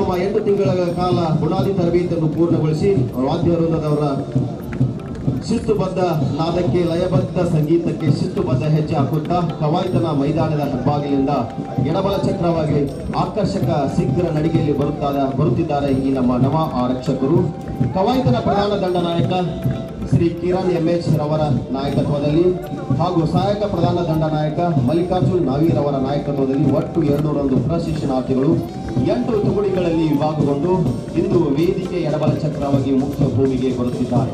ತಮ್ಮ ಎಂಟು ತಿಂಗಳ ಕಾಲ ಬುನಾದಿ ತರಬೇತಿಯನ್ನು ಪೂರ್ಣಗೊಳಿಸಿ ವಾದ್ಯ ವೃಂದದವರ ಶಿಸ್ತುಬದ್ಧ ನಾದಕ್ಕೆ ಲಯಬದ್ಧ ಸಂಗೀತಕ್ಕೆ ಶಿಸ್ತುಬದ್ಧ ಹೆಜ್ಜೆ ಹಾಕುತ್ತಾ ಕವಾಯತನ ಮೈದಾನದ ಹೆಬ್ಬಾಗಿಲಿಂದ ಎಡಬಲ ಚಕ್ರವಾಗಿ ಆಕರ್ಷಕ ಸಿಖರ ನಡಿಗೆಯಲ್ಲಿ ಬರುತ್ತಾದ ಬರುತ್ತಿದ್ದಾರೆ ಈ ನಮ್ಮ ನವ ಆರಕ್ಷಕರು. ಕವಾಯತನ ಪ್ರಧಾನ ದಂಡನಾಯಕ ಶ್ರೀ ಕಿರಣ್ ಎಂ ಎಚ್ ರವರ ನಾಯಕತ್ವದಲ್ಲಿ ಹಾಗೂ ಸಹಾಯಕ ಪ್ರಧಾನ ದಂಡನಾಯಕ ಮಲ್ಲಿಕಾರ್ಜುನ್ ಅವರ ನಾಯಕತ್ವದಲ್ಲಿ ಒಟ್ಟು ಎರಡುನೂರೊಂದು ಪ್ರಶಿಕ್ಷಣಾರ್ಥಿಗಳು ಎಂಟು ತುಗುಡಿಗಳಲ್ಲಿ ಭಾಗಗೊಂಡು ಇಂದು ವೇದಿಕೆ ಎಡಬಲ ಚಕ್ರವಾಗಿ ಮುಖ್ಯ ಭೂಮಿಗೆ ಬರುತ್ತಿದ್ದಾರೆ.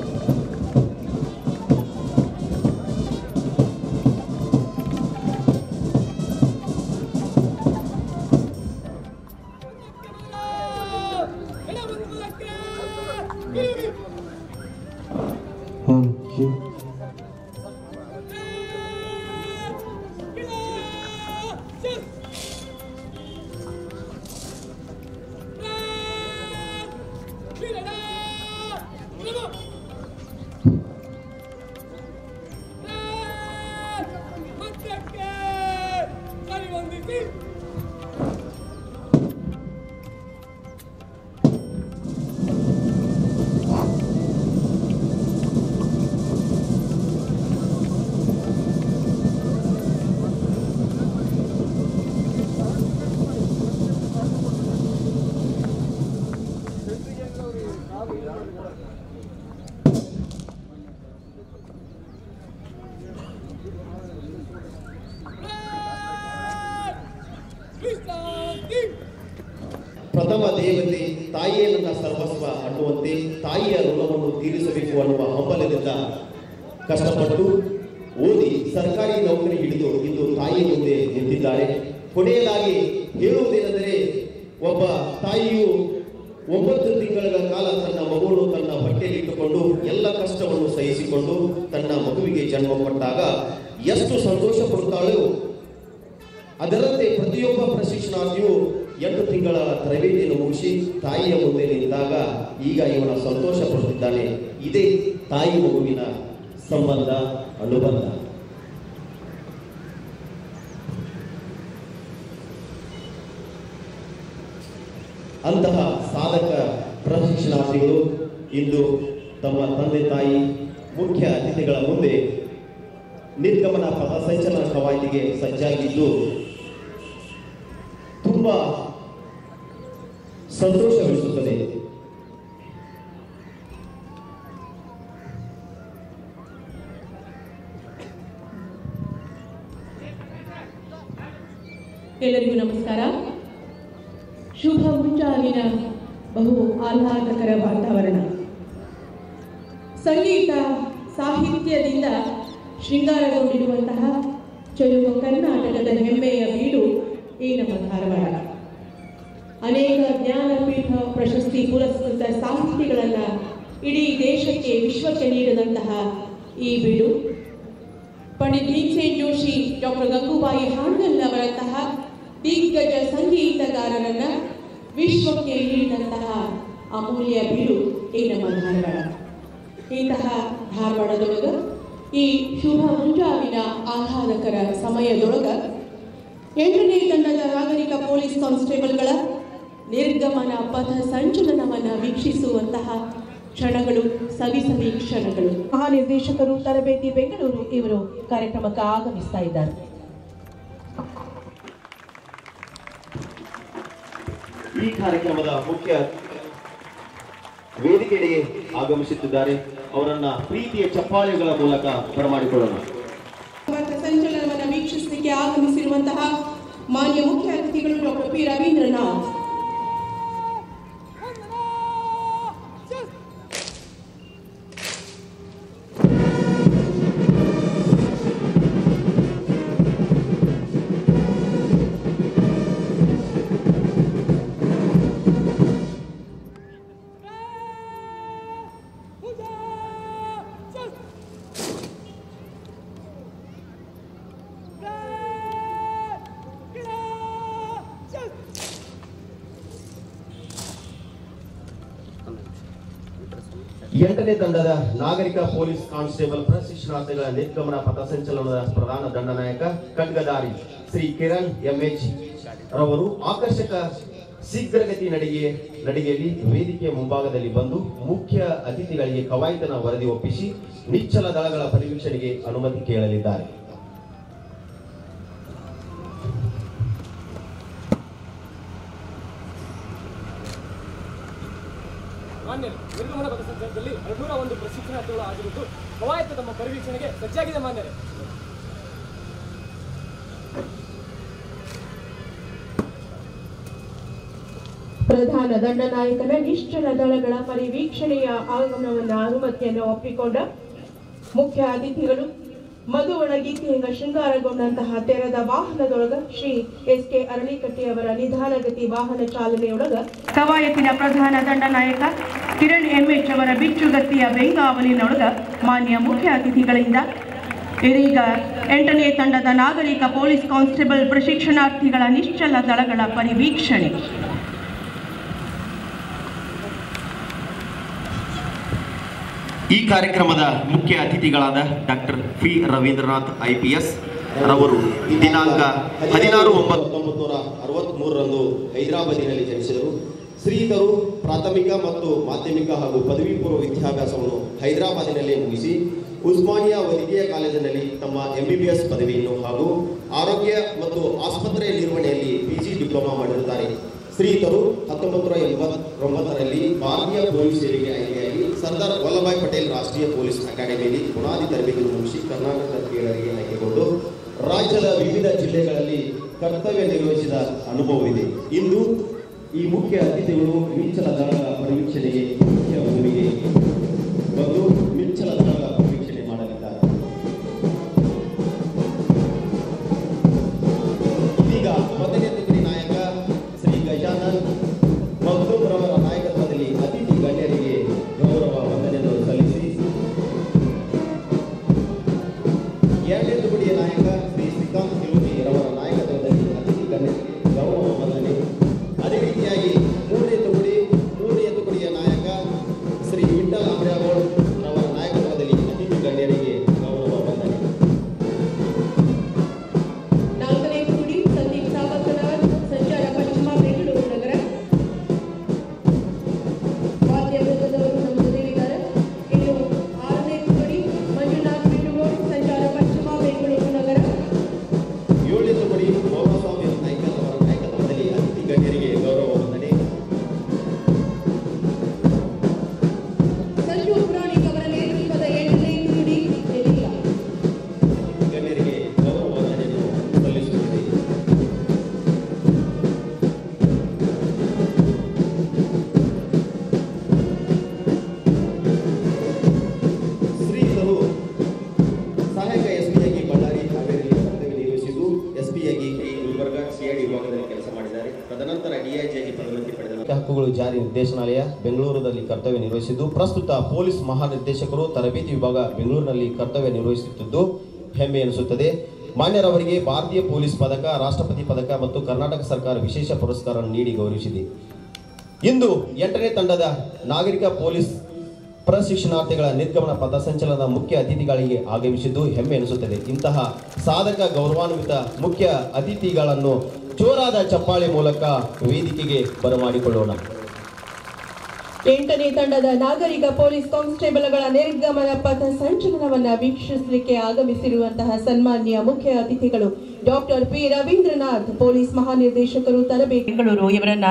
ತಂದೆ ತಾಯಿ ಮುಖ್ಯ ಅತಿಥಿಗಳ ಮುಂದೆ ನಿರ್ಗಮನ ಪಥಸಂಚಲನ ಕವಾಯಿತಿಗೆ ಸಜ್ಜಾಗಿದ್ದು, ತುಂಬಾ ಸಂತೋಷವೆನಿಸುತ್ತದೆ. ಎಲ್ಲರಿಗೂ ನಮಸ್ಕಾರ. ಶುಭ ಮುಂಚಾಲಿನ ಬಹು ಆಹ್ಲಾದಕರ ವಾತಾವರಣ. ಸಂಗೀತ ಸಾಹಿತ್ಯದಿಂದ ಶೃಂಗಾರಗೊಂಡಿರುವಂತಹ ಚೆಲುವ ಕರ್ನಾಟಕದ ಹೆಮ್ಮೆಯ ಬೀಡು ಈ ನಮ್ಮ ಧಾರವಾಡ. ಅನೇಕ ಜ್ಞಾನಪೀಠ ಪ್ರಶಸ್ತಿ ಪುರಸ್ಕೃತ ಸಾಹಿತಿಗಳನ್ನ ಇಡೀ ದೇಶಕ್ಕೆ ವಿಶ್ವಕ್ಕೆ ನೀಡಿದಂತಹ ಈ ಬೀಡು. ಪಂಡಿತ್ ಭೀಮಸೇನ್ ಜೋಶಿ, ಡಾಕ್ಟರ್ ಗಂಗೂಬಾಯಿ ಹಾನಗಲ್ ಅವರಂತಹ ದಿಗ್ಗಜ ಸಂಗೀತಗಾರರನ್ನ ವಿಶ್ವಕ್ಕೆ ನೀಡಿದಂತಹ ಅಮೂಲ್ಯ ಬೀಡು ಈ ನಮ್ಮ ಧಾರವಾಡ. ಇಂತಹ ಧಾರವಾಡದೊಳಗ ಈ ಶುಭ ಮುಂಜಾವಿನ ಆಹ್ಲಾದಕರ ಸಮಯದೊಳಗ ಎಂಟನೇ ತಂಡದ ನಾಗರಿಕ ಪೊಲೀಸ್ ಕಾನ್ಸ್ಟೇಬಲ್ಗಳ ನಿರ್ಗಮನ ಪಥ ಸಂಚಲನವನ್ನು ವೀಕ್ಷಿಸುವಂತಹ ಕ್ಷಣಗಳು, ಸವಿ ಕ್ಷಣಗಳು. ಮಹಾನಿರ್ದೇಶಕರು ತರಬೇತಿ ಬೆಂಗಳೂರು ಇವರು ಕಾರ್ಯಕ್ರಮಕ್ಕೆ ಆಗಮಿಸ್ತಾ ಇದ್ದಾರೆ. ಈ ಕಾರ್ಯಕ್ರಮದ ಮುಖ್ಯ ವೇದಿಕೆಗೆ ಆಗಮಿಸುತ್ತಿದ್ದಾರೆ. ಅವರನ್ನ ಪ್ರೀತಿಯ ಚಪ್ಪಾಳೆಗಳ ಮೂಲಕ ಬರಮಾಡಿಕೊಳ್ಳೋಣ. ಸಂಚಲನವನ್ನು ವೀಕ್ಷಿಸಲಿಕ್ಕೆ ಆಗಮಿಸಿರುವಂತಹ ಮಾನ್ಯ ಮುಖ್ಯ ಅತಿಥಿಗಳು ಡಾಕ್ಟರ್ ಪಿ. ರವೀಂದ್ರನಾಥ್. ಎಂಟನೇ ತಂಡದ ನಾಗರಿಕ ಪೊಲೀಸ್ ಕಾನ್ಸ್ಟೇಬಲ್ ಪ್ರಶಿಕ್ಷಣಾರ್ಥಿಗಳ ನಿರ್ಗಮನ ಪಥಸಂಚಲನದ ಪ್ರಧಾನ ದಂಡನಾಯಕ ಖಡ್ಗಧಾರಿ ಶ್ರೀ ಕಿರಣ್ ಎಂಎಚ್ ರವರು ಆಕರ್ಷಕ ಶೀಘ್ರಗತಿ ನಡಿಗೆ ನಡಿಗೆಯಲ್ಲಿ ವೇದಿಕೆಯ ಮುಂಭಾಗದಲ್ಲಿ ಬಂದು ಮುಖ್ಯ ಅತಿಥಿಗಳಿಗೆ ಕವಾಯತನ ವರದಿ ಒಪ್ಪಿಸಿ ನಿಚ್ಚಲ ದಳಗಳ ಪರಿವೀಕ್ಷಣೆಗೆ ಅನುಮತಿ ಕೇಳಲಿದ್ದಾರೆ. ಮಾನ್ಯರು ನಿರ್ಗಮನ ಪಥಸಂಚಲನದಲ್ಲಿ ಎರಡ್ನೂರ ಒಂದು ಪ್ರಶಿಕ್ಷಣಾರ್ಥಿಗಳು ಆಗಿರುವುದು ಕವಾಯತು ತಮ್ಮ ಪರಿವೀಕ್ಷಣೆಗೆ ಸಜ್ಜಾಗಿದೆ ಮಾನ್ಯರೇ. ಪ್ರಧಾನ ದಂಡನಾಯಕನ ನಿಶ್ಚಲ ದಳಗಳ ಪರಿವೀಕ್ಷಣೆಯ ಆಗಮನವನ್ನ ಅನುಮತಿಯನ್ನು ಒಪ್ಪಿಕೊಂಡ ಮುಖ್ಯ ಅತಿಥಿಗಳು ಮಧು ಒಣಗೀತೆಯಿಂದ ಶೃಂಗಾರಗೊಂಡಂತಹ ತೆರೆದ ವಾಹನದೊಳಗ ಶ್ರೀ ಎಸ್ ಕೆ ಅರಳಿಕಟ್ಟಿ ಅವರ ನಿಧಾನಗತಿ ವಾಹನ ಚಾಲನೆಯೊಳಗ ಕವಾಯತಿನ ಪ್ರಧಾನ ದಂಡನಾಯಕ ಕಿರಣ್ ಎಂಎಚ್ ಅವರ ಬಿಚ್ಚುಗತ್ತಿಯ ಬೆಂಗಾವಲಿನೊಳಗ ಮಾನ್ಯ ಮುಖ್ಯ ಅತಿಥಿಗಳಿಂದ. ಇದೀಗ ಎಂಟನೇ ತಂಡದ ನಾಗರಿಕ ಪೊಲೀಸ್ ಕಾನ್ಸ್ಟೇಬಲ್ ಪ್ರಶಿಕ್ಷಣಾರ್ಥಿಗಳ ನಿಶ್ಚಲ ದಳಗಳ ಪರಿವೀಕ್ಷಣೆ. ಈ ಕಾರ್ಯಕ್ರಮದ ಮುಖ್ಯ ಅತಿಥಿಗಳಾದ doctor P Ravindranath IPS P S ರವರು ದಿನಾಂಕ ಹದಿನಾರು ಒಂಬತ್ತು ಹತ್ತೊಂಬತ್ತು ನೂರ ಅರವತ್ಮೂರರಂದು ಹೈದರಾಬಾದಿನಲ್ಲಿ ಜನಿಸಿದರು. ಶ್ರೀಧರು ಪ್ರಾಥಮಿಕ ಮತ್ತು ಮಾಧ್ಯಮಿಕ ಹಾಗೂ ಪದವಿ ಪೂರ್ವ ವಿದ್ಯಾಭ್ಯಾಸವನ್ನು ಹೈದರಾಬಾದಿನಲ್ಲಿ ಮುಗಿಸಿ ಉಸ್ಮಾನಿಯಾ ವೈದ್ಯಕೀಯ ಕಾಲೇಜಿನಲ್ಲಿ ತಮ್ಮ ಎಂಬಿಬಿಎಸ್ ಪದವಿಯನ್ನು ಹಾಗೂ ಆರೋಗ್ಯ ಮತ್ತು ಆಸ್ಪತ್ರೆ ನಿರ್ವಹಣೆಯಲ್ಲಿ ಪಿಜಿ ಡಿಪ್ಲೊಮಾ ಮಾಡಿರುತ್ತಾರೆ. ಶ್ರೀಧರು ಹತ್ತೊಂಬತ್ತು ನೂರ ಎಂಬತ್ತೊಂಬತ್ತರಲ್ಲಿ ಭಾರತೀಯ ಪೊಲೀಸ್ ಸೇವೆಗೆ ಆಯ್ಕೆಯಾಗಿ ಸರ್ದಾರ್ ವಲ್ಲಭಾಯ್ ಪಟೇಲ್ ರಾಷ್ಟ್ರೀಯ ಪೊಲೀಸ್ ಅಕಾಡೆಮಿಯಲ್ಲಿ ಬುನಾದಿ ತರಬೇತಿಯನ್ನು ಮುಗಿಸಿ ಕರ್ನಾಟಕದ ಆಯ್ಕೆಗೊಂಡು ರಾಜ್ಯದ ವಿವಿಧ ಜಿಲ್ಲೆಗಳಲ್ಲಿ ಕರ್ತವ್ಯ ನಿರ್ವಹಿಸಿದ ಅನುಭವವಿದೆ. ಇಂದು ಈ ಮುಖ್ಯ ಅತಿಥಿಗಳು ದಳಗಳ ಪರಿವೀಕ್ಷಣೆಗೆ ಮುಖ್ಯ ಹಕ್ಕುಗಳು ಜಾರಿ ನಿರ್ದೇಶನಾಲಯ ಬೆಂಗಳೂರಿನಲ್ಲಿ ಕರ್ತವ್ಯ ನಿರ್ವಹಿಸಿದ್ದು, ಪ್ರಸ್ತುತ ಪೊಲೀಸ್ ಮಹಾನಿರ್ದೇಶಕರು ತರಬೇತಿ ವಿಭಾಗ ಬೆಂಗಳೂರಿನಲ್ಲಿ ಕರ್ತವ್ಯ ನಿರ್ವಹಿಸುತ್ತಿದ್ದು, ಹೆಮ್ಮೆ ಎನಿಸುತ್ತದೆ. ಮಾನ್ಯರವರಿಗೆ ಭಾರತೀಯ ಪೊಲೀಸ್ ಪದಕ, ರಾಷ್ಟ್ರಪತಿ ಪದಕ ಮತ್ತು ಕರ್ನಾಟಕ ಸರ್ಕಾರ ವಿಶೇಷ ಪುರಸ್ಕಾರ ನೀಡಿ ಗೌರವಿಸಿದೆ. ಇಂದು ಎಂಟನೇ ತಂಡದ ನಾಗರಿಕ ಪೊಲೀಸ್ ಪ್ರಶಿಕ್ಷಣಾರ್ಥಿಗಳ ನಿರ್ಗಮನ ಪಥಸಂಚಲನದ ಮುಖ್ಯ ಅತಿಥಿಗಳಿಗೆ ಆಗಮಿಸಿದ್ದು ಹೆಮ್ಮೆ ಎನಿಸುತ್ತದೆ. ಇಂತಹ ಸಾಧಕ ಗೌರವಾನ್ವಿತ ಮುಖ್ಯ ಅತಿಥಿಗಳನ್ನು ಜೋರಾದ ಚಪ್ಪಾಳೆ ಮೂಲಕ ವೇದಿಕೆಗೆ ಬರಮಾಡಿಕೊಳ್ಳೋಣ. ಎಂಟನೇ ತಂಡದ ನಾಗರಿಕ ಪೊಲೀಸ್ ಕಾನ್ಸ್ಟೇಬಲ್ಗಳ ನಿರ್ಗಮನ ಪಥ ಸಂಚಲನವನ್ನು ವೀಕ್ಷಿಸಲಿಕ್ಕೆ ಆಗಮಿಸಿರುವಂತಹ ಸನ್ಮಾನ್ಯ ಮುಖ್ಯ ಅತಿಥಿಗಳು ಡಾಕ್ಟರ್ ಪಿ ರವೀಂದ್ರನಾಥ್, ಪೊಲೀಸ್ ಮಹಾನಿರ್ದೇಶಕರು ತರಬೇತಿ ಬೆಂಗಳೂರು ಇವರನ್ನ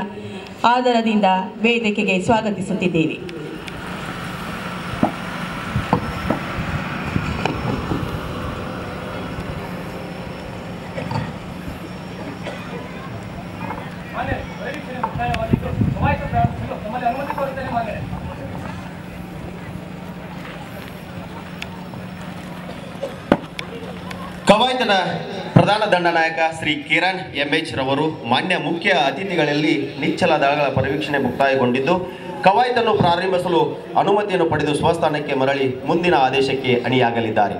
ಆದರದಿಂದ ವೇದಿಕೆಗೆ ಸ್ವಾಗತಿಸುತ್ತಿದ್ದೇವೆ ಮಾನ್ಯರೇ ಪರಿವೀಕ್ಷಣೆ ಮುಕ್ತಾಯವಾಗಿದ್ದು ಕವಾಯತು ಪ್ರಾರಂಭಿಸಲು ತಮ್ಮಲ್ಲಿ ಅನುಮತಿ ಕೋರುತ್ತೇನೆ ಮಾನ್ಯರೇ ಕವಾಯತನ ಪ್ರಧಾನ ದಂಡನಾಯಕ ಶ್ರೀ ಕಿರಣ್ ಎಂಎಚ್ ರವರು ಮಾನ್ಯ ಮುಖ್ಯ ಅತಿಥಿಗಳಲ್ಲಿ ನಿಚ್ಚಲ ದಳಗಳ ಪರಿವೀಕ್ಷಣೆ ಮುಕ್ತಾಯಗೊಂಡಿದ್ದು, ಕವಾಯತನ್ನು ಪ್ರಾರಂಭಿಸಲು ಅನುಮತಿಯನ್ನು ಪಡೆದು ಸ್ವಸ್ಥಾನಕ್ಕೆ ಮರಳಿ ಮುಂದಿನ ಆದೇಶಕ್ಕೆ ಅಣಿಯಾಗಲಿದ್ದಾರೆ.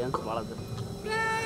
Yang.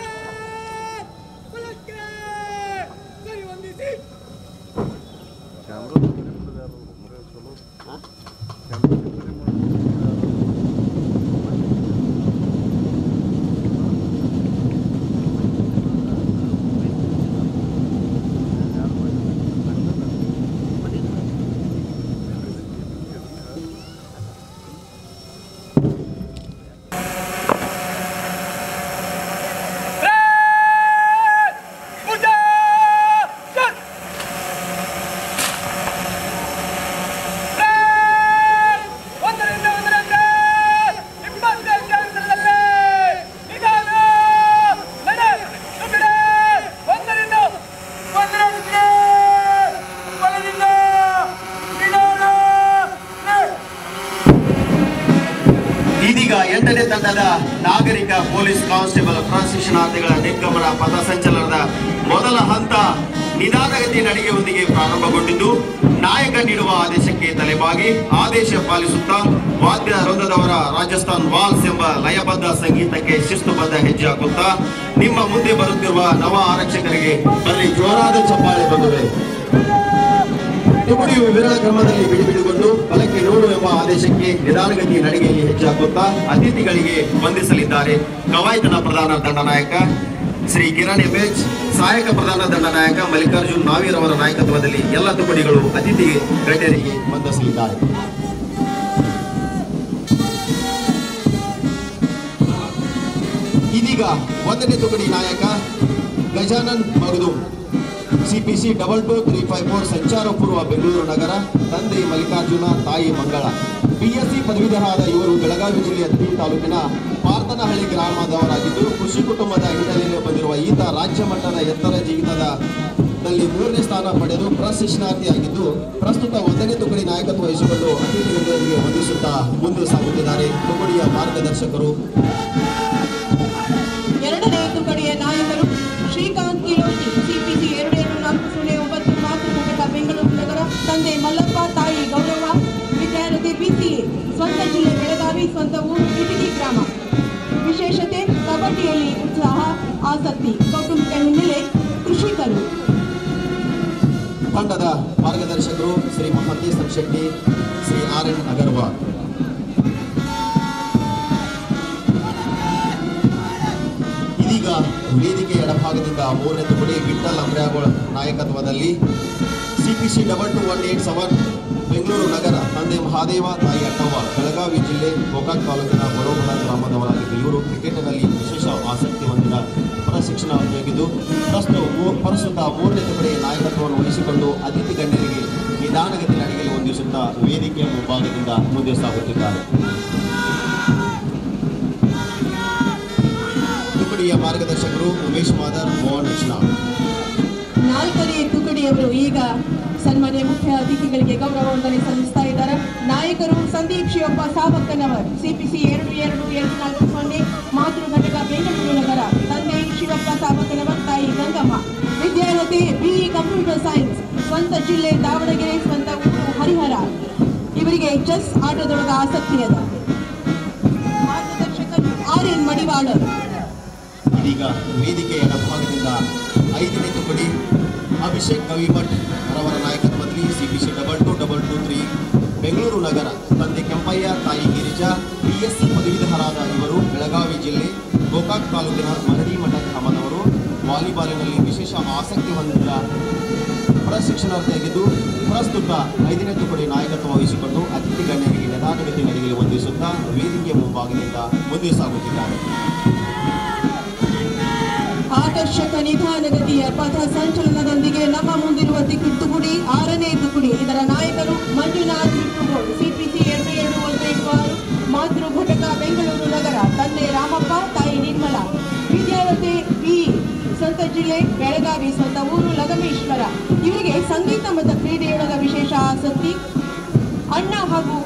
ತಂಡದ ನಾಗರಿಕ ಪೊಲೀಸ್ ಕಾನ್ಸ್ಟೇಬಲ್ ಪ್ರಶಿಕ್ಷಣಾರ್ಥಿಗಳ ನಿರ್ಗಮನ ಪಥಸಂಚಲನದ ಮೊದಲ ಹಂತ ನಿಧಾನಗತಿ ನಡಿಗೆಯೊಂದಿಗೆ ಪ್ರಾರಂಭಗೊಂಡಿದ್ದು, ನಾಯಕ ನೀಡುವ ಆದೇಶಕ್ಕೆ ತಲೆಬಾಗಿ ಆದೇಶ ಪಾಲಿಸುತ್ತಾ ವಾದ್ಯ ವೃಂದದವರ ರಾಜಸ್ಥಾನ್ ವಾಲ್ಸ್ ಎಂಬ ಲಯಬದ್ಧ ಸಂಗೀತಕ್ಕೆ ಶಿಸ್ತುಬದ್ಧ ಹೆಜ್ಜೆ ಹಾಕುತ್ತಾ, ನಿಮ್ಮ ಮುಂದೆ ಬರುತ್ತಿರುವ ನವ ಆರಕ್ಷಕರಿಗೆ ಬರಲಿ ಜೋರಾದ ಚಪ್ಪಾಳೆ ಬಂದುವೆ. ತುಕಡಿಯು ವಿವರ ಕ್ರಮದಲ್ಲಿ ಬಿಡಿಬಿಡಿಕೊಂಡು ಬಲಕ್ಕೆ ನೋಡು ಎಂಬ ಆದೇಶಕ್ಕೆ ನಿಧಾನಗತಿ ನಡಿಗೆಯಲ್ಲಿ ಹೆಚ್ಚಾಗುತ್ತಾ ಅತಿಥಿಗಳಿಗೆ ವಂದಿಸಲಿದ್ದಾರೆ. ಕವಾಯತನ ಪ್ರಧಾನ ದಂಡನಾಯಕ ಶ್ರೀ ಕಿರಣ್ ಎಬೇಜ್ ಸಹಾಯಕ ಪ್ರಧಾನ ದಂಡನಾಯಕ ಮಲ್ಲಿಕಾರ್ಜುನ್ ನಾವೀರ್ ಅವರ ನಾಯಕತ್ವದಲ್ಲಿ ಎಲ್ಲ ತುಕಡಿಗಳು ಅತಿಥಿ ಗಣ್ಯರಿಗೆ ವಂದಿಸಲಿದ್ದಾರೆ. ಇದೀಗ ಒಂದನೇ ತುಕಡಿ ನಾಯಕ Gajanand Magadum CPC double two three five four ಸಂಚಾರ ಪೂರ್ವ ಬೆಂಗಳೂರು ನಗರ ತಂದೆ ಮಲ್ಲಿಕಾರ್ಜುನ, ತಾಯಿ ಮಂಗಳ. ಬಿಎಸ್ಸಿ ಪದವೀಧರಾದ ಇವರು ಬೆಳಗಾವಿ ಜಿಲ್ಲೆಯ ತಿ ತಾಲೂಕಿನ ಪಾರ್ತನಹಳ್ಳಿ ಗ್ರಾಮದವರಾಗಿದ್ದು, ಕೃಷಿ ಕುಟುಂಬದ ಹಿನ್ನೆಲೆಯಲ್ಲಿ ಬಂದಿರುವ ಈತ ರಾಜ್ಯ ಮಟ್ಟದ ಎತ್ತರ ಜೀವಿತದ ದಲ್ಲಿ ಮೂರನೇ ಸ್ಥಾನ ಪಡೆದು ಪ್ರಶಿಕ್ಷಣಾರ್ಥಿಯಾಗಿದ್ದು, ಪ್ರಸ್ತುತ ಒಂದನೇ ತುಕಡಿ ನಾಯಕತ್ವ ವಹಿಸಿಕೊಂಡು ಅತಿಥಿಗಳಿಗೆ ವಂದಿಸುತ್ತಾ ಮುಂದೆ ಸಾಗುತ್ತಿದ್ದಾರೆ. ತುಕಡಿಯ ಮಾರ್ಗದರ್ಶಕರು ವೇದಿಕೆ ಎಡಭಾಗದಿಂದ ಮೂರನೇ ತುಕಡಿ ವಿಠಲ್ ಅಂಬ್ರ್ಯಾಗೋಳ ನಾಯಕತ್ವದಲ್ಲಿ CPC double two one eight seven Bengaluru ನಗರ ತಂದೆ ಮಹಾದೇವ, ತಾಯಿ ಅಟ್ಟವ್ವ, ಬೆಳಗಾವಿ ಜಿಲ್ಲೆ ಗೋಕಾಕ್ ತಾಲೂಕಿನ ಬಡೋಬಡ ಗ್ರಾಮದವರಾಗಿದ್ದು ಇವರು ಕ್ರಿಕೆಟ್ನಲ್ಲಿ ವಿಶೇಷ ಆಸಕ್ತಿ ಹೊಂದಿದ ಪ್ರಶಿಕ್ಷಣಾರ್ಥಿಯಾಗಿದ್ದು ಪ್ರಸ್ತುತ ಪ್ರಸ್ತುತ ಮೂರನೇ ತುಕಡಿ ನಾಯಕತ್ವವನ್ನು ವಹಿಸಿಕೊಂಡು ಅತಿಥಿ ಗಣ್ಯರಿಗೆ ನಿಧಾನಗತಿ ನಡಿಗೆಯಲ್ಲಿ ಹೊಂದಿಸುತ್ತಾ ವೇದಿಕೆಯ ಮುಂಭಾಗದಿಂದ ಮುಂದೆ ಸಾಗುತ್ತಿದ್ದಾರೆ. ತುಕಡಿಯ ಮಾರ್ಗದರ್ಶಕರು ಉಮೇಶ್ ಮಾದರ್ ಕೃಷ್ಣ. ನಾಲ್ಕನೇ ತುಕಡಿಯವರು ಈಗ ಸನ್ಮಾನ್ಯ ಮುಖ್ಯ ಅತಿಥಿಗಳಿಗೆ ಗೌರವ ವಂದನೆ ಸಲ್ಲಿಸ್ತಾ ಇದ್ದಾರೆ. ನಾಯಕರು ಸಂದೀಪ್ ಶಿವಪ್ಪ ಸಾವಕ್ಕನವರ್ ಸಿಪಿಸಿ ಎರಡು ಎರಡು ಎರಡು ನಾಲ್ಕು ಸೊನ್ನೆ ಮಾತೃ ಘಟಕ ಬೆಂಗಳೂರು ನಗರ, ತಂದೆ ಶಿವಪ್ಪ ಸಾಬಕ್ಕನವರ್ ತಾಯಿ ಗಂಗಮ್ಮ. ವಿದ್ಯಾರ್ಥಿ ಬಿಇ ಕಂಪ್ಯೂಟರ್ ಸೈನ್ಸ್ ಸ್ವಂತ ಜಿಲ್ಲೆ ದಾವಣಗೆರೆ, ಸ್ವಂತ ಊರು ಹರಿಹರ. ಇವರಿಗೆ ಚೆಸ್ ಆಟದೊಳಗ ಆಸಕ್ತಿ ಅದ ಮಾರ್ಗದರ್ಶಕರು ಆರ್ ಎನ್ ಮಡಿವಾಳರ್ ಇದೀಗ ವೇದಿಕೆಯ ಭಾಗದಿಂದ ಐದನೇ ತುಕಡಿ ಅಭಿಷೇಕ್ ಕವಿಮಠ್ ರವರ ನಾಯಕತ್ವದಲ್ಲಿ C double two double two three Bengaluru ನಗರ ತಂದೆ ಕೆಂಪಯ್ಯ, ತಾಯಿ ಗಿರಿಜಾ, ಬಿಎಸ್ಸಿ ಪದವೀಧರಾದ ಇವರು ಬೆಳಗಾವಿ ಜಿಲ್ಲೆ ಗೋಕಾಕ್ ತಾಲೂಕಿನ ಮರಡಿ ಮಠ ಗ್ರಾಮದವರು. ವಾಲಿಬಾಲಿನಲ್ಲಿ ವಿಶೇಷ ಆಸಕ್ತಿ ಹೊಂದಿದ ಪ್ರಶಿಕ್ಷಣಾರ್ಥಿಯಾಗಿದ್ದು ಪ್ರಸ್ತುತ ಐದನೇ ತುಕಡಿ ನಾಯಕತ್ವ ವಹಿಸಿಕೊಂಡು ಅತಿಥಿ ಗಣ್ಯರಿಗೆ ನಿಧಾನಗತಿ ನಡೆಯಲು ವಂದಿಸುತ್ತಾ ವೇದಿಕೆಯ ಮುಂಭಾಗದಿಂದ ಮುಂದೆ ಸಾಗುತ್ತಿದ್ದಾರೆ. ಆಕರ್ಷಕ ನಿಧಾನಗತಿಯ ಪಥ ಸಂಚಲನದೊಂದಿಗೆ ನಮ್ಮ ಮುಂದಿರುವ ತಿಕ್ಕು ತುಗುಡಿ ಆರನೇ ತುಕುಡಿ ಇದರ ನಾಯಕರು ಮಂಜುನಾಥ್ ಬಿಟ್ಟುಗೋಡು ಸಿಪಿಸಿ ಎರಡು ಎರಡು ಒಂದು ಮಾತೃ ಘಟಕ ಬೆಂಗಳೂರು ನಗರ. ತಂದೆ ರಾಮಪ್ಪ, ತಾಯಿ ನಿರ್ಮಲ. ವಿದ್ಯಾವತಿ ಬಿ. ಸ್ವಂತ ಜಿಲ್ಲೆ ಬೆಳಗಾವಿ ಸ್ವಂತ ಊರು ಲಗಮೇಶ್ವರ. ಇವರಿಗೆ ಸಂಗೀತ ಮತ್ತು ಕ್ರೀಡೆಯೊಳಗ ವಿಶೇಷ ಆಸಕ್ತಿ. ಅಣ್ಣ ಹಾಗೂ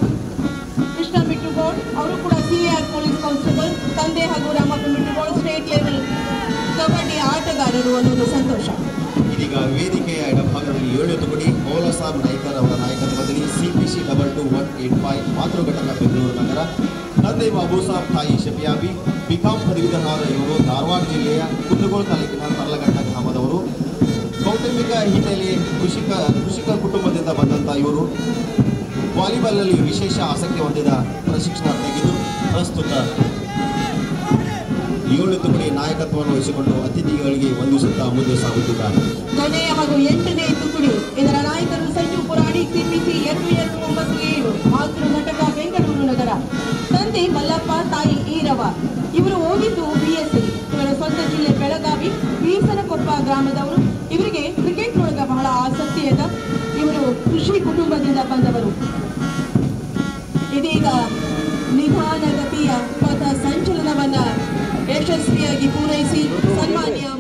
ಕೃಷ್ಣ ಮಿಟ್ಟುಗೋಡ್. ಅವರು ಕೂಡ ಸಿಎಆರ್ ಪೊಲೀಸ್ ಕಾನ್ಸ್ಟೇಬಲ್ ತಂದೆ ಹಾಗೂ ರಾಮಪ್ಪ ಮಿಟ್ಟುಗೋಡ್ ಸ್ಟೇಟ್ ಲೆವೆಲ್ ಕಬಡ್ಡಿ ಆಟಗಾರರು ಅನ್ನೋದು ಸಂತೋಷ. ಇದೀಗ ವೇದಿಕೆಯ ಎಡಭಾಗದಲ್ಲಿ ಏಳು ತುಕಡಿ ಮೌಲಸಾಬ್ ನಾಯ್ಕರ್ ಅವರ ನಾಯಕತ್ವದಲ್ಲಿ CPC double two one eight five ಮಾತೃ ಘಟಕ ಬೆಂಗಳೂರು ನಗರ. ತಂದೆ ಬಾಬುಸಾಬ್ ತಾಯಿ ಶಬಿಯಾಬಿ ಬಿಕಾಂ ಪದವೀಧರಾದ ಇವರು ಧಾರವಾಡ ಜಿಲ್ಲೆಯ ಕುಂದಗೋಳ ತಾಲೂಕಿನ ತರಲಘಟ್ಟ ಗ್ರಾಮದವರು. ಕೌಟುಂಬಿಕ ಹಿನ್ನೆಲೆ ಕೃಷಿಕ ಕೃಷಿಕ ಕುಟುಂಬದಿಂದ ಬಂದಂಥ ಇವರು. ವಾಲಿಬಾಲ್ನಲ್ಲಿ ವಿಶೇಷ ಆಸಕ್ತಿ ಹೊಂದಿದ ಪ್ರಶಿಕ್ಷಣಾರ್ಥಿಯಾಗಿದ್ದು ಪ್ರಸ್ತುತ ಏಳು ತುಕಡಿ ನಾಯಕತ್ವವನ್ನು ವಹಿಸಿಕೊಂಡು ಅತಿಥಿಗಳಿಗೆ ವಂದಿಸುತ್ತಾ ಮುಂದೆ ಸಾಗುತ್ತಿದ್ದಾರೆ. ಕೊನೆಯ ಹಾಗೂ ಎಂಟನೇ ತುಕಡಿ, ಇದರ ನಾಯಕರು ಸಂಜು ಪುರಾಣಿ ಸಿಪಿಸಿ ಎರಡು ಎರಡು ಒಂಬತ್ತು ಏಳು, ಮಾತೃ ಘಟಕ, ಬೆಂಗಳೂರು ನಗರ. ತಂದೆ ಮಲ್ಲಪ್ಪ, ತಾಯಿ ಈರವ ಇವರು ಓದಿದ್ದು ಬಿಎಸ್ಸಿ ಇವರ ಸ್ವಂತ ಜಿಲ್ಲೆ ಬೆಳಗಾವಿ, ಬೀಸನಕೊಪ್ಪ ಗ್ರಾಮದವರು. ಇವರಿಗೆ ಕ್ರಿಕೆಟ್ ಒಳಗ ಬಹಳ ಆಸಕ್ತಿ ಇದೆ. ಇವರು ಕೃಷಿ ಕುಟುಂಬದಿಂದ ಬಂದವರು. ಇದೀಗ ನಿಧಾನಗತಿಯ ಪಥ ಸಂಚಲನವನ್ನ ಯಶಸ್ವಿಯಾಗಿ ಪೂರೈಸಿ ಸನ್ಮಾನ್ಯ ಮುಖ್ಯ ಮೂರರಲ್ಲಿ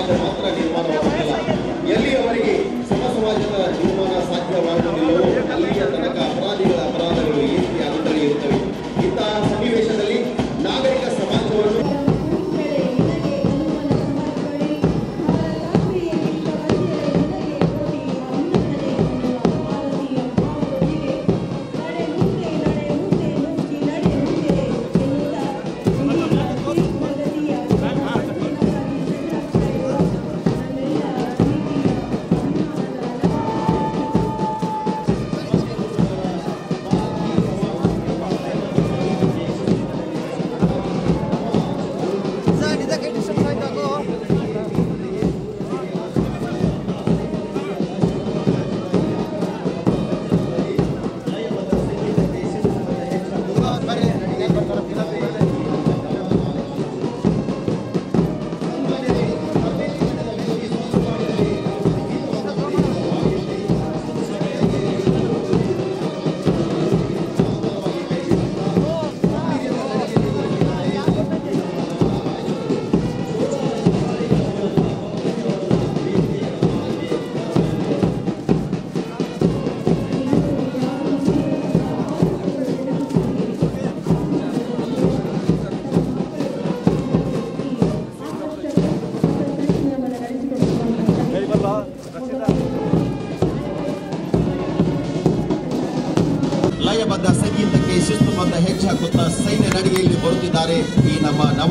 Wonderful.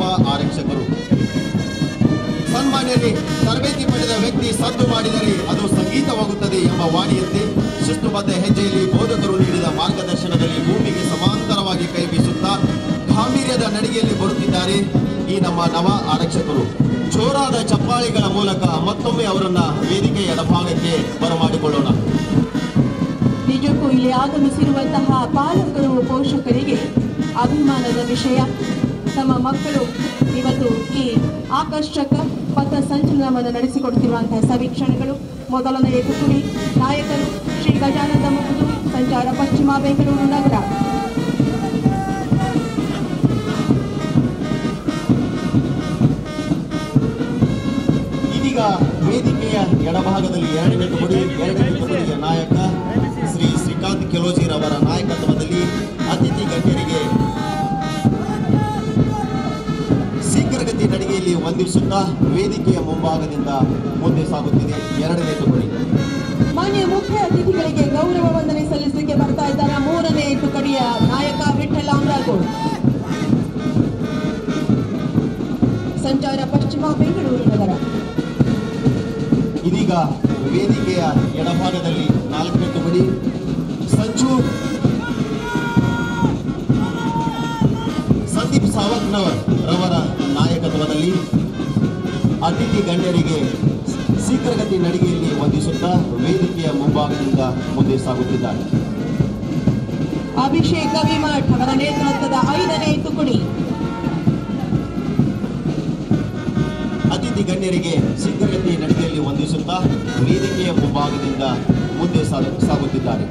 ನವ ಆರಕ್ಷಕರು ಸನ್ಮಾನ್ಯರಿ ತರಬೇತಿ ಪಡೆದ ವ್ಯಕ್ತಿ ಸದ್ದು ಮಾಡಿದರೆ ಅದು ಸಂಗೀತವಾಗುತ್ತದೆ ಎಂಬ ವಾಣಿಯಂತೆ ಶಿಸ್ತುಬದ್ಧ ಹೆಜ್ಜೆಯಲ್ಲಿ ಬೋಧಕರು ನೀಡಿದ ಮಾರ್ಗದರ್ಶನದಲ್ಲಿ ಭೂಮಿಗೆ ಸಮಾಂತರವಾಗಿ ಕೈ ಬೀಸುತ್ತಾ ಗಾಂಭೀರ್ಯದ ನಡಿಗೆಯಲ್ಲಿ ಬರುತ್ತಿದ್ದಾರೆ ಈ ನಮ್ಮ ನವ ಆರಕ್ಷಕರು. ಜೋರಾದ ಚಪ್ಪಾಳಿಗಳ ಮೂಲಕ ಮತ್ತೊಮ್ಮೆ ಅವರನ್ನ ವೇದಿಕೆಯ ಎಡಭಾಗಕ್ಕೆ ಬರಮಾಡಿಕೊಳ್ಳೋಣ. ನಿಜಕ್ಕೂ ಇಲ್ಲಿ ಆಗಮಿಸಿರುವಂತಹ ಪಾಲಕರು ಪೋಷಕರಿಗೆ ಅಭಿಮಾನದ ವಿಷಯ. ತಮ್ಮ ಮಕ್ಕಳು ಇವತ್ತು ಈ ಆಕರ್ಷಕ ಪಥ ಸಂಚಲನವನ್ನು ನಡೆಸಿಕೊಡ್ತಿರುವಂತಹ ಸವೀಕ್ಷಣೆಗಳು. ಮೊದಲನೆಯ ತುಕುಡಿ ನಾಯಕರು ಶ್ರೀ ಗಜಾನಂದ ಮುಗುದು ಸಂಚಾರ ಪಶ್ಚಿಮ ಬೆಂಗಳೂರು ನಗರ. ಇದೀಗ ವೇದಿಕೆಯ ಎಡಭಾಗದಲ್ಲಿ ಎರಡನೇ ಕುಡಿ ಎರಡನೇ ಕುಡಿಯ ನಾಯಕ ಶ್ರೀ ಶ್ರೀಕಾಂತ್ ಕೆಲೋಜಿರವರ ನಾಯಕತ್ವದಲ್ಲಿ ಅತಿಥಿ ಗಣ್ಯರಿಗೆ ನಡಿಗೆಯಲ್ಲಿ ವಂದಿಸುತ್ತಾ ವೇದಿಕೆಯ ಮುಂಭಾಗದಿಂದ ಮುಂದೆ ಸಾಗುತ್ತಿದೆ ಎರಡನೇ ತುಕಡಿ. ಮಾನ್ಯ ಮುಖ್ಯ ಅತಿಥಿಗಳಿಗೆ ಗೌರವ ವಂದನೆ ಸಲ್ಲಿಸಲಿಕ್ಕೆ ಬರ್ತಾ ಇದ್ದಾರೆ ಮೂರನೇ ತುಕಡಿಯ ನಾಯಕ ವಿಠಲ ಅಮ್ರಾಗೋಡ್. ಸಂಚಾರ ಪಶ್ಚಿಮ ಬೆಂಗಳೂರು ನಗರ. ಇದೀಗ ವೇದಿಕೆಯ ಎಡಭಾಗದಲ್ಲಿ ನಾಲ್ಕನೇ ತುಕಡಿ. ಸಂಜು. ಸಂದೀಪ್ ಸಾವಂತ್ನವರ್ ರವರ ನಾಯಕತ್ವದಲ್ಲಿ ಅತಿಥಿ ಗಣ್ಯರಿಗೆ ಶೀಘ್ರಗತಿ ನಡಿಗೆಯಲ್ಲಿ ವಂದಿಸುತ್ತಾ ವೇದಿಕೆಯ ಮುಂಭಾಗದಿಂದ ಮುಂದೆ ಸಾಗುತ್ತಿದ್ದಾರೆ. ಅಭಿಷೇಕ್ ಕವಿಮಠ್ ಅವರ ನೇತೃತ್ವದ ಐದನೇ ತುಕುಡಿ. ಅತಿಥಿ ಗಣ್ಯರಿಗೆ ಶೀಘ್ರಗತಿ ನಡಿಗೆಯಲ್ಲಿ ವಂದಿಸುತ್ತಾ ವೇದಿಕೆಯ ಮುಂಭಾಗದಿಂದ ಮುಂದೆ ಸಾಗು- ಸಾಗುತ್ತಿದ್ದಾರೆ.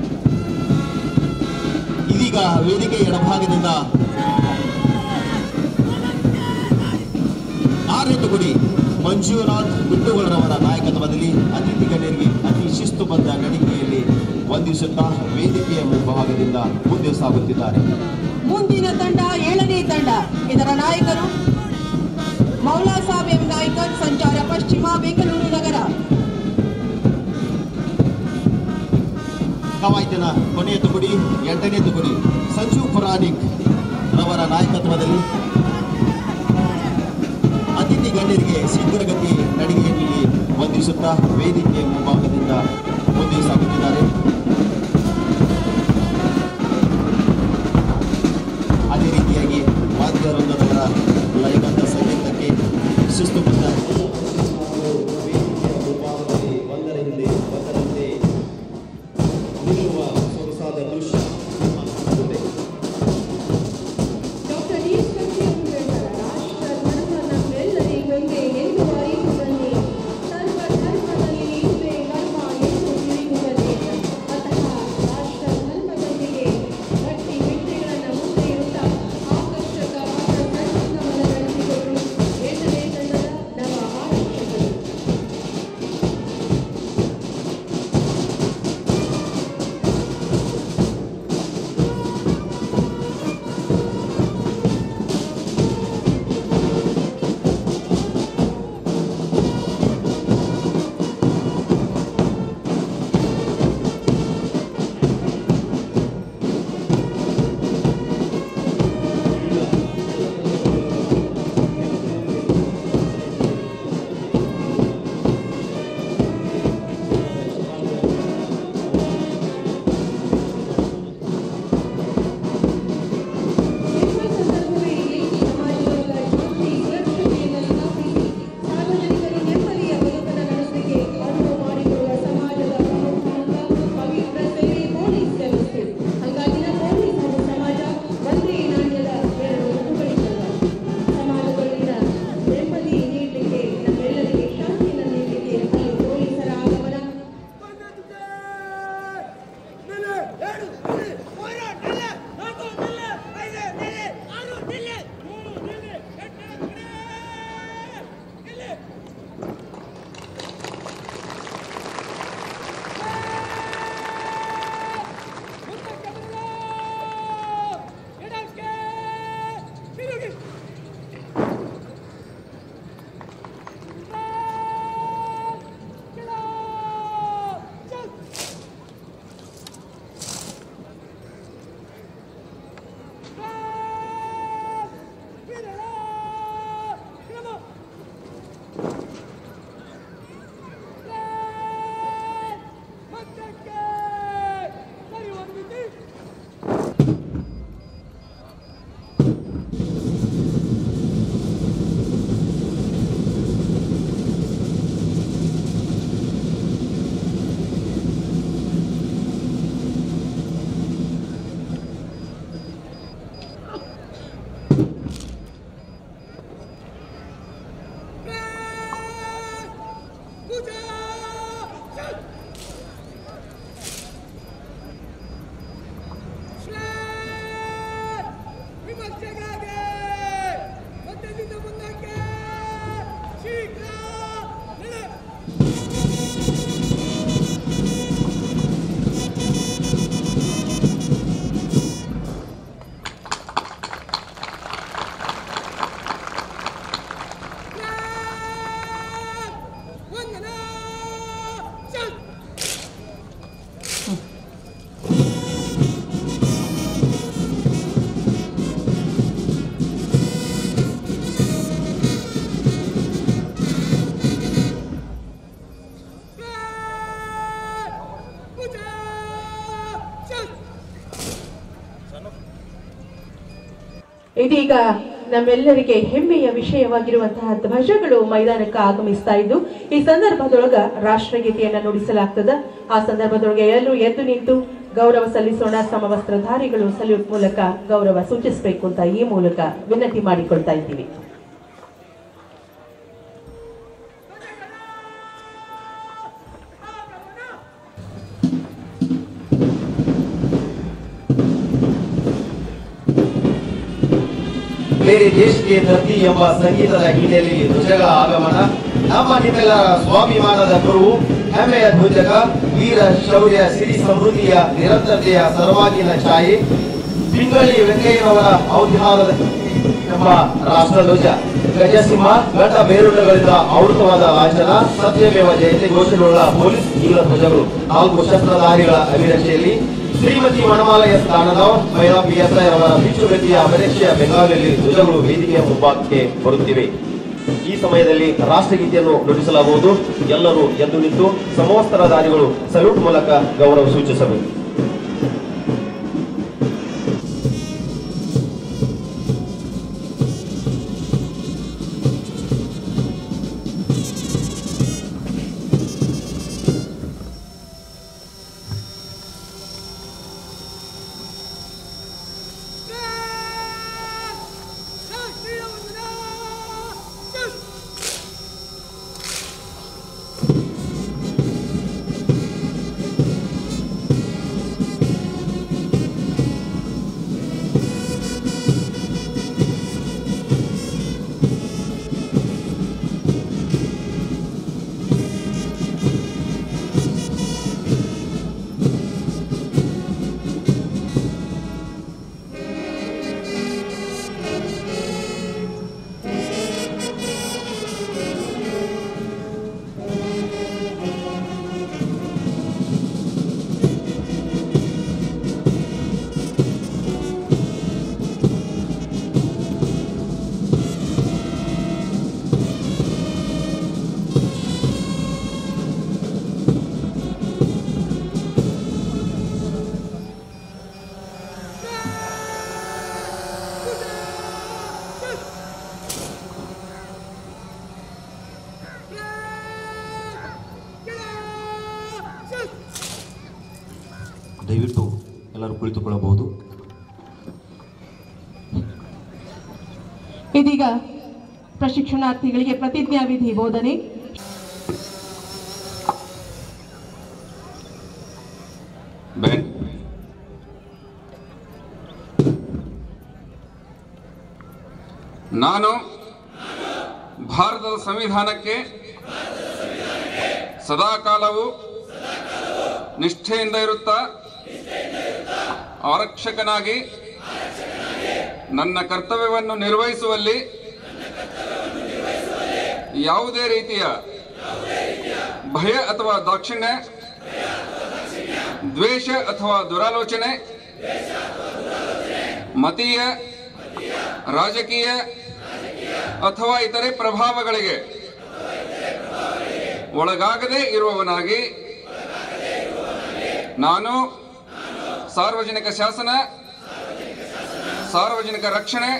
ಇದೀಗ ವೇದಿಕೆಯ ಎಡಭಾಗದಿಂದ ಆರನೇ ತುಗುಡಿ ಮಂಜುನಾಥ್ ಬಿಟ್ಟುಗಳರವರ ನಾಯಕತ್ವದಲ್ಲಿ ಅತಿಥಿ ಗಣ್ಯರಿಗೆ ಅತಿ ಶಿಸ್ತುಬದ್ಧ ನಡಿಗೆಯಲ್ಲಿ ವಂದಿಸುತ್ತಾ ವೇದಿಕೆಯ ಮುಂಭಾಗದಿಂದ ಮುಂದೆ ಸಾಗುತ್ತಿದ್ದಾರೆ. ಮುಂದಿನ ತಂಡ ಏಳನೇ ತಂಡ. ಇದರ ನಾಯಕರು ಮೌಲಾ ಸಾಬ್ ಎಂ ನಾಯ್ಕರ್ ಸಂಚಾರ ಪಶ್ಚಿಮ ಬೆಂಗಳೂರು ನಗರ. ಕವಾಯತಿನ ಕೊನೆಯ ತುಗುಡಿ ಎಂಟನೇ ತುಗುಡಿ ಸಂಜು ಪುರಾಣಿಕ್ ರವರ ನಾಯಕತ್ವದಲ್ಲಿ ಗಣ್ಯರಿಗೆ ಶೀಘ್ರಗತಿ ನಡಿಗೆಯಲ್ಲಿ ವಂದಿಸುತ್ತಾ ವೇದಿಕೆಯ ಮುಂಭಾಗದಿಂದ ಮುಂದೆ ಸಾಗುತ್ತಿದ್ದಾರೆ. ಅದೇ ರೀತಿಯಾಗಿ ವಾದ್ಯವೃಂದದವರ ಲಯಬದ್ಧ ಸಂಗೀತಕ್ಕೆ ಶಿಸ್ತುಬದ್ಧ ಇದೀಗ ನಮ್ಮೆಲ್ಲರಿಗೆ ಹೆಮ್ಮೆಯ ವಿಷಯವಾಗಿರುವಂತಹ ಧ್ವಜಗಳು ಮೈದಾನಕ್ಕೆ ಆಗಮಿಸ್ತಾ ಇದ್ದು, ಈ ಸಂದರ್ಭದೊಳಗ ರಾಷ್ಟ್ರಗೀತೆಯನ್ನ ನುಡಿಸಲಾಗ್ತದ. ಆ ಸಂದರ್ಭದೊಳಗೆ ಎಲ್ಲರೂ ಎದ್ದು ನಿಂತು ಗೌರವ ಸಲ್ಲಿಸೋಣ ಸಮವಸ್ತ್ರಧಾರಿಗಳು ಸಲ್ಯೂಟ್ ಮೂಲಕ ಗೌರವ ಸೂಚಿಸಬೇಕು ಅಂತ ಈ ಮೂಲಕ ವಿನಂತಿ ಮಾಡಿಕೊಳ್ತಾ ಇದ್ದೀವಿ. ಬೇರೆ ದೇಶಕ್ಕೆ ಧರ್ತಿ ಎಂಬ ಸಂಗೀತದ ಹಿನ್ನೆಲೆಯಲ್ಲಿ ಧ್ವಜಗಳ ಆಗಮನ. ನಮ್ಮ ನಿಮ್ಮೆಲ್ಲರ ಸ್ವಾಭಿಮಾನದ ಗುರು, ಹೆಮ್ಮೆಯ ಧ್ವಜಕ ವೀರ ಶೌರ್ಯ, ಸಿರಿ ಸಮೃದ್ಧಿಯ ನಿರಂತರತೆಯ ಸರ್ವಾಂಗೀಣ ಛಾಯೆ, ಪಿಂಗಳಿ ವೆಂಕಯ್ಯನವರ ಔದ್ಯಾನದ ನಮ್ಮ ರಾಷ್ಟ್ರ ಧ್ವಜ ಗಜಸಿಂಹ ಗಂಡ ಬೇರುಗಳಿಂದ ಆವೃತವಾದ ವಾಚನ ಸತ್ಯಮೇವ ಜಯತೆ ಘೋಷಣೆಗಳ ಪೊಲೀಸ್ ಧ್ವಜಗಳು ನಾಲ್ಕು ಶಸ್ತ್ರಧಾರಿಗಳ ಅಭಿರಕ್ಷೆಯಲ್ಲಿ ಶ್ರೀಮತಿ ವನಮಾಲಯ ಸ್ಥಾನದ ಮಹಿಳಾ ಪಿಎಸ್ಐ ಅವರ ಬಿಚ್ಚುಗತಿಯ ಅಮರೇಶಿಯ ಬೆಂಗಾಲಿನಲ್ಲಿ ಧ್ವಜಗಳು ವೇದಿಕೆಯ ಮುಂಭಾಗಕ್ಕೆ ಬರುತ್ತಿವೆ. ಈ ಸಮಯದಲ್ಲಿ ರಾಷ್ಟ್ರಗೀತೆಯನ್ನು ನುಡಿಸಲಾಗುವುದು ಎಲ್ಲರೂ ಎದ್ದು ನಿಂತು ಸಮವಸ್ತ್ರಧಾರಿಗಳು ಸಲ್ಯೂಟ್ ಮೂಲಕ ಗೌರವ ಸೂಚಿಸಬೇಕು. ಪ್ರಶಿಕ್ಷಣಾರ್ಥಿಗಳಿಗೆ ಪ್ರತಿಜ್ಞಾ ವಿಧಿ ಬೋಧನೆ ನಾನು ಭಾರತದ ಸಂವಿಧಾನಕ್ಕೆ ಸದಾಕಾಲವು ನಿಷ್ಠೆಯಿಂದ ಇರುತ್ತಾ ಆರಕ್ಷಕನಾಗಿ ನನ್ನ ಕರ್ತವ್ಯವನ್ನು ನಿರ್ವಹಿಸುವಲ್ಲಿ ಯಾವುದೇ ರೀತಿಯ ಭಯ ಅಥವಾ ದಾಕ್ಷಿಣ್ಯ, ದ್ವೇಷ ಅಥವಾ ದುರಾಲೋಚನೆ, ಮತೀಯ, ರಾಜಕೀಯ ಅಥವಾ ಇತರೆ ಪ್ರಭಾವಗಳಿಗೆ ಒಳಗಾಗದೇ ಇರುವವನಾಗಿ ನಾನು ಸಾರ್ವಜನಿಕ ಶಾಸನ, ಸಾರ್ವಜನಿಕ ರಕ್ಷಣೆ,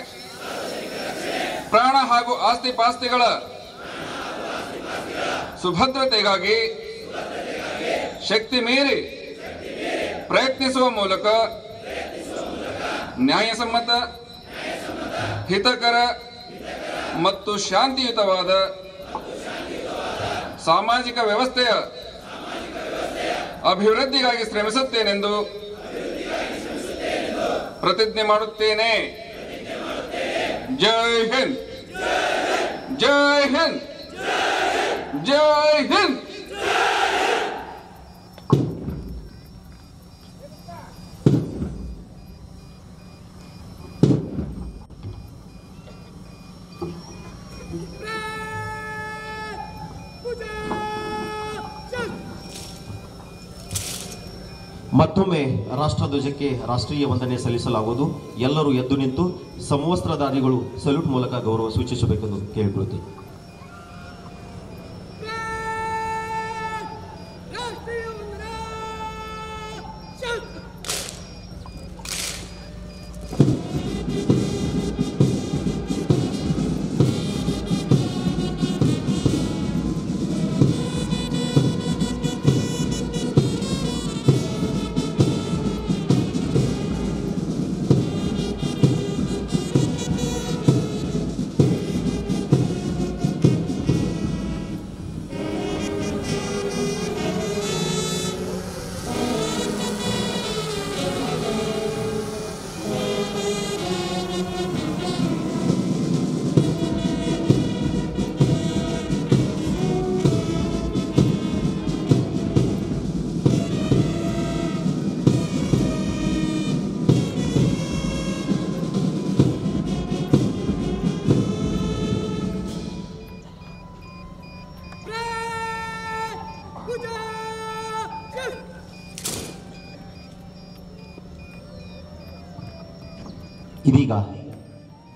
ಪ್ರಾಣ ಹಾಗೂ ಆಸ್ತಿ ಪಾಸ್ತಿಗಳ ಸುಭದ್ರತೆಗಾಗಿ ಶಕ್ತಿ ಮೀರಿ ಪ್ರಯತ್ನಿಸುವ ಮೂಲಕ ನ್ಯಾಯಸಮ್ಮತ, ಹಿತಕರ ಮತ್ತು ಶಾಂತಿಯುತವಾದ ಸಾಮಾಜಿಕ ವ್ಯವಸ್ಥೆಯ ಅಭಿವೃದ್ಧಿಗಾಗಿ ಶ್ರಮಿಸುತ್ತೇನೆಂದು ಪ್ರತಿಜ್ಞೆ ಮಾಡುತ್ತೇನೆ. ಜೈ ಹಿಂದ್. ಜೈ ಹಿಂದ್. ಜೈ ಹಿಂದ್! ಮತ್ತೊಮ್ಮೆ ರಾಷ್ಟ್ರಧ್ವಜಕ್ಕೆ ರಾಷ್ಟ್ರೀಯ ವಂದನೆ ಸಲ್ಲಿಸಲಾಗುವುದು. ಎಲ್ಲರೂ ಎದ್ದು ನಿಂತು ಸಮವಸ್ತ್ರಧಾರಿಗಳು, ಸಲ್ಯೂಟ್ ಮೂಲಕ ಗೌರವ ಸೂಚಿಸಬೇಕೆಂದು ಕೇಳಿಕೊಳ್ಳುತ್ತೇನೆ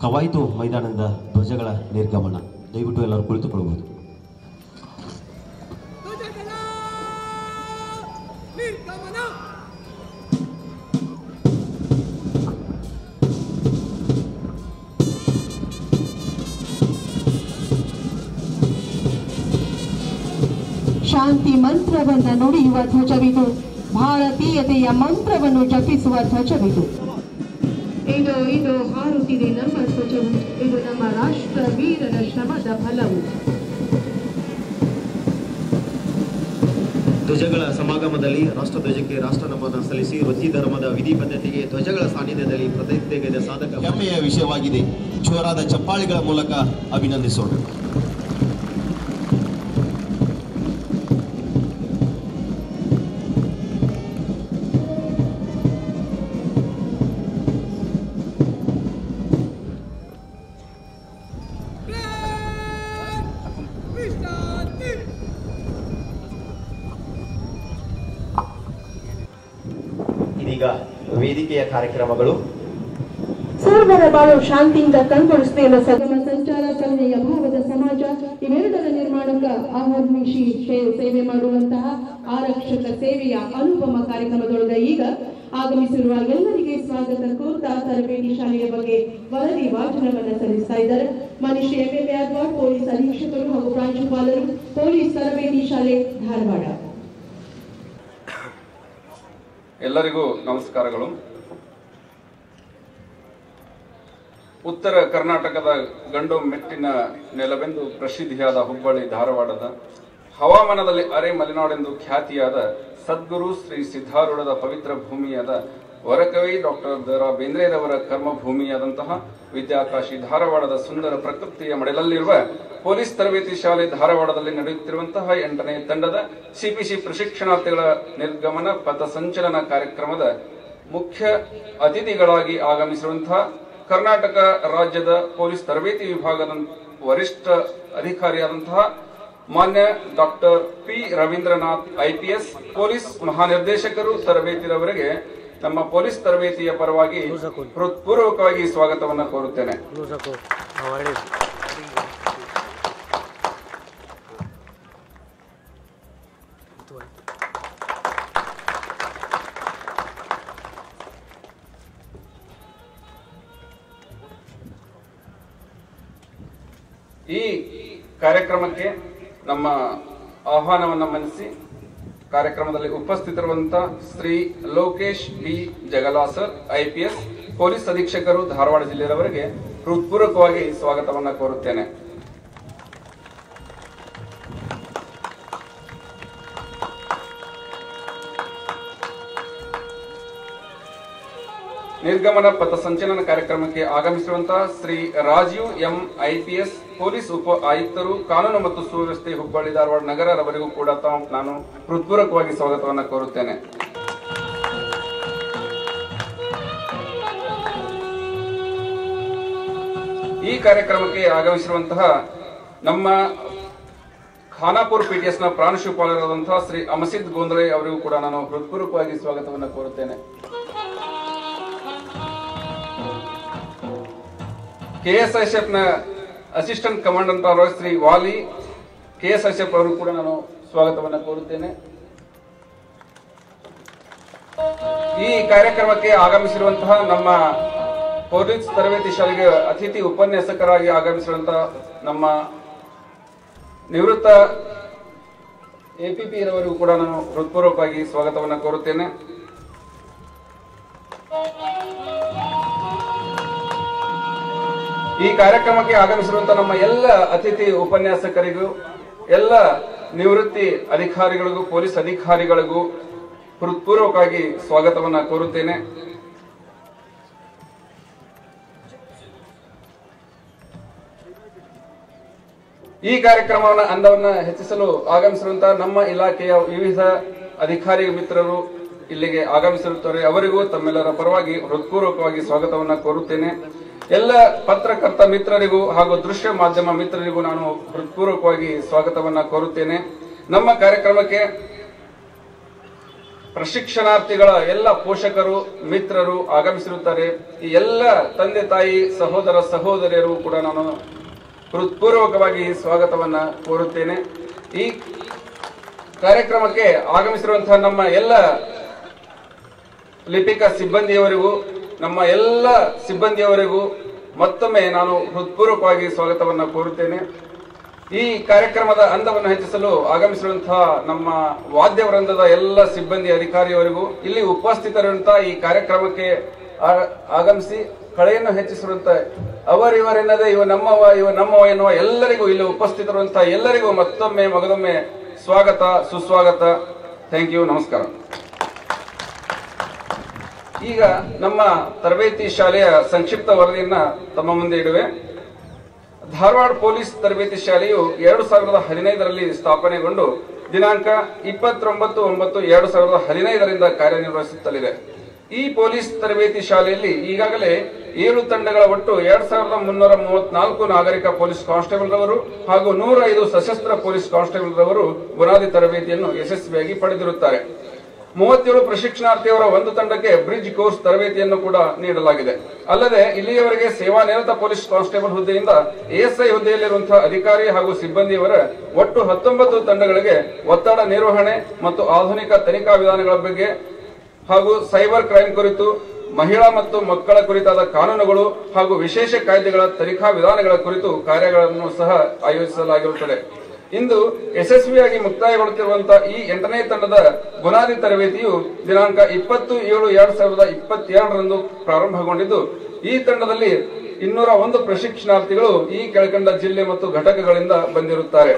ಕವಾಯಿತು ಮೈದಾನದ ಧ್ವಜಗಳ ನಿರ್ಗಮನ ದಯವಿಟ್ಟು ಎಲ್ಲರೂ ಕುಳಿತುಕೊಳ್ಳಬಹುದು. ಶಾಂತಿ ಮಂತ್ರವನ್ನು ನುಡಿಯುವ ಧ್ವಜವಿದು. ಭಾರತೀಯತೆಯ ಮಂತ್ರವನ್ನು ಜಪಿಸುವ ಧ್ವಜವಿದು. ಇದು ಇದು ಹಾರುತ್ತಿದೆ ನಮ್ಮ ಧ್ವಜವು ಇದು ನಮ್ಮ ರಾಷ್ಟ್ರ ವೀರರ ಶ್ರಮದ ಫಲವು. ಧ್ವಜಗಳ ಸಮಾಗಮದಲ್ಲಿ ರಾಷ್ಟ್ರಧ್ವಜಕ್ಕೆ ರಾಷ್ಟ್ರ ನಮನ ಸಲ್ಲಿಸಿ ವೃತ್ತಿ ಧರ್ಮದ ವಿಧಿ ಪದ್ಧತಿಗೆ ಧ್ವಜಗಳ ಸಾನ್ನಿಧ್ಯದಲ್ಲಿ ಪ್ರತಿಜ್ಞೆಗೆ ಸಾಧಕ ಹೆಮ್ಮೆಯ ವಿಷಯವಾಗಿದೆ. ಜೋರಾದ ಚಪ್ಪಾಳಿಗಳ ಮೂಲಕ ಅಭಿನಂದಿಸೋಣ. ಕಾರ್ಯಕ್ರಮಗಳು. ಸರ್ವರ ಬಾಳು ಶಾಂತಿಯಿಂದ ಕಂಗೊಳಿಸದೆ ಅನ್ನೋ ಸಗಮ ಸಂಚಾರ ಸಲಹೆಯ ಭಾವದ ಸಮಾಜ ಇವೆರಡರ ನಿರ್ಮಾಣಕ್ಕ ಆಹ್ವಾನಿಸಿ ಸೇವೆ ಮಾಡುವಂತಹ ಆರಕ್ಷಕ ಸೇವೆಯ ಅನುಪಮ ಕಾರ್ಯಕ್ರಮದೊಳಗೆ ಈಗ ಆಗಮಿಸಿರುವ ಎಲ್ಲರಿಗೆ ಸ್ವಾಗತ. ಕೋರ್ತಾ ತರಬೇತಿ ಶಾಲೆಯ ಬಗ್ಗೆ ವರದಿ ವಾಚನವನ್ನು ಸಲ್ಲಿಸ್ತಾ ಇದ್ದಾರೆ. ಮನುಷ್ಯ ಎಂಎಲ್ಎ ಅಥವಾ ಪೊಲೀಸ್ ಅಧೀಕ್ಷಕರು ಹಾಗೂ ಪ್ರಾಂಶುಪಾಲರು ಪೊಲೀಸ್ ತರಬೇತಿ ಶಾಲೆ ಧಾರವಾಡ. ಎಲ್ಲರಿಗೂ ನಮಸ್ಕಾರಗಳು. ಉತ್ತರ ಕರ್ನಾಟಕದ ಗಂಡು ಮೆಟ್ಟಿನ ನೆಲವೆಂದು ಪ್ರಸಿದ್ಧಿಯಾದ ಹುಬ್ಬಳ್ಳಿ ಧಾರವಾಡದ ಹವಾಮಾನದಲ್ಲಿ ಅರೆ ಮಲೆನಾಡೆಂದು ಖ್ಯಾತಿಯಾದ ಸದ್ಗುರು ಶ್ರೀ ಸಿದ್ಧಾರೂಢದ ಪವಿತ್ರ ಭೂಮಿಯಾದ ವರಕವಿ ಡಾಕ್ಟರ್ ದ. ರಾ ಬೇಂದ್ರೆರವರ ಕರ್ಮಭೂಮಿಯಾದಂತಹ ವಿದ್ಯಾಕಾಶಿ ಧಾರವಾಡದ ಸುಂದರ ಪ್ರಕೃತಿಯ ಮಡಲಲ್ಲಿರುವ ಪೊಲೀಸ್ ತರಬೇತಿ ಶಾಲೆ ಧಾರವಾಡದಲ್ಲಿ ನಡೆಯುತ್ತಿರುವಂತಹ ಎಂಟನೇ ತಂಡದ ಸಿಪಿಸಿ ಪ್ರಶಿಕ್ಷಣಾರ್ಥಿಗಳ ನಿರ್ಗಮನ, ಪಥಸಂಚಲನ ಕಾರ್ಯಕ್ರಮದ ಮುಖ್ಯ ಅತಿಥಿಗಳಾಗಿ ಆಗಮಿಸಿರುವಂತಹ ಕರ್ನಾಟಕ ರಾಜ್ಯದ ಪೊಲೀಸ್ ತರಬೇತಿ ವಿಭಾಗದ ವರಿಷ್ಠ ಅಧಿಕಾರಿಯಾದಂತಹ ಮಾನ್ಯ doctor P Ravindranath IPS police ಮಹಾನಿರ್ದೇಶಕರು ತರಬೇತಿಯವರೆಗೆ ನಮ್ಮ ಪೊಲೀಸ್ ತರಬೇತಿಯ ಪರವಾಗಿ ಹೃತ್ಪೂರ್ವಕವಾಗಿ ಸ್ವಾಗತವನ್ನು ಕೋರುತ್ತೇನೆ. ಕಾರ್ಯಕ್ರಮಕ್ಕೆ ನಮ್ಮ ಆಹ್ವಾನವನ್ನು ಮನ್ನಿಸಿ ಕಾರ್ಯಕ್ರಮದಲ್ಲಿ ಉಪಸ್ಥಿತರುವಂತಹ Shri Lokesh B Jagalasar IPS police ಅಧೀಕ್ಷಕರು Dharwad ಜಿಲ್ಲೆಯವರಿಗೆ ಹೃತ್ಪೂರ್ವಕವಾಗಿ ಸ್ವಾಗತವನ್ನು ಕೋರುತ್ತೇನೆ. ನಿರ್ಗಮನ ಪಥ ಸಂಚಲನ ಕಾರ್ಯಕ್ರಮಕ್ಕೆ ಆಗಮಿಸಿರುವಂತಹ Shri Rajeev M IPS police ಉಪ ಆಯುಕ್ತರು ಕಾನೂನು ಮತ್ತು ಸುವ್ಯವಸ್ಥೆ ಹುಬ್ಬಳ್ಳಿ ಧಾರವಾಡ ನಗರವರೆಗೂ ಕೂಡ ನಾನು ಹೃತ್ಪೂರ್ವಕವಾಗಿ ಸ್ವಾಗತವನ್ನು ಕೋರುತ್ತೇನೆ. ಈ ಕಾರ್ಯಕ್ರಮಕ್ಕೆ ಆಗಮಿಸಿರುವಂತಹ ನಮ್ಮ ಖಾನಾಪುರ್ನ ಪ್ರಾಂಶುಪಾಲರಾದಂತಹ ಶ್ರೀ ಅಮಸಿದ್ ಗೋಂದ್ರೆ ಅವರಿಗೂ ಕೂಡ ನಾನು ಹೃತ್ಪೂರ್ವಕವಾಗಿ ಸ್ವಾಗತವನ್ನು ಕೋರುತ್ತೇನೆ. ಕೆಎಸ್ಐಎಫ್ನ assistant commandant R Shri Wali K S KSIF ಅವರು ಕೂಡ ನಾನು ಸ್ವಾಗತವನ್ನು ಕೋರುತ್ತೇನೆ. ಈ ಕಾರ್ಯಕ್ರಮಕ್ಕೆ ಆಗಮಿಸಿರುವಂತಹ ನಮ್ಮ ಪೊಲೀಸ್ ತರಬೇತಿ ಶಾಲೆಗೆ ಅತಿಥಿ ಉಪನ್ಯಾಸಕರಾಗಿ ಆಗಮಿಸಿರುವಂತಹ ನಮ್ಮ ನಿವೃತ್ತ ಎಪಿಪಿ ರವರಿಗೂ ಕೂಡ ನಾನು ಹೃತ್ಪೂರ್ವಕವಾಗಿ ಸ್ವಾಗತವನ್ನು ಕೋರುತ್ತೇನೆ. ಈ ಕಾರ್ಯಕ್ರಮಕ್ಕೆ ಆಗಮಿಸಿರುವಂತಹ ನಮ್ಮ ಎಲ್ಲ ಅತಿಥಿ ಉಪನ್ಯಾಸಕರಿಗೂ, ಎಲ್ಲ ನಿವೃತ್ತಿ ಅಧಿಕಾರಿಗಳಿಗೂ, ಪೊಲೀಸ್ ಅಧಿಕಾರಿಗಳಿಗೂ ಹೃತ್ಪೂರ್ವಕವಾಗಿ ಸ್ವಾಗತವನ್ನ ಕೋರುತ್ತೇನೆ. ಈ ಕಾರ್ಯಕ್ರಮವನ್ನ ಅಂದವನ್ನ ಹೆಚ್ಚಿಸಲು ಆಗಮಿಸಿರುವಂತಹ ನಮ್ಮ ಇಲಾಖೆಯ ವಿವಿಧ ಅಧಿಕಾರಿ ಮಿತ್ರರು ಇಲ್ಲಿಗೆ ಆಗಮಿಸಿರುತ್ತಾರೆ. ಅವರಿಗೂ ತಮ್ಮೆಲ್ಲರ ಪರವಾಗಿ ಹೃತ್ಪೂರ್ವಕವಾಗಿ ಸ್ವಾಗತವನ್ನ ಕೋರುತ್ತೇನೆ. ಎಲ್ಲ ಪತ್ರಕರ್ತ ಮಿತ್ರರಿಗೂ ಹಾಗೂ ದೃಶ್ಯ ಮಾಧ್ಯಮ ಮಿತ್ರರಿಗೂ ನಾನು ಹೃತ್ಪೂರ್ವಕವಾಗಿ ಸ್ವಾಗತವನ್ನ ಕೋರುತ್ತೇನೆ. ನಮ್ಮ ಕಾರ್ಯಕ್ರಮಕ್ಕೆ ಪ್ರಶಿಕ್ಷಣಾರ್ಥಿಗಳ ಎಲ್ಲ ಪೋಷಕರು, ಮಿತ್ರರು ಆಗಮಿಸಿರುತ್ತಾರೆ. ಈ ಎಲ್ಲ ತಂದೆ, ತಾಯಿ, ಸಹೋದರ, ಸಹೋದರಿಯರು ಕೂಡ ನಾನು ಹೃತ್ಪೂರ್ವಕವಾಗಿ ಸ್ವಾಗತವನ್ನ ಕೋರುತ್ತೇನೆ. ಈ ಕಾರ್ಯಕ್ರಮಕ್ಕೆ ಆಗಮಿಸಿರುವಂತಹ ನಮ್ಮ ಎಲ್ಲ ಲಿಪಿಕಾ ಸಿಬ್ಬಂದಿಯವರಿಗೂ ನಮ್ಮ ಎಲ್ಲ ಸಿಬ್ಬಂದಿಯವರಿಗೂ ಮತ್ತೊಮ್ಮೆ ನಾನು ಹೃತ್ಪೂರ್ವಕವಾಗಿ ಸ್ವಾಗತವನ್ನು ಕೋರುತ್ತೇನೆ. ಈ ಕಾರ್ಯಕ್ರಮದ ಅಂದವನ್ನು ಹೆಚ್ಚಿಸಲು ಆಗಮಿಸಿರುವಂತಹ ನಮ್ಮ ವಾದ್ಯ ವೃಂದದ ಎಲ್ಲ ಸಿಬ್ಬಂದಿ ಅಧಿಕಾರಿಯವರಿಗೂ ಇಲ್ಲಿ ಉಪಸ್ಥಿತರಂತ ಈ ಕಾರ್ಯಕ್ರಮಕ್ಕೆ ಆಗಮಿಸಿ ಕಳೆಯನ್ನು ಹೆಚ್ಚಿಸಿರುವಂತ ಅವರಿವರೆನ್ನದೇ ಇವ ನಮ್ಮವ ಇವ ನಮ್ಮವ ಎನ್ನುವ ಎಲ್ಲರಿಗೂ ಇಲ್ಲಿ ಉಪಸ್ಥಿತರುವಂತಹ ಎಲ್ಲರಿಗೂ ಮತ್ತೊಮ್ಮೆ ಮಗದೊಮ್ಮೆ ಸ್ವಾಗತ, ಸುಸ್ವಾಗತ. ಥ್ಯಾಂಕ್ ಯು ನಮಸ್ಕಾರ. ಈಗ ನಮ್ಮ ತರಬೇತಿ ಶಾಲೆಯ ಸಂಕ್ಷಿಪ್ತ ವರದಿಯನ್ನ ತಮ್ಮ ಮುಂದೆ ಇಡುವೆ. ಧಾರವಾಡ ಪೊಲೀಸ್ ತರಬೇತಿ ಶಾಲೆಯು ಎರಡು ಸಾವಿರದ ಹದಿನೈದರಲ್ಲಿ ಸ್ಥಾಪನೆಗೊಂಡು ದಿನಾಂಕ ಇಪ್ಪತ್ತೊಂಬತ್ತು ಒಂಬತ್ತು ಎರಡು ಸಾವಿರದ ಹದಿನೈದರಿಂದ ಕಾರ್ಯನಿರ್ವಹಿಸುತ್ತಲಿದೆ. ಈ ಪೊಲೀಸ್ ತರಬೇತಿ ಶಾಲೆಯಲ್ಲಿ ಈಗಾಗಲೇ ಏಳು ತಂಡಗಳ ಒಟ್ಟು ಎರಡ್ ಸಾವಿರದ ಮುನ್ನೂರ ಮೂವತ್ನಾಲ್ಕು ನಾಗರಿಕ ಪೊಲೀಸ್ ಕಾನ್ಸ್ಟೇಬಲ್ ರವರು ಹಾಗೂ ನೂರ ಐದು ಸಶಸ್ತ್ರ ಪೊಲೀಸ್ ಕಾನ್ಸ್ಟೇಬಲ್ ರವರು ಬುನಾದಿ ತರಬೇತಿಯನ್ನು ಯಶಸ್ವಿಯಾಗಿ ಪಡೆದಿರುತ್ತಾರೆ. ಮೂವತ್ತೇಳು ಪ್ರಶಿಕ್ಷಣಾರ್ಥಿಯವರ ಒಂದು ತಂಡಕ್ಕೆ ಬ್ರಿಡ್ಜ್ ಕೋರ್ಸ್ ತರಬೇತಿಯನ್ನು ಕೂಡ ನೀಡಲಾಗಿದೆ. ಅಲ್ಲದೆ ಇಲ್ಲಿಯವರೆಗೆ ಸೇವಾ ನಿರತ ಪೊಲೀಸ್ ಕಾನ್ಸ್ಟೇಬಲ್ ಹುದ್ದೆಯಿಂದ ಎಎಸ್ಐ ಹುದ್ದೆಯಲ್ಲಿರುವಂತಹ ಅಧಿಕಾರಿ ಹಾಗೂ ಸಿಬ್ಬಂದಿಯವರ ಒಟ್ಟು ಹತ್ತೊಂಬತ್ತು ತಂಡಗಳಿಗೆ ಒತ್ತಡ ನಿರ್ವಹಣೆ ಮತ್ತು ಆಧುನಿಕ ತನಿಖಾ ವಿಧಾನಗಳ ಬಗ್ಗೆ ಹಾಗೂ ಸೈಬರ್ ಕ್ರೈಮ್ ಕುರಿತು, ಮಹಿಳಾ ಮತ್ತು ಮಕ್ಕಳ ಕುರಿತಾದ ಕಾನೂನುಗಳು ಹಾಗೂ ವಿಶೇಷ ಕಾಯ್ದೆಗಳ ತನಿಖಾ ವಿಧಾನಗಳ ಕುರಿತು ಕಾರ್ಯಗಳನ್ನು ಸಹ ಆಯೋಜಿಸಲಾಗಿರುತ್ತದೆ. ಇಂದು ಯಶಸ್ವಿಯಾಗಿ ಮುಕ್ತಾಯಗೊಳ್ಳುತ್ತಿರುವಂತಹ ಈ ಎಂಟನೇ ತಂಡದ ಬುನಾದಿ ತರಬೇತಿಯು ದಿನಾಂಕ ಇಪ್ಪತ್ತು ಏಳು ಎರಡ್ ಸಾವಿರದ ಇಪ್ಪತ್ತೆರಡರಂದು ಪ್ರಾರಂಭಗೊಂಡಿದ್ದು, ಈ ತಂಡದಲ್ಲಿ ಇನ್ನೂರ ಒಂದು ಪ್ರಶಿಕ್ಷಣಾರ್ಥಿಗಳು ಈ ಕೆಳಕಂಡ ಜಿಲ್ಲೆ ಮತ್ತು ಘಟಕಗಳಿಂದ ಬಂದಿರುತ್ತಾರೆ.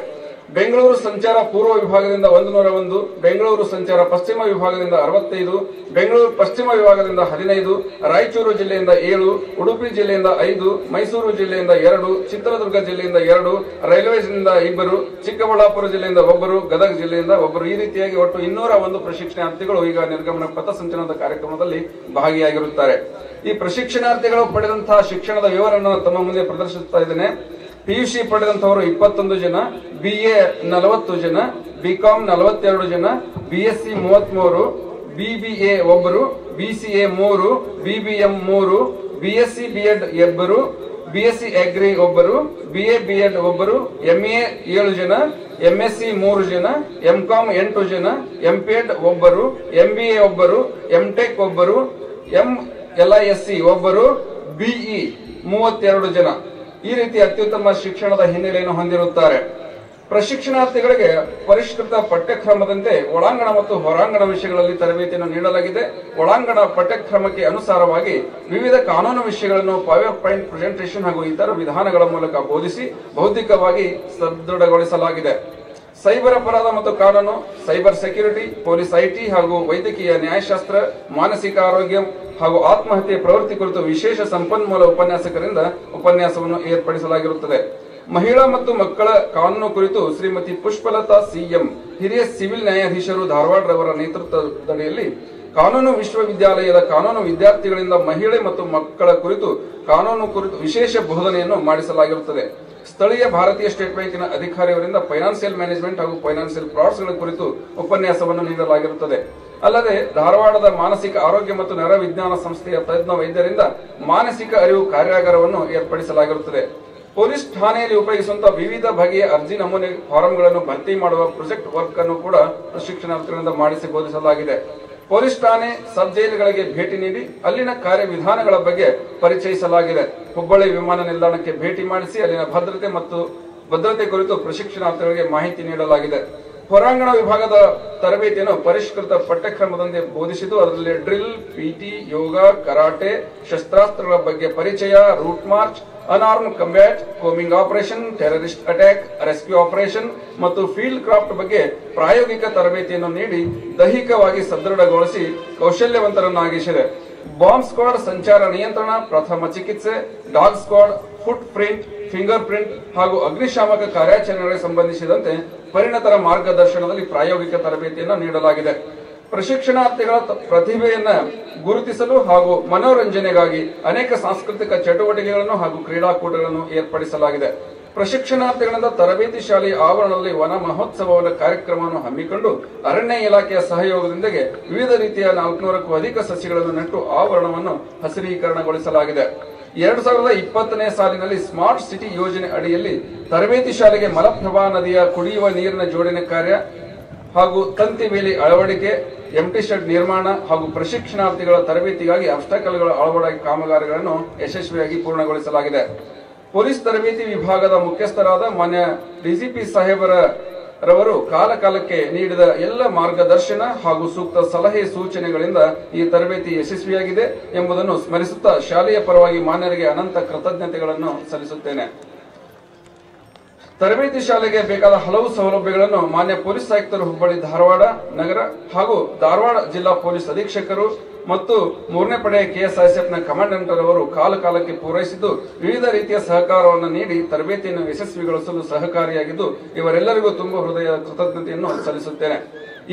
ಬೆಂಗಳೂರು ಸಂಚಾರ ಪೂರ್ವ ವಿಭಾಗದಿಂದ ಒಂದು ನೂರ ಒಂದು, ಬೆಂಗಳೂರು ಸಂಚಾರ ಪಶ್ಚಿಮ ವಿಭಾಗದಿಂದ ಅರವತ್ತೈದು, ಬೆಂಗಳೂರು ಪಶ್ಚಿಮ ವಿಭಾಗದಿಂದ ಹದಿನೈದು, ರಾಯಚೂರು ಜಿಲ್ಲೆಯಿಂದ ಏಳು, ಉಡುಪಿ ಜಿಲ್ಲೆಯಿಂದ ಐದು, ಮೈಸೂರು ಜಿಲ್ಲೆಯಿಂದ ಎರಡು, ಚಿತ್ರದುರ್ಗ ಜಿಲ್ಲೆಯಿಂದ ಎರಡು, ರೈಲ್ವೇಸ್ನಿಂದ ಇಬ್ಬರು, ಚಿಕ್ಕಬಳ್ಳಾಪುರ ಜಿಲ್ಲೆಯಿಂದ ಒಬ್ಬರು, ಗದಗ ಜಿಲ್ಲೆಯಿಂದ ಒಬ್ಬರು. ಈ ರೀತಿಯಾಗಿ ಒಟ್ಟು ಇನ್ನೂರ ಒಂದು ಪ್ರಶಿಕ್ಷಣಾರ್ಥಿಗಳು ಈಗ ನಿರ್ಗಮನ ಪಥಸಂಚಲನದ ಕಾರ್ಯಕ್ರಮದಲ್ಲಿ ಭಾಗಿಯಾಗಿರುತ್ತಾರೆ. ಈ ಪ್ರಶಿಕ್ಷಣಾರ್ಥಿಗಳು ಪಡೆದಂತಹ ಶಿಕ್ಷಣದ ವಿವರವನ್ನು ತಮ್ಮ ಮುಂದೆ ಪ್ರದರ್ಶಿಸುತ್ತಾ ಇದ್ದೇನೆ. ಪಿಯುಸಿ ಪಡೆದಂತವರು ಇಪ್ಪತ್ತೊಂದು ಜನ ಬಿ ಎ ನಲವತ್ತು ಜನ ಬಿ ಕಾಮ್ ನಲವತ್ತೆರಡು ಜನ ಬಿ ಎಸ್ ಸಿ ಮೂವತ್ಮೂರು ಎ ಒಬ್ಬರು ಬಿ ಸಿ ಎ ಮೂರು ಬಿ ಬಿ ಎಂ ಮೂರು B S C B Ed ಇಬ್ಬರು ಬಿ ಎಸ್ ಸಿ ಅಗ್ರಿ ಒಬ್ಬರು ಬಿ ಎ ಬಿ ಎಡ್ ಒಬ್ಬರು ಎಂಎ ಏಳು ಜನ ಎಂ ಎಸ್ ಸಿ ಮೂರು ಜನ ಎಂಕಾಂ ಎಂಟು ಜನ ಎಂ ಪಿ ಎಡ್ ಒಬ್ಬರು ಎಂಬಿಎ ಒಬ್ಬರು ಎಂಟೆಕ್ ಒಬ್ಬರು ಎಂ ಎಲ್ಐಎಸ್ಸಿ ಒಬ್ಬರು ಬಿಇ ಮೂವತ್ತೆರಡು ಜನ. ಈ ರೀತಿ ಅತ್ಯುತ್ತಮ ಶಿಕ್ಷಣದ ಹಿನ್ನೆಲೆಯನ್ನು ಹೊಂದಿರುತ್ತಾರೆ. ಪ್ರಶಿಕ್ಷಣಾರ್ಥಿಗಳಿಗೆ ಪರಿಷ್ಕೃತ ಪಠ್ಯಕ್ರಮದಂತೆ ಒಳಾಂಗಣ ಮತ್ತು ಹೊರಾಂಗಣ ವಿಷಯಗಳಲ್ಲಿ ತರಬೇತಿಯನ್ನು ನೀಡಲಾಗಿದೆ. ಒಳಾಂಗಣ ಪಠ್ಯಕ್ರಮಕ್ಕೆ ಅನುಸಾರವಾಗಿ ವಿವಿಧ ಕಾನೂನು ವಿಷಯಗಳನ್ನು ಪವರ್ ಪಾಯಿಂಟ್ ಪ್ರೆಸೆಂಟೇಷನ್ ಹಾಗೂ ಇತರ ವಿಧಾನಗಳ ಮೂಲಕ ಬೋಧಿಸಿ ಬೌದ್ಧಿಕವಾಗಿ ಸದೃಢಗೊಳಿಸಲಾಗಿದೆ. ಸೈಬರ್ ಅಪರಾಧ ಮತ್ತು ಕಾನೂನು, ಸೈಬರ್ ಸೆಕ್ಯೂರಿಟಿ, ಪೊಲೀಸ್ ಐಟಿ ಹಾಗೂ ವೈದ್ಯಕೀಯ ನ್ಯಾಯಶಾಸ್ತ್ರ, ಮಾನಸಿಕ ಆರೋಗ್ಯ ಹಾಗೂ ಆತ್ಮಹತ್ಯೆ ಪ್ರವೃತ್ತಿ ಕುರಿತು ವಿಶೇಷ ಸಂಪನ್ಮೂಲ ಉಪನ್ಯಾಸಕರಿಂದ ಉಪನ್ಯಾಸವನ್ನು ಏರ್ಪಡಿಸಲಾಗಿರುತ್ತದೆ. ಮಹಿಳಾ ಮತ್ತು ಮಕ್ಕಳ ಕಾನೂನು ಕುರಿತು ಶ್ರೀಮತಿ ಪುಷ್ಪಲತಾ ಸಿಎಂ ಹಿರಿಯ ಸಿವಿಲ್ ನ್ಯಾಯಾಧೀಶರು ಧಾರವಾಡರವರ ನೇತೃತ್ವದಡಿಯಲ್ಲಿ ಕಾನೂನು ವಿಶ್ವವಿದ್ಯಾಲಯದ ಕಾನೂನು ವಿದ್ಯಾರ್ಥಿಗಳಿಂದ ಮಹಿಳೆ ಮತ್ತು ಮಕ್ಕಳ ಕುರಿತು ಕಾನೂನು ಕುರಿತು ವಿಶೇಷ ಬೋಧನೆಯನ್ನು ಮಾಡಿಸಲಾಗಿರುತ್ತದೆ. ಸ್ಥಳೀಯ ಭಾರತೀಯ ಸ್ಟೇಟ್ ಬ್ಯಾಂಕಿನ ಅಧಿಕಾರಿಯವರಿಂದ ಫೈನಾನ್ಸಿಯಲ್ ಮ್ಯಾನೇಜ್ಮೆಂಟ್ ಹಾಗೂ ಫೈನಾನ್ಸಿಯಲ್ ಫ್ರಾಡ್ಸ್ಗಳ ಕುರಿತು ಉಪನ್ಯಾಸವನ್ನು ನೀಡಲಾಗಿರುತ್ತದೆ. ಅಲ್ಲದೆ ಧಾರವಾಡದ ಮಾನಸಿಕ ಆರೋಗ್ಯ ಮತ್ತು ನರವಿಜ್ಞಾನ ಸಂಸ್ಥೆಯ ತಜ್ಞ ವೈದ್ಯರಿಂದ ಮಾನಸಿಕ ಅರಿವು ಕಾರ್ಯಾಗಾರವನ್ನು ಏರ್ಪಡಿಸಲಾಗಿರುತ್ತದೆ. ಪೊಲೀಸ್ ಠಾಣೆಯಲ್ಲಿ ಉಪಯೋಗಿಸುವಂತಹ ವಿವಿಧ ಬಗೆಯ ಅರ್ಜಿ ನಮೂನೆ ಫಾರಂಗಳನ್ನು ಭರ್ತಿ ಮಾಡುವ ಪ್ರಾಜೆಕ್ಟ್ ವರ್ಕ್ ಅನ್ನು ಕೂಡ ಪ್ರಶಿಕ್ಷಣಾರ್ಥಿಗಳಿಂದ ಮಾಡಿಸಿ ಬೋಧಿಸಲಾಗಿದೆ. ಪೊಲೀಸ್ ಠಾಣೆ ಸಬ್ ಜೈಲುಗಳಿಗೆ ಭೇಟಿ ನೀಡಿ ಅಲ್ಲಿನ ಕಾರ್ಯವಿಧಾನಗಳ ಬಗ್ಗೆ ಪರಿಚಯಿಸಲಾಗಿದೆ. ಹುಬ್ಬಳ್ಳಿ ವಿಮಾನ ನಿಲ್ದಾಣಕ್ಕೆ ಭೇಟಿ ಮಾಡಿಸಿ ಅಲ್ಲಿನ ಭದ್ರತೆ ಮತ್ತು ಭದ್ರತೆ ಕುರಿತು ಪ್ರಶಿಕ್ಷಣಾರ್ಥಿಗಳಿಗೆ ಮಾಹಿತಿ ನೀಡಲಾಗಿದೆ. ಹೊರಾಂಗಣ ವಿಭಾಗದ ತರಬೇತಿಯನ್ನು ಪರಿಷ್ಕೃತ ಪಠ್ಯಕ್ರಮದಂತೆ ಬೋಧಿಸಿದ್ದು, ಅದರಲ್ಲಿ ಡ್ರಿಲ್, ಪಿಟಿ, ಯೋಗ, ಕರಾಟೆ, ಶಸ್ತ್ರಾಸ್ತ್ರಗಳ ಬಗ್ಗೆ ಪರಿಚಯ, route march, unarmed combat, combing operation, terrorist attack, rescue operation ಮತ್ತು ಫೀಲ್ಡ್ ಕ್ರಾಫ್ಟ್ ಬಗ್ಗೆ ಪ್ರಾಯೋಗಿಕ ತರಬೇತಿಯನ್ನು ನೀಡಿ ದೈಹಿಕವಾಗಿ ಸದೃಢಗೊಳಿಸಿ ಕೌಶಲ್ಯವಂತರನ್ನಾಗಿಸಿದೆ. ಬಾಂಬ್ ಸ್ಕ್ವಾಡ್ ಸಂಚಾರ ನಿಯಂತ್ರಣ, ಪ್ರಥಮ ಚಿಕಿತ್ಸೆ, dog squad foot print finger print ಹಾಗೂ ಅಗ್ನಿಶಾಮಕ ಕಾರ್ಯಾಚರಣೆಗೆ ಸಂಬಂಧಿಸಿದಂತೆ ಪರಿಣತರ ಮಾರ್ಗದರ್ಶನದಲ್ಲಿ ಪ್ರಾಯೋಗಿಕ ತರಬೇತಿಯನ್ನು ನೀಡಲಾಗಿದೆ. ಪ್ರಶಿಕ್ಷಣಾರ್ಥಿಗಳ ಪ್ರತಿಭೆಯನ್ನ ಗುರುತಿಸಲು ಹಾಗೂ ಮನೋರಂಜನೆಗಾಗಿ ಅನೇಕ ಸಾಂಸ್ಕೃತಿಕ ಚಟುವಟಿಕೆಗಳನ್ನು ಹಾಗೂ ಕ್ರೀಡಾಕೂಟಗಳನ್ನು ಏರ್ಪಡಿಸಲಾಗಿದೆ. ಪ್ರಶಿಕ್ಷಣಾರ್ಥಿಗಳಿಂದ ತರಬೇತಿ ಶಾಲೆಯ ಆವರಣದಲ್ಲಿ ವನ ಮಹೋತ್ಸವವನ್ನು ಕಾರ್ಯಕ್ರಮವನ್ನು ಹಮ್ಮಿಕೊಂಡು ಅರಣ್ಯ ಇಲಾಖೆಯ ಸಹಯೋಗದೊಂದಿಗೆ ವಿವಿಧ ರೀತಿಯ ನಾಲ್ಕುನೂರಕ್ಕೂ ಅಧಿಕ ಸಸಿಗಳನ್ನು ನೆಟ್ಟು ಆವರಣವನ್ನು ಹಸಿರೀಕರಣಗೊಳಿಸಲಾಗಿದೆ. ಎರಡು ಸಾವಿರದ ಇಪ್ಪತ್ತನೇ ಸಾಲಿನಲ್ಲಿ ಸ್ಮಾರ್ಟ್ ಸಿಟಿ ಯೋಜನೆ ಅಡಿಯಲ್ಲಿ ತರಬೇತಿ ಶಾಲೆಗೆ ಮಲಪ್ರಭಾ ನದಿಯ ಕುಡಿಯುವ ನೀರಿನ ಜೋಡಣೆ ಕಾರ್ಯ ಹಾಗೂ ತಂತಿ ಬೇಲಿ ಅಳವಡಿಕೆ ಎಂಟಿ ಶೆಡ್ ನಿರ್ಮಾಣ ಹಾಗೂ ಪ್ರಶಿಕ್ಷಣಾರ್ಥಿಗಳ ತರಬೇತಿಗಾಗಿ ಅಬ್ಸ್ಟಾಕಲ್ಗಳ ಅಳವಡಿಕೆ ಕಾಮಗಾರಿಗಳನ್ನು ಯಶಸ್ವಿಯಾಗಿ ಪೂರ್ಣಗೊಳಿಸಲಾಗಿದೆ. ಪೊಲೀಸ್ ತರಬೇತಿ ವಿಭಾಗದ ಮುಖ್ಯಸ್ಥರಾದ ಮಾನ್ಯ ಡಿಜಿಪಿ ಸಾಹೇಬರ ರವರು ಕಾಲಕಾಲಕ್ಕೆ ನೀಡಿದ ಎಲ್ಲ ಮಾರ್ಗದರ್ಶನ ಹಾಗೂ ಸೂಕ್ತ ಸಲಹೆ ಸೂಚನೆಗಳಿಂದ ಈ ತರಬೇತಿ ಯಶಸ್ವಿಯಾಗಿದೆ ಎಂಬುದನ್ನು ಸ್ಮರಿಸುತ್ತಾ ಶಾಲೆಯ ಪರವಾಗಿ ಮಾನ್ಯರಿಗೆ ಅನಂತ ಕೃತಜ್ಞತೆಗಳನ್ನು ಸಲ್ಲಿಸುತ್ತೇನೆ. ತರಬೇತಿ ಶಾಲೆಗೆ ಬೇಕಾದ ಹಲವು ಸೌಲಭ್ಯಗಳನ್ನು ಮಾನ್ಯ ಪೊಲೀಸ್ ಆಯುಕ್ತರು ಹುಬ್ಬಳ್ಳಿ ಧಾರವಾಡ ನಗರ ಹಾಗೂ ಧಾರವಾಡ ಜಿಲ್ಲಾ ಪೊಲೀಸ್ ಅಧೀಕ್ಷಕರು ಮತ್ತು ಮೂರನೇ ಪಡೆಯ ನ ಕಮಾಂಡೆಂಟ್ ಅವರು ಕಾಲು ಕಾಲಕ್ಕೆ ಪೂರೈಸಿದ್ದು, ವಿವಿಧ ರೀತಿಯ ಸಹಕಾರವನ್ನು ನೀಡಿ ತರಬೇತಿಯನ್ನು ಯಶಸ್ವಿಗೊಳಿಸಲು ಸಹಕಾರಿಯಾಗಿದ್ದು, ಇವರೆಲ್ಲರಿಗೂ ತುಂಬಾ ಹೃದಯ ಕೃತಜ್ಞತೆಯನ್ನು ಸಲ್ಲಿಸುತ್ತೇನೆ.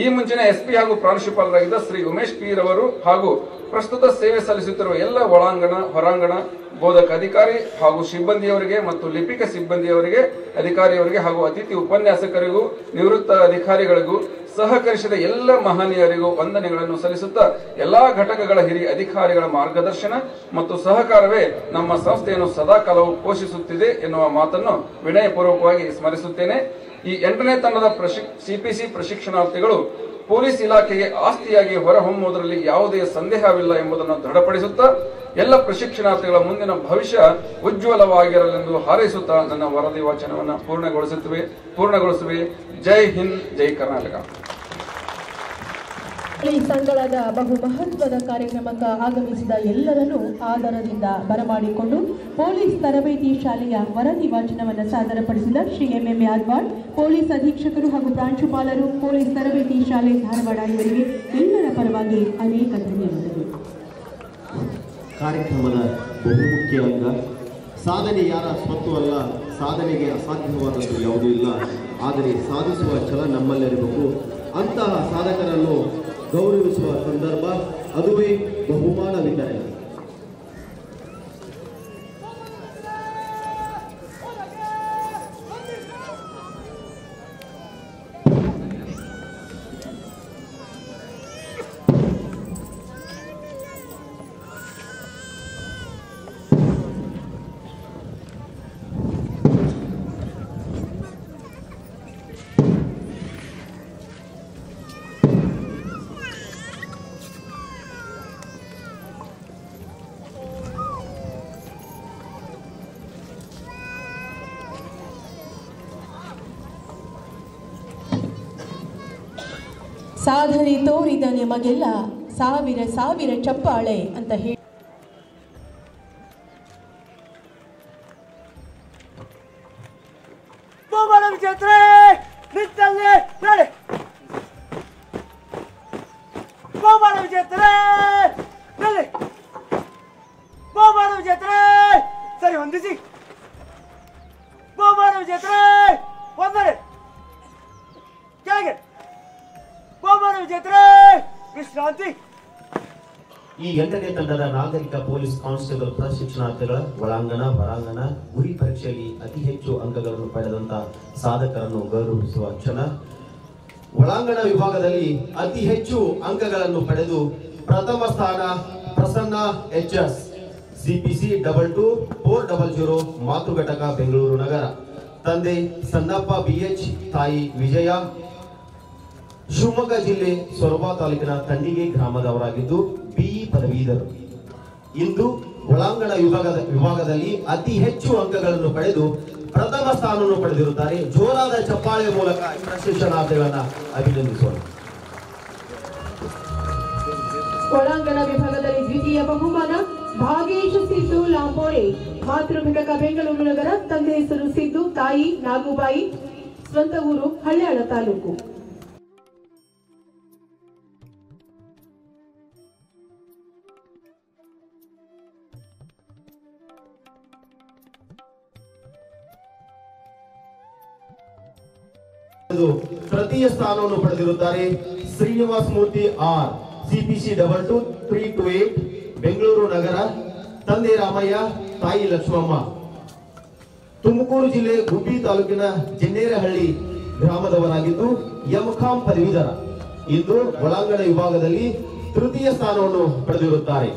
ಈ ಮುಂಚಿನ ಎಸ್ಪಿ ಹಾಗೂ ಪ್ರಾಂಶುಪಾಲರಾಗಿದ್ದ ಶ್ರೀ ಉಮೇಶ್ ಪೀರ್ ರವರು ಹಾಗೂ ಪ್ರಸ್ತುತ ಸೇವೆ ಸಲ್ಲಿಸುತ್ತಿರುವ ಎಲ್ಲ ಒಳಾಂಗಣ, ಹೊರಾಂಗಣ, ಬೋಧಕ ಅಧಿಕಾರಿ ಹಾಗೂ ಸಿಬ್ಬಂದಿಯವರಿಗೆ ಮತ್ತು ಲಿಪಿಕ ಸಿಬ್ಬಂದಿಯವರಿಗೆ, ಅಧಿಕಾರಿಯವರಿಗೆ ಹಾಗೂ ಅತಿಥಿ ಉಪನ್ಯಾಸಕರಿಗೂ, ನಿವೃತ್ತ ಅಧಿಕಾರಿಗಳಿಗೂ, ಸಹಕರಿಸಿದ ಎಲ್ಲ ಮಹನೀಯರಿಗೂ ವಂದನೆಗಳನ್ನು ಸಲ್ಲಿಸುತ್ತಾ ಎಲ್ಲಾ ಘಟಕಗಳ ಹಿರಿಯ ಅಧಿಕಾರಿಗಳ ಮಾರ್ಗದರ್ಶನ ಮತ್ತು ಸಹಕಾರವೇ ನಮ್ಮ ಸಂಸ್ಥೆಯನ್ನು ಸದಾಕಾಲವು ಪೋಷಿಸುತ್ತಿದೆ ಎನ್ನುವ ಮಾತನ್ನು ವಿನಯಪೂರ್ವಕವಾಗಿ ಸ್ಮರಿಸುತ್ತೇನೆ. ಈ ಎಂಟನೇ ತಂಡದ ಸಿಪಿಸಿ ಪ್ರಶಿಕ್ಷಣಾರ್ಥಿಗಳು ಪೊಲೀಸ್ ಇಲಾಖೆಗೆ ಆಸ್ತಿಯಾಗಿ ಹೊರಹೊಮ್ಮುವುದರಲ್ಲಿ ಯಾವುದೇ ಸಂದೇಹವಿಲ್ಲ ಎಂಬುದನ್ನು ದೃಢಪಡಿಸುತ್ತಾ ಎಲ್ಲ ಪ್ರಶಿಕ್ಷಣಾರ್ಥಿಗಳ ಮುಂದಿನ ಭವಿಷ್ಯ ಉಜ್ವಲವಾಗಿರಲೆಂದು ಹಾರೈಸುತ್ತಾ ನನ್ನ ವರದಿ ವಾಚನವನ್ನು ಪೂರ್ಣಗೊಳಿಸುತ್ತವೆ. ಪೂರ್ಣಗೊಳಿಸುವೆ. ಜೈ ಹಿಂದ್, ಜೈ ಕರ್ನಾಟಕ. ಈ ಸಂಗಳದ ಬಹು ಮಹತ್ವದ ಕಾರ್ಯಕ್ರಮಕ್ಕೆ ಆಗಮಿಸಿದ ಎಲ್ಲರನ್ನೂ ಆದರದಿಂದ ಬರಮಾಡಿಕೊಂಡು ಪೊಲೀಸ್ ತರಬೇತಿ ಶಾಲೆಯ ವರದಿ ವಾಚನವನ್ನು ಸಾದರಪಡಿಸಿದ Shri M M Yadwad police ಅಧೀಕ್ಷಕರು ಹಾಗೂ ಪ್ರಾಂಶುಪಾಲರು, ಪೊಲೀಸ್ ತರಬೇತಿ ಶಾಲೆ ಧಾರವಾಡ ಇವರಿಗೆ ಎಲ್ಲರ ಪರವಾಗಿ ಅನೇಕ ಧನ್ಯವಾದಗಳು. ಕಾರ್ಯಕ್ರಮದ ಬಹುಮುಖ್ಯ ಅಂಗ, ಸಾಧನೆ ಯಾರ ಸ್ವತ್ತು ಅಲ್ಲ, ಸಾಧನೆಗೆ ಅಸಾಧ್ಯವಾದದ್ದು ಯಾವುದೂ ಇಲ್ಲ, ಆದರೆ ಸಾಧಿಸುವ ಛಲ ನಮ್ಮಲ್ಲಿರಬೇಕು. ಅಂತಹ ಸಾಧಕರನ್ನು ಗೌರವಿಸುವ ಸಂದರ್ಭ ಅದುವೇ ಬಹುಮಾನ ವಿತರಣೆ ಸಾಧನೆ ತೋರಿದ ನಿಮಗೆಲ್ಲ ಸಾವಿರ ಸಾವಿರ ಚಪ್ಪಾಳೆ ಅಂತ ಹೇಳಿ ವಿಶ್ರಾಂತಿ. ಈ ಎಂಟನೇ ತಂಡದ ನಾಗರಿಕ ಪೊಲೀಸ್ ಕಾನ್ಸ್ಟೇಬಲ್ ಪ್ರಶಿಕ್ಷಣಾರ್ಥಿಗಳ ಒಳಾಂಗಣ, ಹೊರಾಂಗಣ, ಗುರಿ ಪರೀಕ್ಷೆಯಲ್ಲಿ ಅತಿ ಹೆಚ್ಚು ಅಂಕಗಳನ್ನು ಪಡೆದಂತ ಸಾಧಕರನ್ನು ಗೌರವಿಸುವ ಕ್ಷಣ ಒಳಾಂಗಣ ವಿಭಾಗದಲ್ಲಿ ಅತಿ ಹೆಚ್ಚು ಅಂಕಗಳನ್ನು ಪಡೆದು ಪ್ರಥಮ ಸ್ಥಾನ Prasanna H S CPC double two four double zero ಮಾತೃ ಘಟಕ ಬೆಂಗಳೂರು ನಗರ. ತಂದೆ ಸನ್ನಪ್ಪ ಬಿಎಚ್ ತಾಯಿ ವಿಜಯ ಶಿವಮೊಗ್ಗ ಜಿಲ್ಲೆ ಸೊರಬ ತಾಲೂಕಿನ ತಂಡಿಗೆ ಗ್ರಾಮದವರಾಗಿದ್ದು ಬಿಇ ಪದವೀಧರು. ಇಂದು ಒಳಾಂಗಣ ವಿಭಾಗದ ವಿಭಾಗದಲ್ಲಿ ಅತಿ ಹೆಚ್ಚು ಅಂಕಗಳನ್ನು ಪಡೆದು ಪ್ರಥಮ ಸ್ಥಾನವನ್ನು ಪಡೆದಿರುತ್ತಾರೆ. ಜೋರಾದ ಚಪ್ಪಾಳೆ ಮೂಲಕ ಪ್ರಶಿಕ್ಷಣಾರ್ಥಿಗಳನ್ನ ಅಭಿನಂದಿಸೋಣ. ಒಳಾಂಗಣ ವಿಭಾಗದಲ್ಲಿ ದ್ವಿತೀಯ ಬಹುಮಾನ ಭಾಗೇಶ್ ಸಿದ್ದು ಲಾಂಬೋರೆ ಮಾತೃ ಘಟಕ ಬೆಂಗಳೂರು ನಗರ, ತಂದೆ ಹೆಸರು ಸಿದ್ದು, ತಾಯಿ ನಾಗುಬಾಯಿ, ಸ್ವಂತ ಊರು ಹಳ್ಯಾಳ ತಾಲೂಕು. ತೃತೀಯ ಸ್ಥಾನವನ್ನು ಪಡೆದಿರುತ್ತಾರೆ. Srinivas Murthy R CPC double two three two eight Bengaluru ನಗರ, ತಂದೆ ರಾಮಯ್ಯ, ತಾಯಿ ಲಕ್ಷ್ಮಮ್ಮ. ತುಮಕೂರು ಜಿಲ್ಲೆ ಗುಬ್ಬಿ ತಾಲೂಕಿನ ಜನ್ನೇರಹಳ್ಳಿ ಗ್ರಾಮದವರಾಗಿದ್ದು ಎಂಖಾಂ ಪದವೀಧರ ಇಂದು ಒಳಾಂಗಣ ವಿಭಾಗದಲ್ಲಿ ತೃತೀಯ ಸ್ಥಾನವನ್ನು ಪಡೆದಿರುತ್ತಾರೆ.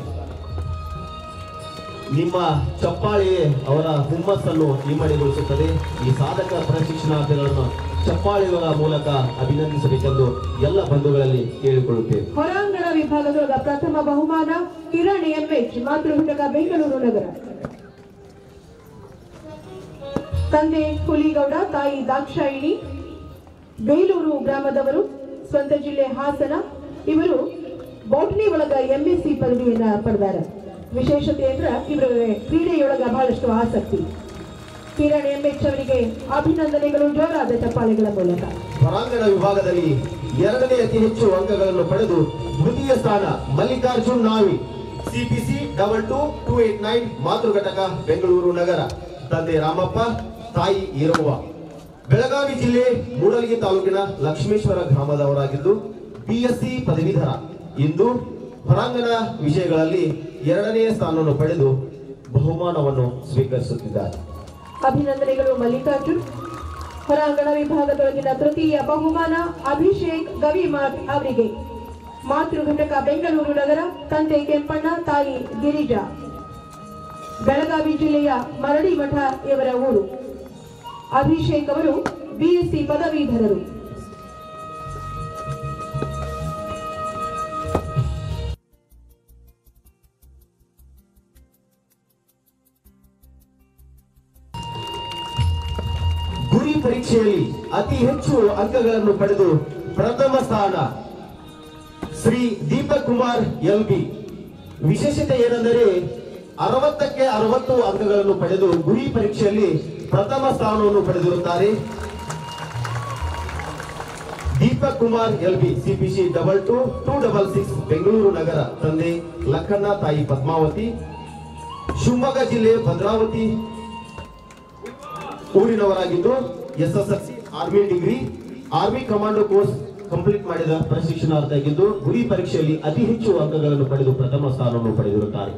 ನಿಮ್ಮ ಚಪ್ಪಾಳೆ ಅವರ ಹುಮ್ಮಸ್ಸನ್ನು ಇಮ್ಮಡಿಗೊಳಿಸುತ್ತದೆ ಈ ಸಾಧಕ ಪ್ರಶಿಕ್ಷಣಾರ್ಥಿಗಳನ್ನು ಚಪ್ಪಾಳೆಗಳ ಮೂಲಕ ಅಭಿನಂದಿಸಬೇಕೆಂದು ಎಲ್ಲ ಬಂಧುಗಳಲ್ಲಿ ಕೇಳಿಕೊಳ್ಳುತ್ತೇವೆ. ಹೊರಾಂಗಣ ವಿಭಾಗದೊಳಗ ಪ್ರಥಮ ಬಹುಮಾನ ಕಿರಣ್ ಎಂಎಚ್ ಮಾತೃ ಘಟಕ ಬೆಂಗಳೂರು ನಗರ. ತಂದೆ ಹುಲಿಗೌಡ, ತಾಯಿ ದಾಕ್ಷಾಯಿಣಿ, ಬೇಲೂರು ಗ್ರಾಮದವರು, ಸ್ವಂತ ಜಿಲ್ಲೆ ಹಾಸನ, ಇವರು ಬೋಟ್ನಿ ಒಳಗ ಎಂಎಸ್ಸಿ ಪದವಿಯನ್ನ ಪಡೆದಾರ. ವಿಶೇಷತೆ ಅಂದ್ರೆ ಇವರ ಕ್ರೀಡೆಯೊಳಗ ಬಹಳಷ್ಟು ಆಸಕ್ತಿ. ಕಿರಣ್ ಎಂಎಚ್ ಅವರಿಗೆ ಅಭಿನಂದನೆಗಳು ಜೋರಾದ ಚಪ್ಪಾಳೆಗಳ ಮೂಲಕ. ಹೊರಾಂಗಣ ವಿಭಾಗದಲ್ಲಿ ಎರಡನೇ ಅತಿ ಹೆಚ್ಚು ಅಂಕಗಳನ್ನು ಪಡೆದು ದ್ವಿತೀಯ ಸ್ಥಾನ Mallikarjun Navi. CPC double two two eight nine ಮಾತೃ ಘಟಕ ಬೆಂಗಳೂರು ನಗರ. ತಂದೆ ರಾಮಪ್ಪ, ತಾಯಿ ಈರವ್ವ ಬೆಳಗಾವಿ ಜಿಲ್ಲೆ ಮೂಡಲಗಿ ತಾಲೂಕಿನ ಲಕ್ಷ್ಮೇಶ್ವರ ಗ್ರಾಮದವರಾಗಿದ್ದು ಬಿಎಸ್ಸಿ ಪದವೀಧರ. ಇಂದು ಹೊರಾಂಗಣ ವಿಷಯಗಳಲ್ಲಿ ಎರಡನೇ ಸ್ಥಾನವನ್ನು ಪಡೆದು ಬಹುಮಾನವನ್ನು ಸ್ವೀಕರಿಸುತ್ತಿದ್ದಾರೆ. ಅಭಿನಂದನೆಗಳು ಮಲ್ಲಿಕಾರ್ಜುನ್. ಹೊರಾಂಗಣ ವಿಭಾಗದೊಳಗಿನ ತೃತೀಯ ಬಹುಮಾನ ಅಭಿಷೇಕ್ ಗವಿಮಾಟ್ ಅವರಿಗೆ. ಮಾತೃ ಘಟಕ ಬೆಂಗಳೂರು ನಗರ, ತಂದೆ ಕೆಂಪಣ್ಣ, ತಾಯಿ ಗಿರಿಜಾ. ಬೆಳಗಾವಿ ಜಿಲ್ಲೆಯ ಮರಡಿ ಮಠ ಇವರ ಊರು. ಅಭಿಷೇಕ್ ಅವರು ಬಿಎಸ್ಸಿ ಪದವೀಧರರು. ಅತಿ ಹೆಚ್ಚು ಅಂಕಗಳನ್ನು ಪಡೆದು ಪ್ರಥಮ ಸ್ಥಾನ ಶ್ರೀ ದೀಪಕ್ ಕುಮಾರ್ ಎಲ್ ಬಿ. ವಿಶೇಷತೆ ಏನೆಂದರೆ ಅರವತ್ತಕ್ಕೆ ಅರವತ್ತು ಅಂಕಗಳನ್ನು ಪಡೆದು ಗುರಿ ಪರೀಕ್ಷೆಯಲ್ಲಿ ಪ್ರಥಮ ಸ್ಥಾನವನ್ನು ಪಡೆದಿರುತ್ತಾರೆ. Deepak Kumar L B CPC double two two double six Bengaluru ನಗರ ತಂದೆ ಲಕ್ಕಣ್ಣ ತಾಯಿ ಪದ್ಮಾವತಿ, ಶಿವಮೊಗ್ಗ ಜಿಲ್ಲೆ Bhadravathi. ಊರಿನವರಾಗಿದ್ದು SSLC army degree, army commando course complete ಮಾಡಿದ ಪ್ರಶಿಕ್ಷಣಾರ್ಥಿಯಾಗಿದ್ದು, ಗುರಿ ಪರೀಕ್ಷೆಯಲ್ಲಿ ಅತಿ ಹೆಚ್ಚು ಅಂಕಗಳನ್ನು ಪಡೆದು ಪ್ರಥಮ ಸ್ಥಾನವನ್ನು ಪಡೆದಿರುತ್ತಾರೆ.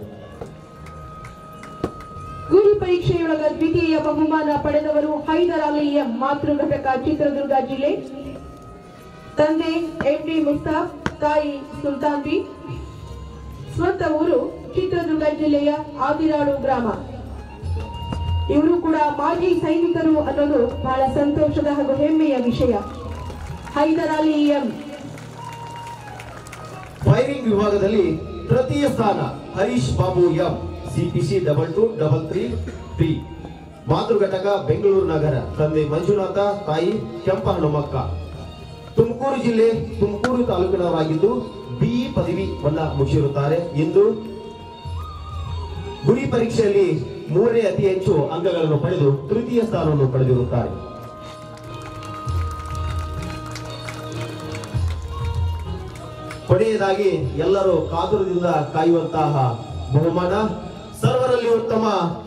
ಗುರಿ ಪರೀಕ್ಷೆಯೊಳಗ ದ್ವಿತೀಯ ಬಹುಮಾನ ಪಡೆದವರು ಹೈದರಾಲಿಯ ಮಾತೃ ಘಟಕ ಚಿತ್ರದುರ್ಗ ಜಿಲ್ಲೆ. ತಂದೆ ಎಂಡಿ ಮುಸ್ತಾಫ್, ತಾಯಿ ಸುಲ್ತಾನ್ ಬಿ. ಸ್ವಂತ ಊರು ಚಿತ್ರದುರ್ಗ ಜಿಲ್ಲೆಯ ಆದಿರಾಳು ಗ್ರಾಮ. ಇವರು ಕೂಡ ಮಾಜಿ ಸೈನಿಕರು ಅನ್ನೋದು ಬಹಳ ಸಂತೋಷದ ಹಾಗೂ ಹೆಮ್ಮೆಯ ವಿಷಯ. ಹೈದರ್ ಅಲಿ ಎಂ. ಫೈರಿಂಗ್ ವಿಭಾಗದಲ್ಲಿ ತೃತೀಯ ಸ್ಥಾನ, Harish Babu M. CPC double two double three three ಮಾತೃ ಘಟಕ, ಬೆಂಗಳೂರು ನಗರ. ತಂದೆ ಮಂಜುನಾಥ, ತಾಯಿ ಕೆಂಪ ಹನುಮಕ್ಕ ತುಮಕೂರು ಜಿಲ್ಲೆ, ತುಮಕೂರು ತಾಲೂಕಿನವರಾಗಿದ್ದು ಬಿ ಪದವಿಯನ್ನ ಮುಗಿಸಿರುತ್ತಾರೆ ಇಂದು ಗುರಿ ಪರೀಕ್ಷೆಯಲ್ಲಿ ಮೂರನೇ ಅತಿ ಹೆಚ್ಚು ಅಂಕಗಳನ್ನು ಪಡೆದು ತೃತೀಯ ಸ್ಥಾನವನ್ನು ಪಡೆದಿರುತ್ತಾರೆ. ಕೊನೆಯದಾಗಿ ಎಲ್ಲರೂ ಕಾತುರದಿಂದ ಕಾಯುವಂತಹ ಬಹುಮಾನ. ಸರ್ವರಲ್ಲಿ ಉತ್ತಮ,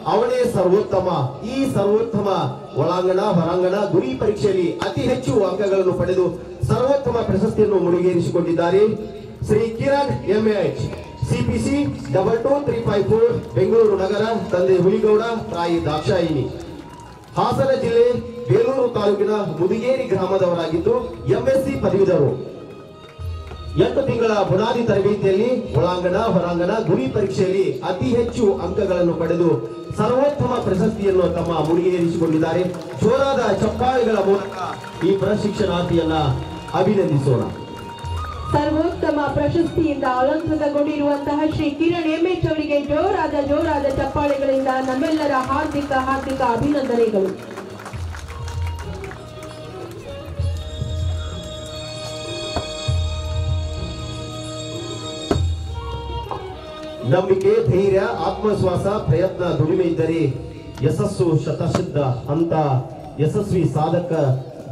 ಅವನೇ ಸರ್ವೋತ್ತಮ. ಈ ಸರ್ವೋತ್ತಮ ಒಳಾಂಗಣ, ಹೊರಾಂಗಣ, ಗುರಿ ಪರೀಕ್ಷೆಯಲ್ಲಿ ಅತಿ ಹೆಚ್ಚು ಅಂಕಗಳನ್ನು ಪಡೆದು ಸರ್ವೋತ್ತಮ ಪ್ರಶಸ್ತಿಯನ್ನು ಮುಡಿಗೇರಿಸಿಕೊಂಡಿದ್ದಾರೆ. Shri Kiran MH CPC double two three five four Bengaluru ನಗರ ತಂದೆ ಹುಲಿಗೌಡ, ತಾಯಿ ದಾಕ್ಷಾಯಿನಿ ಹಾಸನ ಜಿಲ್ಲೆ ಬೇಲೂರು ತಾಲೂಕಿನ ಮುದಿಗೇರಿ ಗ್ರಾಮದವರಾಗಿದ್ದು ಎಂಎಸ್ಸಿ ಪದವೀಧರು. ಎಂಟು ತಿಂಗಳ ಬುನಾದಿ ತರಬೇತಿಯಲ್ಲಿ ಒಳಾಂಗಣ, ಹೊರಾಂಗಣ, ಗುರಿ ಪರೀಕ್ಷೆಯಲ್ಲಿ ಅತಿ ಹೆಚ್ಚು ಅಂಕಗಳನ್ನು ಪಡೆದು ಸರ್ವೋತ್ತಮ ಪ್ರಶಸ್ತಿಯನ್ನು ತಮ್ಮ ಮುಡಿಗೇರಿಸಿಕೊಂಡಿದ್ದಾರೆ. ಜೋರಾದ ಚಪ್ಪಾಳೆಗಳ ಮೂಲಕ ಈ ಪ್ರಶಿಕ್ಷಣಾರ್ಥಿಯನ್ನ ಅಭಿನಂದಿಸೋಣ. ಸರ್ವೋತ್ತಮ ಪ್ರಶಸ್ತಿಯಿಂದ ಅಲಂಕೃತಗೊಂಡಿರುವಂತಹ ಶ್ರೀ ಕಿರಣ್ ಎಂಎಚ್ ಅವರಿಗೆ ಜೋರಾದ ಜೋರಾದ ಚಪ್ಪಾಳೆಗಳಿಂದ ನಮ್ಮೆಲ್ಲರ ಹಾರ್ದಿಕ ಹಾರ್ದಿಕ ಅಭಿನಂದನೆಗಳು. ನಂಬಿಕೆ, ಧೈರ್ಯ, ಆತ್ಮವಿಶ್ವಾಸ, ಪ್ರಯತ್ನ, ದುಡಿಮೆ ಇದ್ದರೆ ಯಶಸ್ಸು ಶತಸಿದ್ಧ ಅಂತ ಯಶಸ್ವಿ ಸಾಧಕ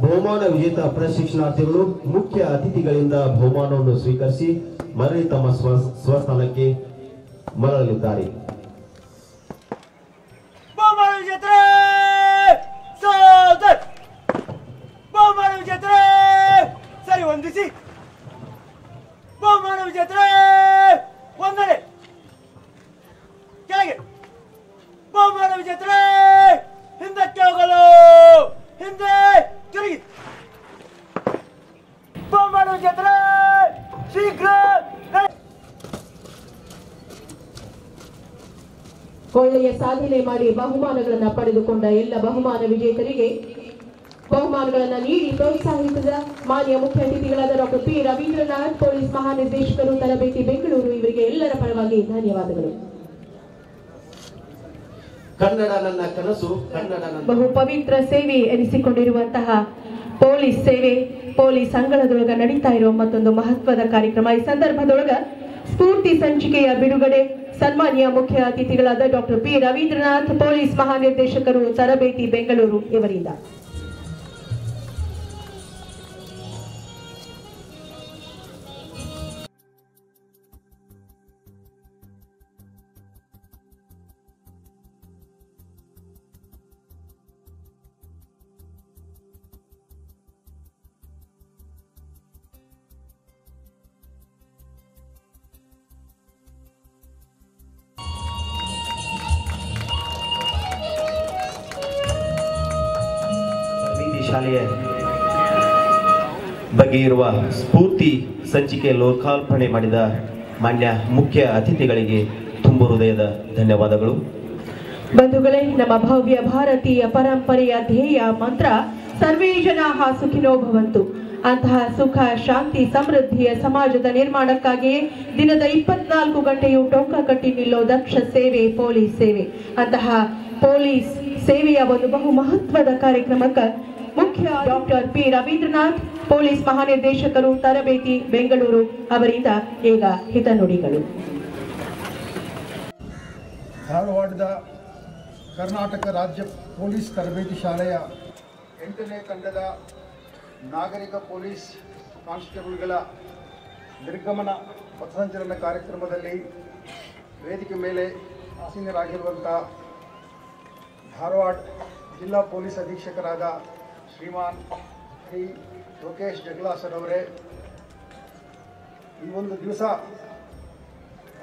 ಬಹುಮಾನ ವಿಜೇತ ಪ್ರಶಿಕ್ಷಣಾರ್ಥಿಗಳು ಮುಖ್ಯ ಅತಿಥಿಗಳಿಂದ ಬಹುಮಾನವನ್ನು ಸ್ವೀಕರಿಸಿ ಮರಳಿ ತಮ್ಮ ಸ್ವ ಸ್ವಸ್ಥಾನಕ್ಕೆ ಮರಳಲಿದ್ದಾರೆ ಬಹುಮಾನ ವಿಜೇತರೇ ಸೋದರ್ ಬಹುಮಾನ ವಿಜೇತರೇ ಸರಿ ವಂದಿಸಿ ಬಹುಮಾನ ವಿಜೇತರೇ ವಂದನೆ ಕೆಳಗೆ ಬಹುಮಾನ ವಿಜೇತರೇ ಹಿಂದಕ್ಕೆ ಸಾಧನೆ ಮಾಡಿ ಬಹುಮಾನಗಳನ್ನು ಪಡೆದುಕೊಂಡ ಎಲ್ಲ ಬಹುಮಾನ ವಿಜೇತರಿಗೆ ಬಹುಮಾನಗಳನ್ನು ನೀಡಿ ಪ್ರೋತ್ಸಾಹಿಸಿದ ಮಾನ್ಯ ಮುಖ್ಯ ಅತಿಥಿಗಳಾದ ಡಾಕ್ಟರ್ ಪಿ ರವೀಂದ್ರನಾಥ್ ಪೊಲೀಸ್ ಮಹಾನಿರ್ದೇಶಕರು ತರಬೇತಿ ಬೆಂಗಳೂರು ಇವರಿಗೆ ಎಲ್ಲರ ಪರವಾಗಿ ಧನ್ಯವಾದಗಳು. ಕನ್ನಡ ನನ್ನ ಕನಸು ಕನ್ನಡ ಬಹು ಪವಿತ್ರ ಸೇವೆ ಎನಿಸಿಕೊಂಡಿರುವಂತಹ ಪೊಲೀಸ್ ಸೇವೆ ಪೊಲೀಸ್ ಅಂಗಳದೊಳಗ ನಡೀತಾ ಇರುವ ಮತ್ತೊಂದು ಮಹತ್ವದ ಕಾರ್ಯಕ್ರಮ. ಈ ಸಂದರ್ಭದೊಳಗ ಸ್ಫೂರ್ತಿ ಸಂಚಿಕೆಯ ಬಿಡುಗಡೆ ಸನ್ಮಾನ್ಯ ಮುಖ್ಯ ಅತಿಥಿಗಳಾದ ಡಾಕ್ಟರ್ ಪಿ ರವೀಂದ್ರನಾಥ್ ಪೊಲೀಸ್ ಮಹಾನಿರ್ದೇಶಕರು ತರಬೇತಿ ಬೆಂಗಳೂರು ಇವರಿಂದ. ಇರುವ ಸ್ಫೂರ್ತಿ ಸಂಚಿಕೆ ಲೋಕಾರ್ಪಣೆ ಮಾಡಿದ ಮಾನ್ಯ ಮುಖ್ಯ ಅತಿಥಿಗಳಿಗೆ ತುಂಬ ಹೃದಯದ ಧನ್ಯವಾದಗಳು. ಬಂಧುಗಳೇ, ನಮ್ಮ ಭವ್ಯ ಭಾರತೀಯ ಪರಂಪರೆಯ ಧ್ಯೇಯ ಮಂತ್ರ, ಸರ್ವೇ ಜನ ಸುಖಿನೋ ಭವಂತು. ಅಂತಹ ಸುಖ, ಶಾಂತಿ, ಸಮೃದ್ಧಿಯ ಸಮಾಜದ ನಿರ್ಮಾಣಕ್ಕಾಗಿಯೇ ದಿನದ ಇಪ್ಪತ್ನಾಲ್ಕು ಗಂಟೆಯು ಟೊಂಕ ಕಟ್ಟಿ ನಿಲ್ಲೋ ದಕ್ಷ ಸೇವೆ, ಪೊಲೀಸ್ ಸೇವೆ. ಅಂತಹ ಪೊಲೀಸ್ ಸೇವೆಯ ಒಂದು ಬಹು ಮಹತ್ವದ ಕಾರ್ಯಕ್ರಮಕ್ಕೆ ಮುಖ್ಯ ಡಾಕ್ಟರ್ ಪಿ. ರವೀಂದ್ರನಾಥ್ ಪೊಲೀಸ್ ಮಹಾನಿರ್ದೇಶಕರು ತರಬೇತಿ, ಬೆಂಗಳೂರು ಅವರಿಂದ ಈಗ ಹಿತನುಡಿಗಳು ಧಾರವಾಡದ ಕರ್ನಾಟಕ ರಾಜ್ಯ ಪೊಲೀಸ್ ತರಬೇತಿ ಶಾಲೆಯ ಎಂಟನೇ ತಂಡದ ನಾಗರಿಕ ಪೊಲೀಸ್ ಕಾನ್ಸ್ಟೇಬಲ್ಗಳ ನಿರ್ಗಮನ ಪಥಸಂಚಲನ ಕಾರ್ಯಕ್ರಮದಲ್ಲಿ ವೇದಿಕೆ ಮೇಲೆ ಆಸೀನರಾಗಿರುವಂಥ ಧಾರವಾಡ ಜಿಲ್ಲಾ ಪೊಲೀಸ್ ಅಧೀಕ್ಷಕರಾದ ಶ್ರೀಮಾನ್ ಶ್ರೀ ಲೋಕೇಶ್ ಜಗ್ಲಾ ಸರ್ ಅವರೇ ಈ ಒಂದು ದಿವಸ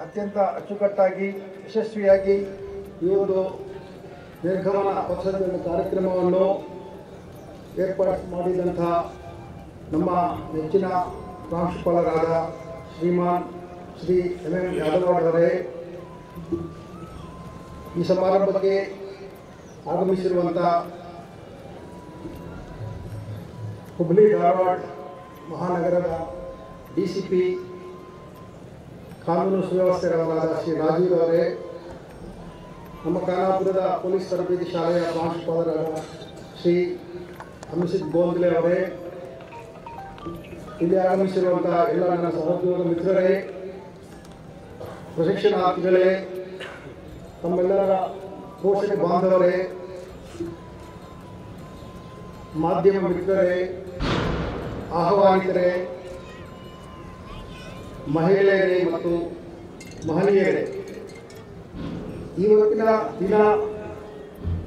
ಅತ್ಯಂತ ಅಚ್ಚುಕಟ್ಟಾಗಿ, ಯಶಸ್ವಿಯಾಗಿ ಈ ಒಂದು ನಿರ್ಗಮನ ಪಥಸಂಚಲನ ಕಾರ್ಯಕ್ರಮವನ್ನು ಏರ್ಪಾಡು ಮಾಡಿದಂತಹ ನಮ್ಮ ನೆಚ್ಚಿನ ಪ್ರಾಂಶುಪಾಲರಾದ ಶ್ರೀಮಾನ್ ಶ್ರೀ ಎಂ ಎಂ ಅವರೇ, ಈ ಸಮಾರಂಭಕ್ಕೆ ಆಗಮಿಸಿರುವಂಥ ಹುಬ್ಳಿ, ಧಾರವಾಡ ಮಹಾನಗರದ ಡಿ ಸಿ ಪಿ ಕಾನೂನು ಸುವ್ಯವಸ್ಥೆಗಳಾದ ಶ್ರೀ ರಾಜೀವ್ ಅವರೇ, ನಮ್ಮ ಖಾನಾಪುರದ ಪೊಲೀಸ್ ತರಬೇತಿ ಶಾಲೆಯ ಪ್ರಾಂಶುಪಾಲರಾದ ಶ್ರೀ ಅಮಿಷಿತ್ ಗೋಂದ್ಲೆ ಅವರೇ, ಇಲ್ಲಿ ಆಗಮಿಸಿರುವಂತಹ ಎಲ್ಲ ನನ್ನ ಸಹೋದ್ಯೋಗ ಮಿತ್ರರೇ ಪ್ರಶಿಕ್ಷಣಾರ್ಥಿಗಳೇ ತಮ್ಮೆಲ್ಲರ ಪೋಷಣೆ ಬಾಂಧವರೇ, ಮಾಧ್ಯಮ ಮಿತ್ರರೇ ಆಹ್ವಾನಿತರೇ ಮಹಿಳೆಯರೇ ಮತ್ತು ಮಹನೀಯರೇ. ಇವತ್ತಿನ ದಿನ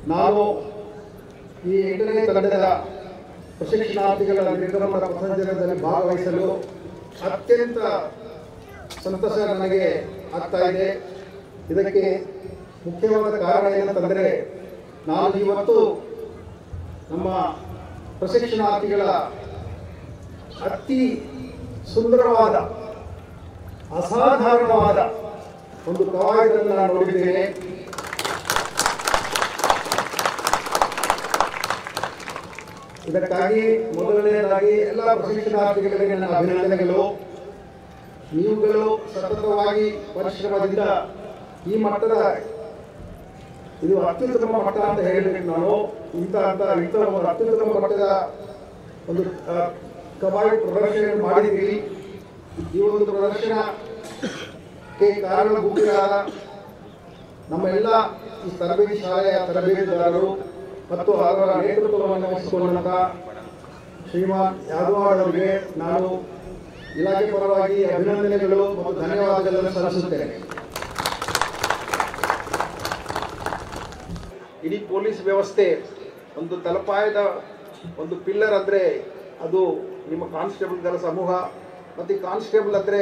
ನಾವು ಈ ಎಂಟನೇ ತಂಡದ ಪ್ರಶಿಕ್ಷಣಾರ್ಥಿಗಳ ನಿರ್ಗಮನ ಪ್ರಸಂಜನದಲ್ಲಿ ಭಾಗವಹಿಸಲು ಅತ್ಯಂತ ಸಂತಸ ನನಗೆ ಆಗ್ತಾ ಇದೆ. ಇದಕ್ಕೆ ಮುಖ್ಯವಾದ ಕಾರಣ ಏನಂತಂದರೆ, ನಾನು ಇವತ್ತು ನಮ್ಮ ಪ್ರಶಿಕ್ಷಣಾರ್ಥಿಗಳ ಅತಿ ಸುಂದರವಾದ, ಅಸಾಧಾರಣವಾದ ಒಂದು ಕವಾಯತನ್ನು ನಾನು ನೋಡಿದ್ದೇನೆ. ಇದಕ್ಕಾಗಿ ಮೊದಲನೆಯದಾಗಿ ಎಲ್ಲ ಪ್ರಶಿಕ್ಷಣಾರ್ಥಿಗಳಿಗೆ ನನ್ನ ಅಭಿನಂದನೆಗಳು. ನೀವುಗಳು ಸತತವಾಗಿ ಪರಿಶ್ರಮದಿಂದ ಈ ಮಟ್ಟದ, ಇದು ಅತ್ಯುತ್ತಮ ಮಟ್ಟ ಅಂತ ಹೇಳಬೇಕು ನಾನು ಇಂಥ ಅಂತ ಇಂಥ ಒಂದು ಅತ್ಯುತ್ತಮ ಮಟ್ಟದ ಒಂದು ಕಬಾಡಿ ಪ್ರದರ್ಶನ ಮಾಡಿದ್ವಿ ಈ ಒಂದು ಪ್ರದರ್ಶನಕ್ಕೆ ಕಾರಣಭೂತರಾದ ನಮ್ಮ ಎಲ್ಲ ಈ ತರಬೇತಿ ಶಾಲೆಯ ತರಬೇತಿದಾರರು ಮತ್ತು ಅವರ ನೇತೃತ್ವವನ್ನು ವಹಿಸಿಕೊಂಡಂತ ಶ್ರೀಮಾನ್ ಯಾದವಾಡ್ ಅವರಿಗೆ ನಾನು ಇಲಾಖೆ ಪರವಾಗಿ ಅಭಿನಂದನೆಗಳು ಮತ್ತು ಧನ್ಯವಾದಗಳನ್ನು ಸಲ್ಲಿಸುತ್ತೇನೆ. ಇಡೀ ಪೊಲೀಸ್ ವ್ಯವಸ್ಥೆ ಒಂದು ತಲಪಾಯದ ಒಂದು ಪಿಲ್ಲರ್ ಅಂದರೆ ಅದು ನಿಮ್ಮ ಕಾನ್ಸ್ಟೇಬಲ್ಗಳ ಸಮೂಹ, ಮತ್ತು ಕಾನ್ಸ್ಟೇಬಲ್ ಅಂದರೆ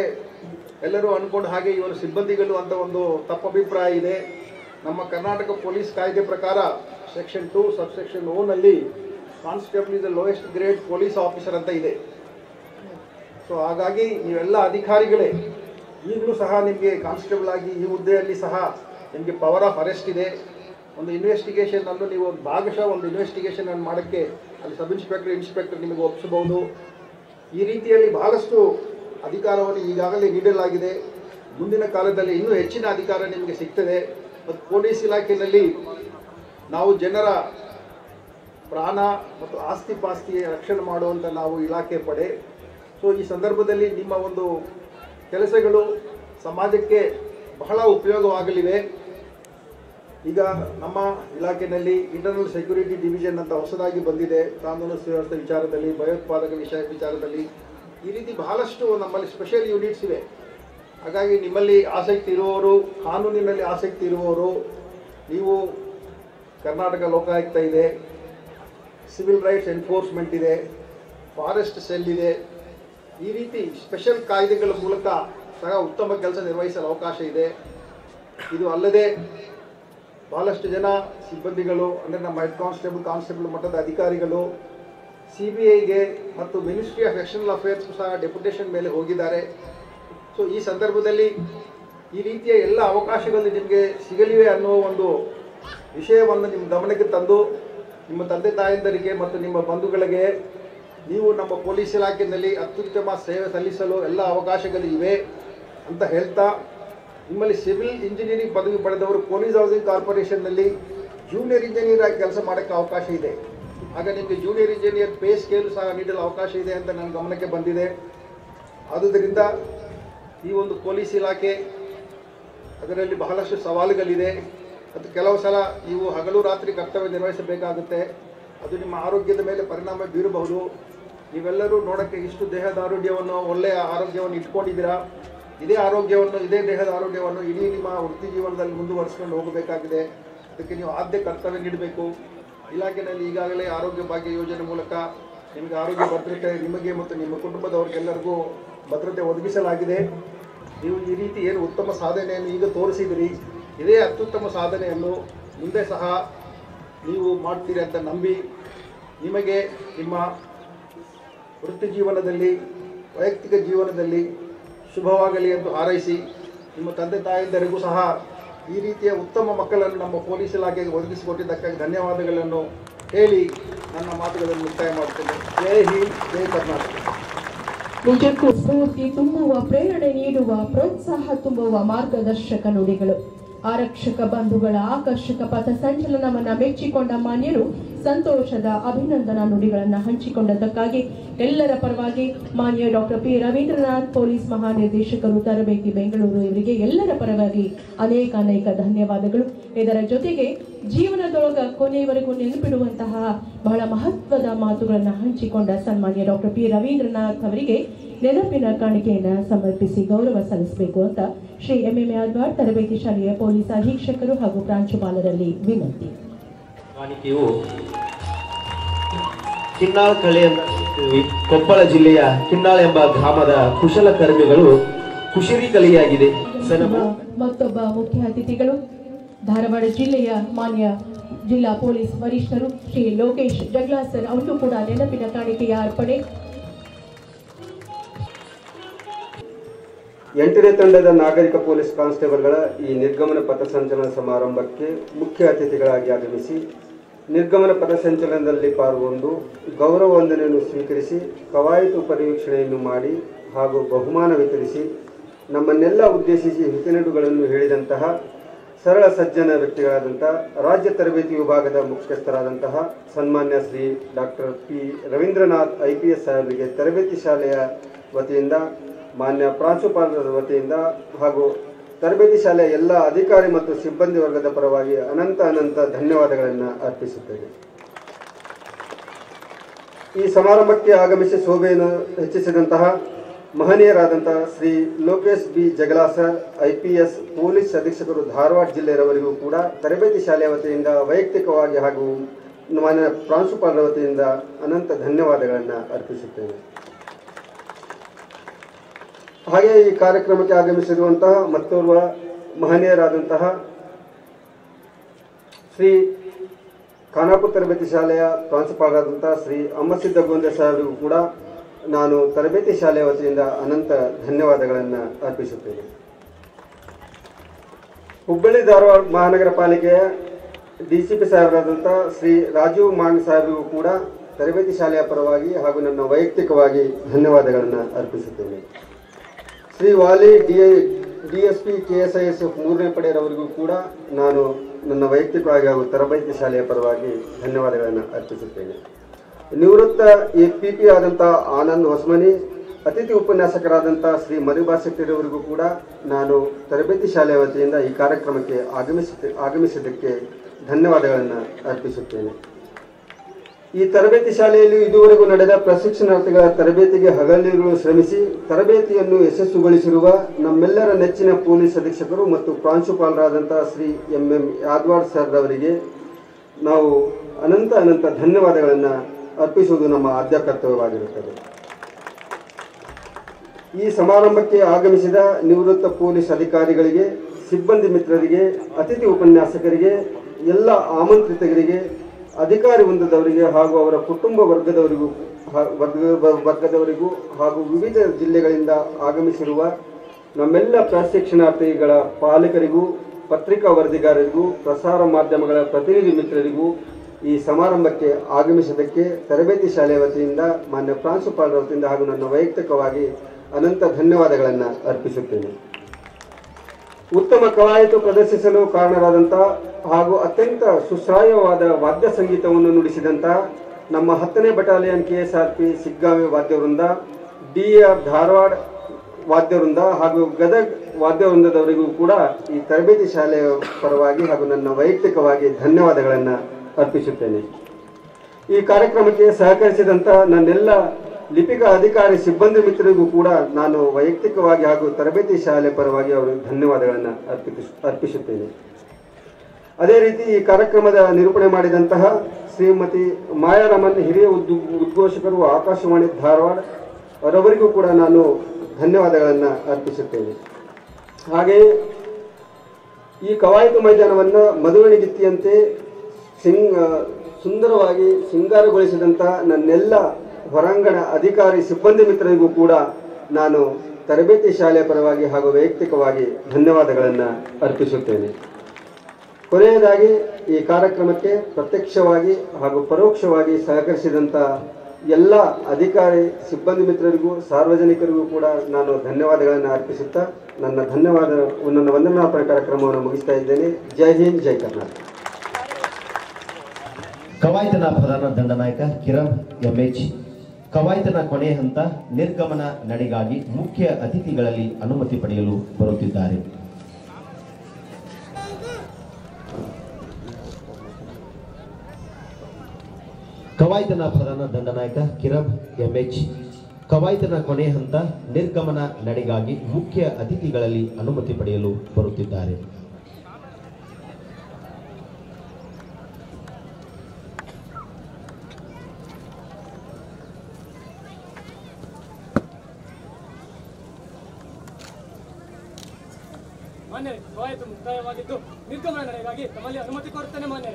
ಎಲ್ಲರೂ ಅಂದ್ಕೊಂಡು ಹಾಗೆ ಇವರು ಸಿಬ್ಬಂದಿಗಳು ಅಂತ ಒಂದು ತಪ್ಪಭಿಪ್ರಾಯ ಇದೆ. ನಮ್ಮ ಕರ್ನಾಟಕ ಪೊಲೀಸ್ ಕಾಯ್ದೆ ಪ್ರಕಾರ section two sub section ಓನಲ್ಲಿ constable is the lowest grade police officer ಅಂತ ಇದೆ. ಸೊ ಹಾಗಾಗಿ ನೀವೆಲ್ಲ ಅಧಿಕಾರಿಗಳೇ, ಈಗಲೂ ಸಹ ನಿಮಗೆ ಕಾನ್ಸ್ಟೇಬಲ್ ಆಗಿ ಈ ಹುದ್ದೆಯಲ್ಲಿ ಸಹ ನಿಮಗೆ ಪವರ್ ಆಫ್ ಅರೆಸ್ಟ್ ಇದೆ. ಒಂದು ಇನ್ವೆಸ್ಟಿಗೇಷನ್ ಅನ್ನು ನೀವು ಭಾಗಶಃ ಒಂದು ಇನ್ವೆಸ್ಟಿಗೇಷನ್ ಅನ್ನು ಮಾಡೋಕ್ಕೆ ಅಲ್ಲಿ ಸಬ್ ಇನ್ಸ್ಪೆಕ್ಟರ್ ಇನ್ಸ್ಪೆಕ್ಟರ್ ನಿಮಗೆ ಒಪ್ಪಿಸಬಹುದು. ಈ ರೀತಿಯಲ್ಲಿ ಬಹಳಷ್ಟು ಅಧಿಕಾರವನ್ನು ಈಗಾಗಲೇ ನೀಡಲಾಗಿದೆ. ಮುಂದಿನ ಕಾಲದಲ್ಲಿ ಇನ್ನೂ ಹೆಚ್ಚಿನ ಅಧಿಕಾರ ನಿಮಗೆ ಸಿಗ್ತದೆ. ಮತ್ತು ಪೊಲೀಸ್ ಇಲಾಖೆಯಲ್ಲಿ ನಾವು ಜನರ ಪ್ರಾಣ ಮತ್ತು ಆಸ್ತಿ ಪಾಸ್ತಿ ರಕ್ಷಣೆ ಮಾಡುವಂಥ ನಾವು ಇಲಾಖೆ ಪಡೆ. ಸೊ ಈ ಸಂದರ್ಭದಲ್ಲಿ ನಿಮ್ಮ ಒಂದು ಕೆಲಸಗಳು ಸಮಾಜಕ್ಕೆ ಬಹಳ ಉಪಯೋಗವಾಗಲಿವೆ. ಈಗ ನಮ್ಮ ಇಲಾಖೆಯಲ್ಲಿ ಇಂಟರ್ನಲ್ ಸೆಕ್ಯೂರಿಟಿ ಡಿವಿಷನ್ ಅಂತ ಹೊಸದಾಗಿ ಬಂದಿದೆ. ಕಾನೂನು ಸುವ್ಯವಸ್ಥೆ ವಿಚಾರದಲ್ಲಿ, ಭಯೋತ್ಪಾದಕ ವಿಷಯ ವಿಚಾರದಲ್ಲಿ ಈ ರೀತಿ ಬಹಳಷ್ಟು ನಮ್ಮಲ್ಲಿ ಸ್ಪೆಷಲ್ ಯೂನಿಟ್ಸ್ ಇವೆ. ಹಾಗಾಗಿ ನಿಮ್ಮಲ್ಲಿ ಆಸಕ್ತಿ ಇರುವವರು, ಕಾನೂನಿನಲ್ಲಿ ಆಸಕ್ತಿ ಇರುವವರು, ನೀವು ಕರ್ನಾಟಕ ಲೋಕಾಯುಕ್ತ ಇದೆ ಸಿವಿಲ್ ರೈಟ್ಸ್ ಎನ್ಫೋರ್ಸ್ಮೆಂಟ್ ಇದೆ ಫಾರೆಸ್ಟ್ ಸೆಲ್ ಇದೆ, ಈ ರೀತಿ ಸ್ಪೆಷಲ್ ಕಾಯ್ದೆಗಳ ಮೂಲಕ ಸಹ ಉತ್ತಮ ಕೆಲಸ ನಿರ್ವಹಿಸಲು ಅವಕಾಶ ಇದೆ. ಇದು ಅಲ್ಲದೆ ಬಹಳಷ್ಟು ಜನ ಸಿಬ್ಬಂದಿಗಳು, ಅಂದರೆ ನಮ್ಮ ಹೆಡ್ ಕಾನ್ಸ್ಟೇಬಲ್ ಕಾನ್ಸ್ಟೇಬಲ್ ಮಟ್ಟದ ಅಧಿಕಾರಿಗಳು, ಸಿ ಬಿ ಐಗೆ ಮತ್ತು ಮಿನಿಸ್ಟ್ರಿ ಆಫ್ ಎಕ್ಸ್ಟರ್ನಲ್ ಅಫೇರ್ಸ್ ಸಹ ಡೆಪ್ಯುಟೇಷನ್ ಮೇಲೆ ಹೋಗಿದ್ದಾರೆ. ಸೊ ಈ ಸಂದರ್ಭದಲ್ಲಿ ಈ ರೀತಿಯ ಎಲ್ಲ ಅವಕಾಶಗಳು ನಿಮಗೆ ಸಿಗಲಿವೆ ಅನ್ನೋ ಒಂದು ವಿಷಯವನ್ನು ನಿಮ್ಮ ಗಮನಕ್ಕೆ ತಂದು, ನಿಮ್ಮ ತಂದೆ ತಾಯಂದರಿಗೆ ಮತ್ತು ನಿಮ್ಮ ಬಂಧುಗಳಿಗೆ ನೀವು ನಮ್ಮ ಪೊಲೀಸ್ ಇಲಾಖೆಯಲ್ಲಿ ಅತ್ಯುತ್ತಮ ಸೇವೆ ಸಲ್ಲಿಸಲು ಎಲ್ಲ ಅವಕಾಶಗಳು ಇವೆ ಅಂತ ಹೇಳ್ತಾ ನಿಮ್ಮಲ್ಲಿ ಸಿವಿಲ್ ಇಂಜಿನಿಯರಿಂಗ್ ಪದವಿ ಪಡೆದವರು ಪೊಲೀಸ್ ಹೌಸಿಂಗ್ ಕಾರ್ಪೊರೇಷನ್ನಲ್ಲಿ ಜೂನಿಯರ್ ಇಂಜಿನಿಯರ್ ಆಗಿ ಕೆಲಸ ಮಾಡೋಕ್ಕೆ ಅವಕಾಶ ಇದೆ. ಆಗ ನಿಮಗೆ ಜೂನಿಯರ್ ಇಂಜಿನಿಯರ್ ಪೇ ಸ್ಕೇಲ್ ಸಹ ನೀಡಲು ಅವಕಾಶ ಇದೆ ಅಂತ ನನ್ನ ಗಮನಕ್ಕೆ ಬಂದಿದೆ. ಆದುದರಿಂದ ಈ ಒಂದು ಪೊಲೀಸ್ ಇಲಾಖೆ ಅದರಲ್ಲಿ ಬಹಳಷ್ಟು ಸವಾಲುಗಳಿದೆ. ಮತ್ತು ಕೆಲವು ಸಲ ನೀವು ಹಗಲು ರಾತ್ರಿ ಕರ್ತವ್ಯ ನಿರ್ವಹಿಸಬೇಕಾಗುತ್ತೆ. ಅದು ನಿಮ್ಮ ಆರೋಗ್ಯದ ಮೇಲೆ ಪರಿಣಾಮ ಬೀರಬಹುದು. ನೀವೆಲ್ಲರೂ ನೋಡೋಕ್ಕೆ ಇಷ್ಟು ದೇಹದ ಆರೋಗ್ಯವನ್ನು, ಒಳ್ಳೆಯ ಆರೋಗ್ಯವನ್ನು ಇಟ್ಕೊಂಡಿದ್ದೀರಾ? ಇದೇ ಆರೋಗ್ಯವನ್ನು, ಇದೇ ದೇಹದ ಆರೋಗ್ಯವನ್ನು ಇಡೀ ನಿಮ್ಮ ವೃತ್ತಿ ಜೀವನದಲ್ಲಿ ಮುಂದುವರಿಸ್ಕೊಂಡು ಹೋಗಬೇಕಾಗಿದೆ. ಅದಕ್ಕೆ ನೀವು ಆದ್ಯ ಕರ್ತವ್ಯ ನೀಡಬೇಕು. ಇಲಾಖೆಯಲ್ಲಿ ಈಗಾಗಲೇ ಆರೋಗ್ಯ ಭಾಗ್ಯ ಯೋಜನೆ ಮೂಲಕ ನಿಮಗೆ ಆರೋಗ್ಯ ಭದ್ರತೆ ನಿಮಗೆ ಮತ್ತು ನಿಮ್ಮ ಕುಟುಂಬದವರಿಗೆಲ್ಲರಿಗೂ ಭದ್ರತೆ ಒದಗಿಸಲಾಗಿದೆ. ನೀವು ಈ ರೀತಿ ಏನು ಉತ್ತಮ ಸಾಧನೆಯನ್ನು ಈಗ ತೋರಿಸಿದಿರಿ. ಇದೇ ಅತ್ಯುತ್ತಮ ಸಾಧನೆಯನ್ನು ಮುಂದೆ ಸಹ ನೀವು ಮಾಡ್ತೀರಿ ಅಂತ ನಂಬಿ ನಿಮಗೆ ನಿಮ್ಮ ವೃತ್ತಿ ಜೀವನದಲ್ಲಿ, ವೈಯಕ್ತಿಕ ಜೀವನದಲ್ಲಿ ಶುಭವಾಗಲಿ ಎಂದು ಹಾರೈಸಿ ನಿಮ್ಮ ತಂದೆ ತಾಯಿಂದರಿಗೂ ಸಹ ಈ ರೀತಿಯ ಉತ್ತಮ ಮಕ್ಕಳನ್ನು ನಮ್ಮ ಪೊಲೀಸ್ ಇಲಾಖೆಗೆ ಒದಗಿಸಿಕೊಟ್ಟಿದ್ದಕ್ಕಾಗಿ ಧನ್ಯವಾದಗಳನ್ನು ಹೇಳಿ ನನ್ನ ಮಾತುಗಳನ್ನು ಮುಕ್ತಾಯ ಮಾಡುತ್ತೇನೆ. ಜೈ ಹಿಂದ್, ಜೈ ಕರ್ನಾಟಕ. ನಿಜಕ್ಕೂ ಸ್ಫೂರ್ತಿ ತುಂಬುವ ಪ್ರೇರಣೆ ನೀಡುವ, ಪ್ರೋತ್ಸಾಹ ತುಂಬುವ ಮಾರ್ಗದರ್ಶಕ ನುಡಿಗಳು. ಆರಕ್ಷಕ ಬಂಧುಗಳ ಆಕರ್ಷಕ ಪಥ ಸಂಚಲನವನ್ನ ಮೆಚ್ಚಿಕೊಂಡ ಮಾನ್ಯರು ಸಂತೋಷದ ಅಭಿನಂದನಾ ನುಡಿಗಳನ್ನ ಹಂಚಿಕೊಂಡದ್ದಕ್ಕಾಗಿ ಎಲ್ಲರ ಪರವಾಗಿ ಮಾನ್ಯ ಡಾಕ್ಟರ್ ಪಿ ರವೀಂದ್ರನಾಥ್ ಪೊಲೀಸ್ ಮಹಾನಿರ್ದೇಶಕರು ತರಬೇತಿ ಬೆಂಗಳೂರು ಇವರಿಗೆ ಎಲ್ಲರ ಪರವಾಗಿ ಅನೇಕ ಅನೇಕ ಧನ್ಯವಾದಗಳು. ಇದರ ಜೊತೆಗೆ ಜೀವನದೊಳಗ ಕೊನೆಯವರೆಗೂ ನೆನಪಿಡುವಂತಹ ಬಹಳ ಮಹತ್ವದ ಮಾತುಗಳನ್ನು ಹಂಚಿಕೊಂಡ ಸನ್ಮಾನ್ಯ ಡಾಕ್ಟರ್ ಪಿ ರವೀಂದ್ರನಾಥ್ ಅವರಿಗೆ ನೆನಪಿನ ಕಾಣಿಕೆಯನ್ನು ಸಮರ್ಪಿಸಿ ಗೌರವ ಸಲ್ಲಿಸಬೇಕು ಅಂತ ಶ್ರೀ ಎಂ ಎಂ ಯಾದವಾಡ್ ತರಬೇತಿ ಶಾಲೆಯ ಪೊಲೀಸ್ ಅಧೀಕ್ಷಕರು ಹಾಗೂ ಪ್ರಾಂಶುಪಾಲರಲ್ಲಿ ವಿನಂತಿ. ಕಾಣಿಕೆಯು ಕಿನ್ನಾಳ್ ಎಂಬ ಕೊಪ್ಪಳ ಜಿಲ್ಲೆಯ ಕಿನ್ನಾಳ್ ಎಂಬ ಗ್ರಾಮದ ಕುಶಲಕರ್ಮಿಗಳು ಕುಶಿರಿ ಕಲೆಯಾಗಿದೆ. ಮತ್ತೊಬ್ಬ ಮುಖ್ಯ ಅತಿಥಿಗಳು. ಧಾರವಾಡ ಜಿಲ್ಲೆಯ ಮಾನ್ಯ ಜಿಲ್ಲಾ ಪೊಲೀಸ್ ವರಿಷ್ಠರು ಶ್ರೀ ಲೋಕೇಶ್ ಜಗ್ಲಾಸರ್ ಅವರು ಕೂಡ ನೆನಪಿನ ಕಾಣಿಕೆಯ ಅರ್ಪಣೆ ಎಂಟನೇ ತಂಡದ ನಾಗರಿಕ ಪೊಲೀಸ್ ಕಾನ್ಸ್ಟೇಬಲ್ಗಳ ಈ ನಿರ್ಗಮನ ಪಥಸಂಚಲನ ಸಮಾರಂಭಕ್ಕೆ ಮುಖ್ಯ ಅತಿಥಿಗಳಾಗಿ ಆಗಮಿಸಿ, ನಿರ್ಗಮನ ಪಥಸಂಚಲನದಲ್ಲಿ ಪಾಲ್ಗೊಂಡು ಗೌರವ ವಂದನೆಯನ್ನು ಸ್ವೀಕರಿಸಿ, ಕವಾಯತು ಪರಿವೀಕ್ಷಣೆಯನ್ನು ಮಾಡಿ ಹಾಗೂ ಬಹುಮಾನ ವಿತರಿಸಿ, ನಮ್ಮನ್ನೆಲ್ಲ ಉದ್ದೇಶಿಸಿ ಹಿತನೆಡುಗಳನ್ನು ಹೇಳಿದಂತಹ ಸರಳ ಸಜ್ಜನ ವ್ಯಕ್ತಿಗಳಾದಂಥ ರಾಜ್ಯ ತರಬೇತಿ ವಿಭಾಗದ ಮುಖ್ಯಸ್ಥರಾದಂತಹ ಸನ್ಮಾನ್ಯ Shri doctor P Ravindranath I P S ಸಾಹೇಬರಿಗೆ ತರಬೇತಿ ಶಾಲೆಯ ವತಿಯಿಂದ ಮಾನ್ಯ ಪ್ರಾಂಶುಪಾಲರ ವತಿಯಿಂದ ಹಾಗೂ ತರಬೇತಿ ಶಾಲೆಯ ಎಲ್ಲ ಅಧಿಕಾರಿ ಮತ್ತು ಸಿಬ್ಬಂದಿ ವರ್ಗದ ಪರವಾಗಿ ಅನಂತ ಅನಂತ ಧನ್ಯವಾದಗಳನ್ನು ಅರ್ಪಿಸುತ್ತೇನೆ. ಈ ಸಮಾರಂಭಕ್ಕೆ ಆಗಮಿಸಿ ಶೋಭೆಯನ್ನು ಹೆಚ್ಚಿಸಿದಂತಹ ಮಹನೀಯರಾದಂತಹ Shri Lokesh B. Jagalasar I P S police ಅಧೀಕ್ಷಕರು Dharwad ಜಿಲ್ಲೆಯವರಿಗೂ ಕೂಡ ತರಬೇತಿ ಶಾಲೆಯ ವತಿಯಿಂದ ವೈಯಕ್ತಿಕವಾಗಿ ಹಾಗೂ ಮಾನ್ಯ ಪ್ರಾಂಶುಪಾಲರ ವತಿಯಿಂದ ಅನಂತ ಧನ್ಯವಾದಗಳನ್ನು ಅರ್ಪಿಸುತ್ತೇನೆ. ಹಾಗೆ ಈ ಕಾರ್ಯಕ್ರಮಕ್ಕೆ ಆಗಮಿಸಿರುವಂತಹ ಮತ್ತೋರ್ವ ಮಹನೀಯರಾದಂತಹ ಶ್ರೀ ಖಾನಾಪುರ ತರಬೇತಿ ಶಾಲೆಯ ಪ್ರಾಂಶುಪಾಲರಾದಂತಹ ಶ್ರೀ ಅಮ್ಮಸಿದ್ದ ಗೋಂದೆ ಸಾಹೇಬರಿಗೂ ಕೂಡ ನಾನು ತರಬೇತಿ ಶಾಲೆಯ ವತಿಯಿಂದ ಅನಂತ ಧನ್ಯವಾದಗಳನ್ನು ಅರ್ಪಿಸುತ್ತೇನೆ. ಹುಬ್ಬಳ್ಳಿ ಧಾರವಾಡ ಮಹಾನಗರ ಪಾಲಿಕೆಯ ಡಿ ಸಿ ಪಿ ಸಾಹೇಬರಾದಂಥ ಶ್ರೀ ರಾಜೀವ್ ಮಾನ್ ಸಾಹೇಬರಿಗೂ ಕೂಡ ತರಬೇತಿ ಶಾಲೆಯ ಪರವಾಗಿ ಹಾಗೂ ನನ್ನ ವೈಯಕ್ತಿಕವಾಗಿ ಧನ್ಯವಾದಗಳನ್ನು ಅರ್ಪಿಸುತ್ತೇನೆ. Shri Wali D D S P, K S I S F ಮೂರನೇ ಪಡೆಯವರಿಗೂ ಕೂಡ ನಾನು ನನ್ನ ವೈಯಕ್ತಿಕವಾಗಿ ಹಾಗೂ ತರಬೇತಿ ಶಾಲೆಯ ಪರವಾಗಿ ಧನ್ಯವಾದಗಳನ್ನು ಅರ್ಪಿಸುತ್ತೇನೆ. ನಿವೃತ್ತ ಎ ಪಿ ಪಿ ಆದಂಥ ಆನಂದ್ ಹೊಸಮನಿ, ಅತಿಥಿ ಉಪನ್ಯಾಸಕರಾದಂಥ ಶ್ರೀ ಮರಿಬಾ ಶೆಟ್ಟಿರವರಿಗೂ ಕೂಡ ನಾನು ತರಬೇತಿ ಶಾಲೆಯ ವತಿಯಿಂದ ಈ ಕಾರ್ಯಕ್ರಮಕ್ಕೆ ಆಗಮಿಸ, ಆಗಮಿಸಿದ್ದಕ್ಕೆ ಧನ್ಯವಾದಗಳನ್ನು ಅರ್ಪಿಸುತ್ತೇನೆ. ಈ ತರಬೇತಿ ಶಾಲೆಯಲ್ಲಿ ಇದುವರೆಗೂ ನಡೆದ ಪ್ರಶಿಕ್ಷಣಾರ್ಥಿಗಳ ತರಬೇತಿಗೆ ಹಗಲಿರುಳು ಶ್ರಮಿಸಿ ತರಬೇತಿಯನ್ನು ಯಶಸ್ಸುಗೊಳಿಸಿರುವ ನಮ್ಮೆಲ್ಲರ ನೆಚ್ಚಿನ ಪೊಲೀಸ್ ಅಧೀಕ್ಷಕರು ಮತ್ತು ಪ್ರಾಂಶುಪಾಲರಾದಂತಹ Shri M M Yadwad sir ಅವರಿಗೆ ನಾವು ಅನಂತ ಅನಂತ ಧನ್ಯವಾದಗಳನ್ನು ಅರ್ಪಿಸುವುದು ನಮ್ಮ ಆದ್ಯ ಕರ್ತವ್ಯವಾಗಿರುತ್ತದೆ ಈ ಸಮಾರಂಭಕ್ಕೆ ಆಗಮಿಸಿದ ನಿವೃತ್ತ ಪೊಲೀಸ್ ಅಧಿಕಾರಿಗಳಿಗೆ, ಸಿಬ್ಬಂದಿ ಮಿತ್ರರಿಗೆ, ಅತಿಥಿ ಉಪನ್ಯಾಸಕರಿಗೆ, ಎಲ್ಲ ಆಮಂತ್ರಿತರಿಗೆ ಅಧಿಕಾರಿ ವೃಂದದವರಿಗೆ ಹಾಗೂ ಅವರ ಕುಟುಂಬ ವರ್ಗದವರಿಗೂ ವರ್ಗದವರಿಗೂ ಹಾಗೂ ವಿವಿಧ ಜಿಲ್ಲೆಗಳಿಂದ ಆಗಮಿಸಿರುವ ನಮ್ಮೆಲ್ಲ ಪ್ರಶಿಕ್ಷಣಾರ್ಥಿಗಳ ಪಾಲಕರಿಗೂ, ಪತ್ರಿಕಾ ವರದಿಗಾರರಿಗೂ, ಪ್ರಸಾರ ಮಾಧ್ಯಮಗಳ ಪ್ರತಿನಿಧಿ ಮಿತ್ರರಿಗೂ ಈ ಸಮಾರಂಭಕ್ಕೆ ಆಗಮಿಸಿದ್ದಕ್ಕೆ ತರಬೇತಿ ಶಾಲೆಯ ವತಿಯಿಂದ, ಮಾನ್ಯ ಪ್ರಾಂಶುಪಾಲರ ವತಿಯಿಂದ ಹಾಗೂ ನನ್ನ ವೈಯಕ್ತಿಕವಾಗಿ ಅನಂತ ಧನ್ಯವಾದಗಳನ್ನು ಅರ್ಪಿಸುತ್ತೇನೆ. ಉತ್ತಮ ಕವಾಯತು ಪ್ರದರ್ಶಿಸಲು ಕಾರಣರಾದಂಥ ಹಾಗೂ ಅತ್ಯಂತ ಸುಶ್ರಾಯವಾದ ವಾದ್ಯ ಸಂಗೀತವನ್ನು ನುಡಿಸಿದಂಥ ನಮ್ಮ ಹತ್ತನೇ battalion K S R P Shiggaon ವಾದ್ಯವೃಂದ, D R Dharwad ವಾದ್ಯವೃಂದ ಹಾಗೂ ಗದಗ್ ವಾದ್ಯವೃಂದದವರಿಗೂ ಕೂಡ ಈ ತರಬೇತಿ ಶಾಲೆಯ ಪರವಾಗಿ ಹಾಗೂ ನನ್ನ ವೈಯಕ್ತಿಕವಾಗಿ ಧನ್ಯವಾದಗಳನ್ನು ಅರ್ಪಿಸುತ್ತೇನೆ. ಈ ಕಾರ್ಯಕ್ರಮಕ್ಕೆ ಸಹಕರಿಸಿದಂಥ ನನ್ನೆಲ್ಲ ಲಿಪಿಕ ಅಧಿಕಾರಿ ಸಿಬ್ಬಂದಿ ಮಿತ್ರರಿಗೂ ಕೂಡ ನಾನು ವೈಯಕ್ತಿಕವಾಗಿ ಹಾಗೂ ತರಬೇತಿ ಶಾಲೆ ಪರವಾಗಿ ಅವರಿಗೆ ಧನ್ಯವಾದಗಳನ್ನು ಅರ್ಪಿಸ ಅರ್ಪಿಸುತ್ತೇನೆ. ಅದೇ ರೀತಿ ಈ ಕಾರ್ಯಕ್ರಮದ ನಿರೂಪಣೆ ಮಾಡಿದಂತಹ ಶ್ರೀಮತಿ ಮಾಯಾರಮನ್ ಹಿರಿಯ ಉದ್ ಉದ್ಘೋಷಕರು ಆಕಾಶವಾಣಿ ಧಾರವಾಡ ಅವರವರಿಗೂ ಕೂಡ ನಾನು ಧನ್ಯವಾದಗಳನ್ನು ಅರ್ಪಿಸುತ್ತೇನೆ. ಹಾಗೆಯೇ ಈ ಕವಾಯತು ಮೈದಾನವನ್ನು ಮದುವೆಣಿಗಿತ್ತಿಯಂತೆ ಸಿಂಗ್, ಸುಂದರವಾಗಿ ಸಿಂಗಾರಗೊಳಿಸಿದಂಥ ನನ್ನೆಲ್ಲ ಹೊರಾಂಗಣ ಅಧಿಕಾರಿ ಸಿಬ್ಬಂದಿ ಮಿತ್ರರಿಗೂ ಕೂಡ ನಾನು ತರಬೇತಿ ಶಾಲೆಯ ಪರವಾಗಿ ಹಾಗೂ ವೈಯಕ್ತಿಕವಾಗಿ ಧನ್ಯವಾದಗಳನ್ನು ಅರ್ಪಿಸುತ್ತೇನೆ. ಕೊನೆಯದಾಗಿ ಈ ಕಾರ್ಯಕ್ರಮಕ್ಕೆ ಪ್ರತ್ಯಕ್ಷವಾಗಿ ಹಾಗೂ ಪರೋಕ್ಷವಾಗಿ ಸಹಕರಿಸಿದಂಥ ಎಲ್ಲ ಅಧಿಕಾರಿ, ಸಿಬ್ಬಂದಿ ಮಿತ್ರರಿಗೂ, ಸಾರ್ವಜನಿಕರಿಗೂ ಕೂಡ ನಾನು ಧನ್ಯವಾದಗಳನ್ನು ಅರ್ಪಿಸುತ್ತಾ ನನ್ನ ಧನ್ಯವಾದ ನನ್ನ ವಂದನಾಪನ ಕಾರ್ಯಕ್ರಮವನ್ನು ಮುಗಿಸ್ತಾ ಇದ್ದೇನೆ. ಜೈ ಹಿಂದ್, ಜೈ ಕರ್ನಾಟಕ. ಕವಾಯತನ ಪ್ರಧಾನ ದಂಡನಾಯಕ ಕಿರಣ್ ಎಂಎಚ್ ಕವಾಯತನ ಕೊನೆ ಹಂತ ನಿರ್ಗಮನ ನಡೆಗಾಗಿ ಮುಖ್ಯ ಅತಿಥಿಗಳಲ್ಲಿ ಅನುಮತಿ ಪಡೆಯಲು ಬರುತ್ತಿದ್ದಾರೆ. ಕವಾಯತನ ಪ್ರಧಾನ ದಂಡನಾಯಕ ಕಿರಬ್ ಎಂಎಚ್. ಕವಾಯತನ ಕೊನೆ ಹಂತ ನಿರ್ಗಮನ ನಡೆಗಾಗಿ ಮುಖ್ಯ ಅತಿಥಿಗಳಲ್ಲಿ ಅನುಮತಿ ಪಡೆಯಲು ಬರುತ್ತಿದ್ದಾರೆ ಮಾನ್ಯರೇ ಮುಕ್ತಾಯವಾಗಿದ್ದು ನಿರ್ಗಮನ ನಡೆಗಾಗಿ ತಮ್ಮಲ್ಲಿ ಅನುಮತಿ ಕೋರುತ್ತೇನೆ ಮಾನ್ಯ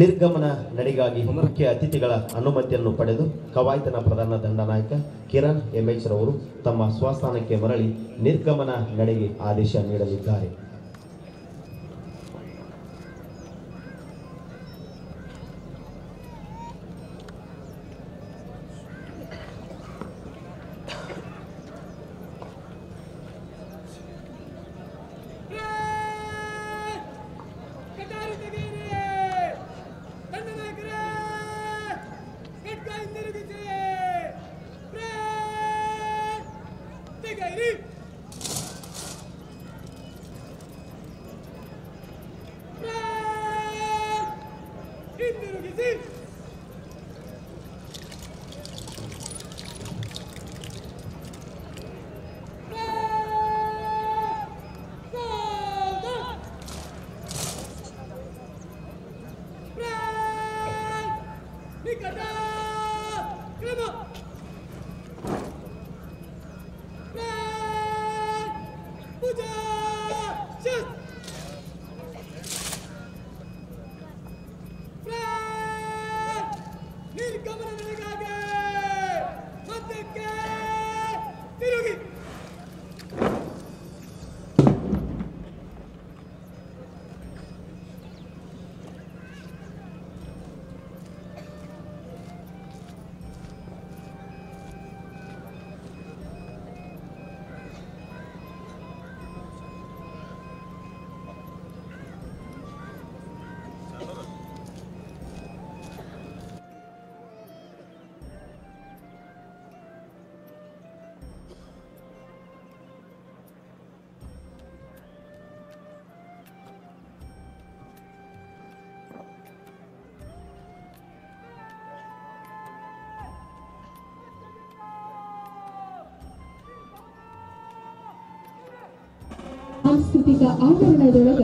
ನಿರ್ಗಮನ ನಡೆಗಾಗಿ ಮುಖ್ಯ ಅತಿಥಿಗಳ ಅನುಮತಿಯನ್ನು ಪಡೆದು ಕವಾಯತನ ಪ್ರಧಾನ ದಂಡನಾಯಕ ಕಿರಣ್ ಎಂಎಚ್ ರವರು ತಮ್ಮ ಸ್ವಸ್ಥಾನಕ್ಕೆ ಮರಳಿ ನಿರ್ಗಮನ ನಡೆಗೆ ಆದೇಶ ನೀಡಲಿದ್ದಾರೆ. ಸಾಂಸ್ಕೃತಿಕ ಆವರಣದೊಳಗ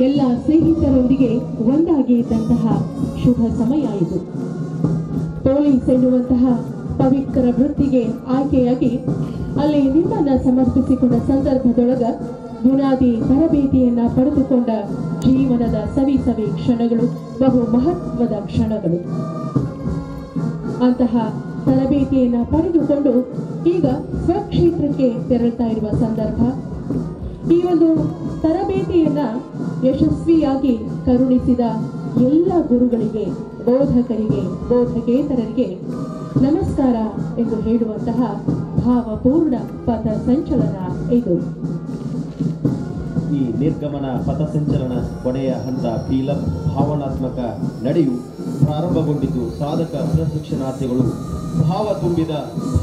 ಎಲ್ಲ ಸ್ನೇಹಿತರೊಂದಿಗೆ ಒಂದಾಗಿ ಇದ್ದಂತಹ ಶುಭ ಸಮಯ ಇದು. ಪೊಲೀಸ್ ಎನ್ನುವಂತಹ ಪವಿತ್ರ ವೃತ್ತಿಗೆ ಆಯ್ಕೆಯಾಗಿ ಅಲ್ಲಿ ನಿಮ್ಮನ್ನ ಸಮರ್ಪಿಸಿಕೊಂಡ ಸಂದರ್ಭದೊಳಗ ಬುನಾದಿ ತರಬೇತಿಯನ್ನ ಪಡೆದುಕೊಂಡ ಜೀವನದ ಸವಿ ಸವಿ ಕ್ಷಣಗಳು, ಬಹು ಮಹತ್ವದ ಕ್ಷಣಗಳು. ಅಂತಹ ತರಬೇತಿಯನ್ನ ಪಡೆದುಕೊಂಡು ಈಗ ಸ್ವಕ್ಷೇತ್ರಕ್ಕೆ ತೆರಳ್ತಾ ಇರುವ ಸಂದರ್ಭ. ಈ ಒಂದು ತರಬೇತಿಯನ್ನ ಯಶಸ್ವಿಯಾಗಿ ಕರುಣಿಸಿದ ಎಲ್ಲ ಗುರುಗಳಿಗೆ, ಬೋಧಕರಿಗೆ, ಬೋಧಕೇತರರಿಗೆ ನಮಸ್ಕಾರ ಎಂದು ಹೇಳುವಂತಹ ಭಾವಪೂರ್ಣ ಪಥ ಸಂಚಲನ ಇದು. ಈ ನಿರ್ಗಮನ ಪಥಸಂಚಲನ ಕೊನೆಯ ಹಂತ ಫೀಲಪ್, ಭಾವನಾತ್ಮಕ ನಡೆಯು ಪ್ರಾರಂಭಗೊಂಡಿದ್ದು ಸಾಧಕ ಪ್ರಶಿಕ್ಷಣಾರ್ಥಿಗಳು ಭಾವ ತುಂಬಿದ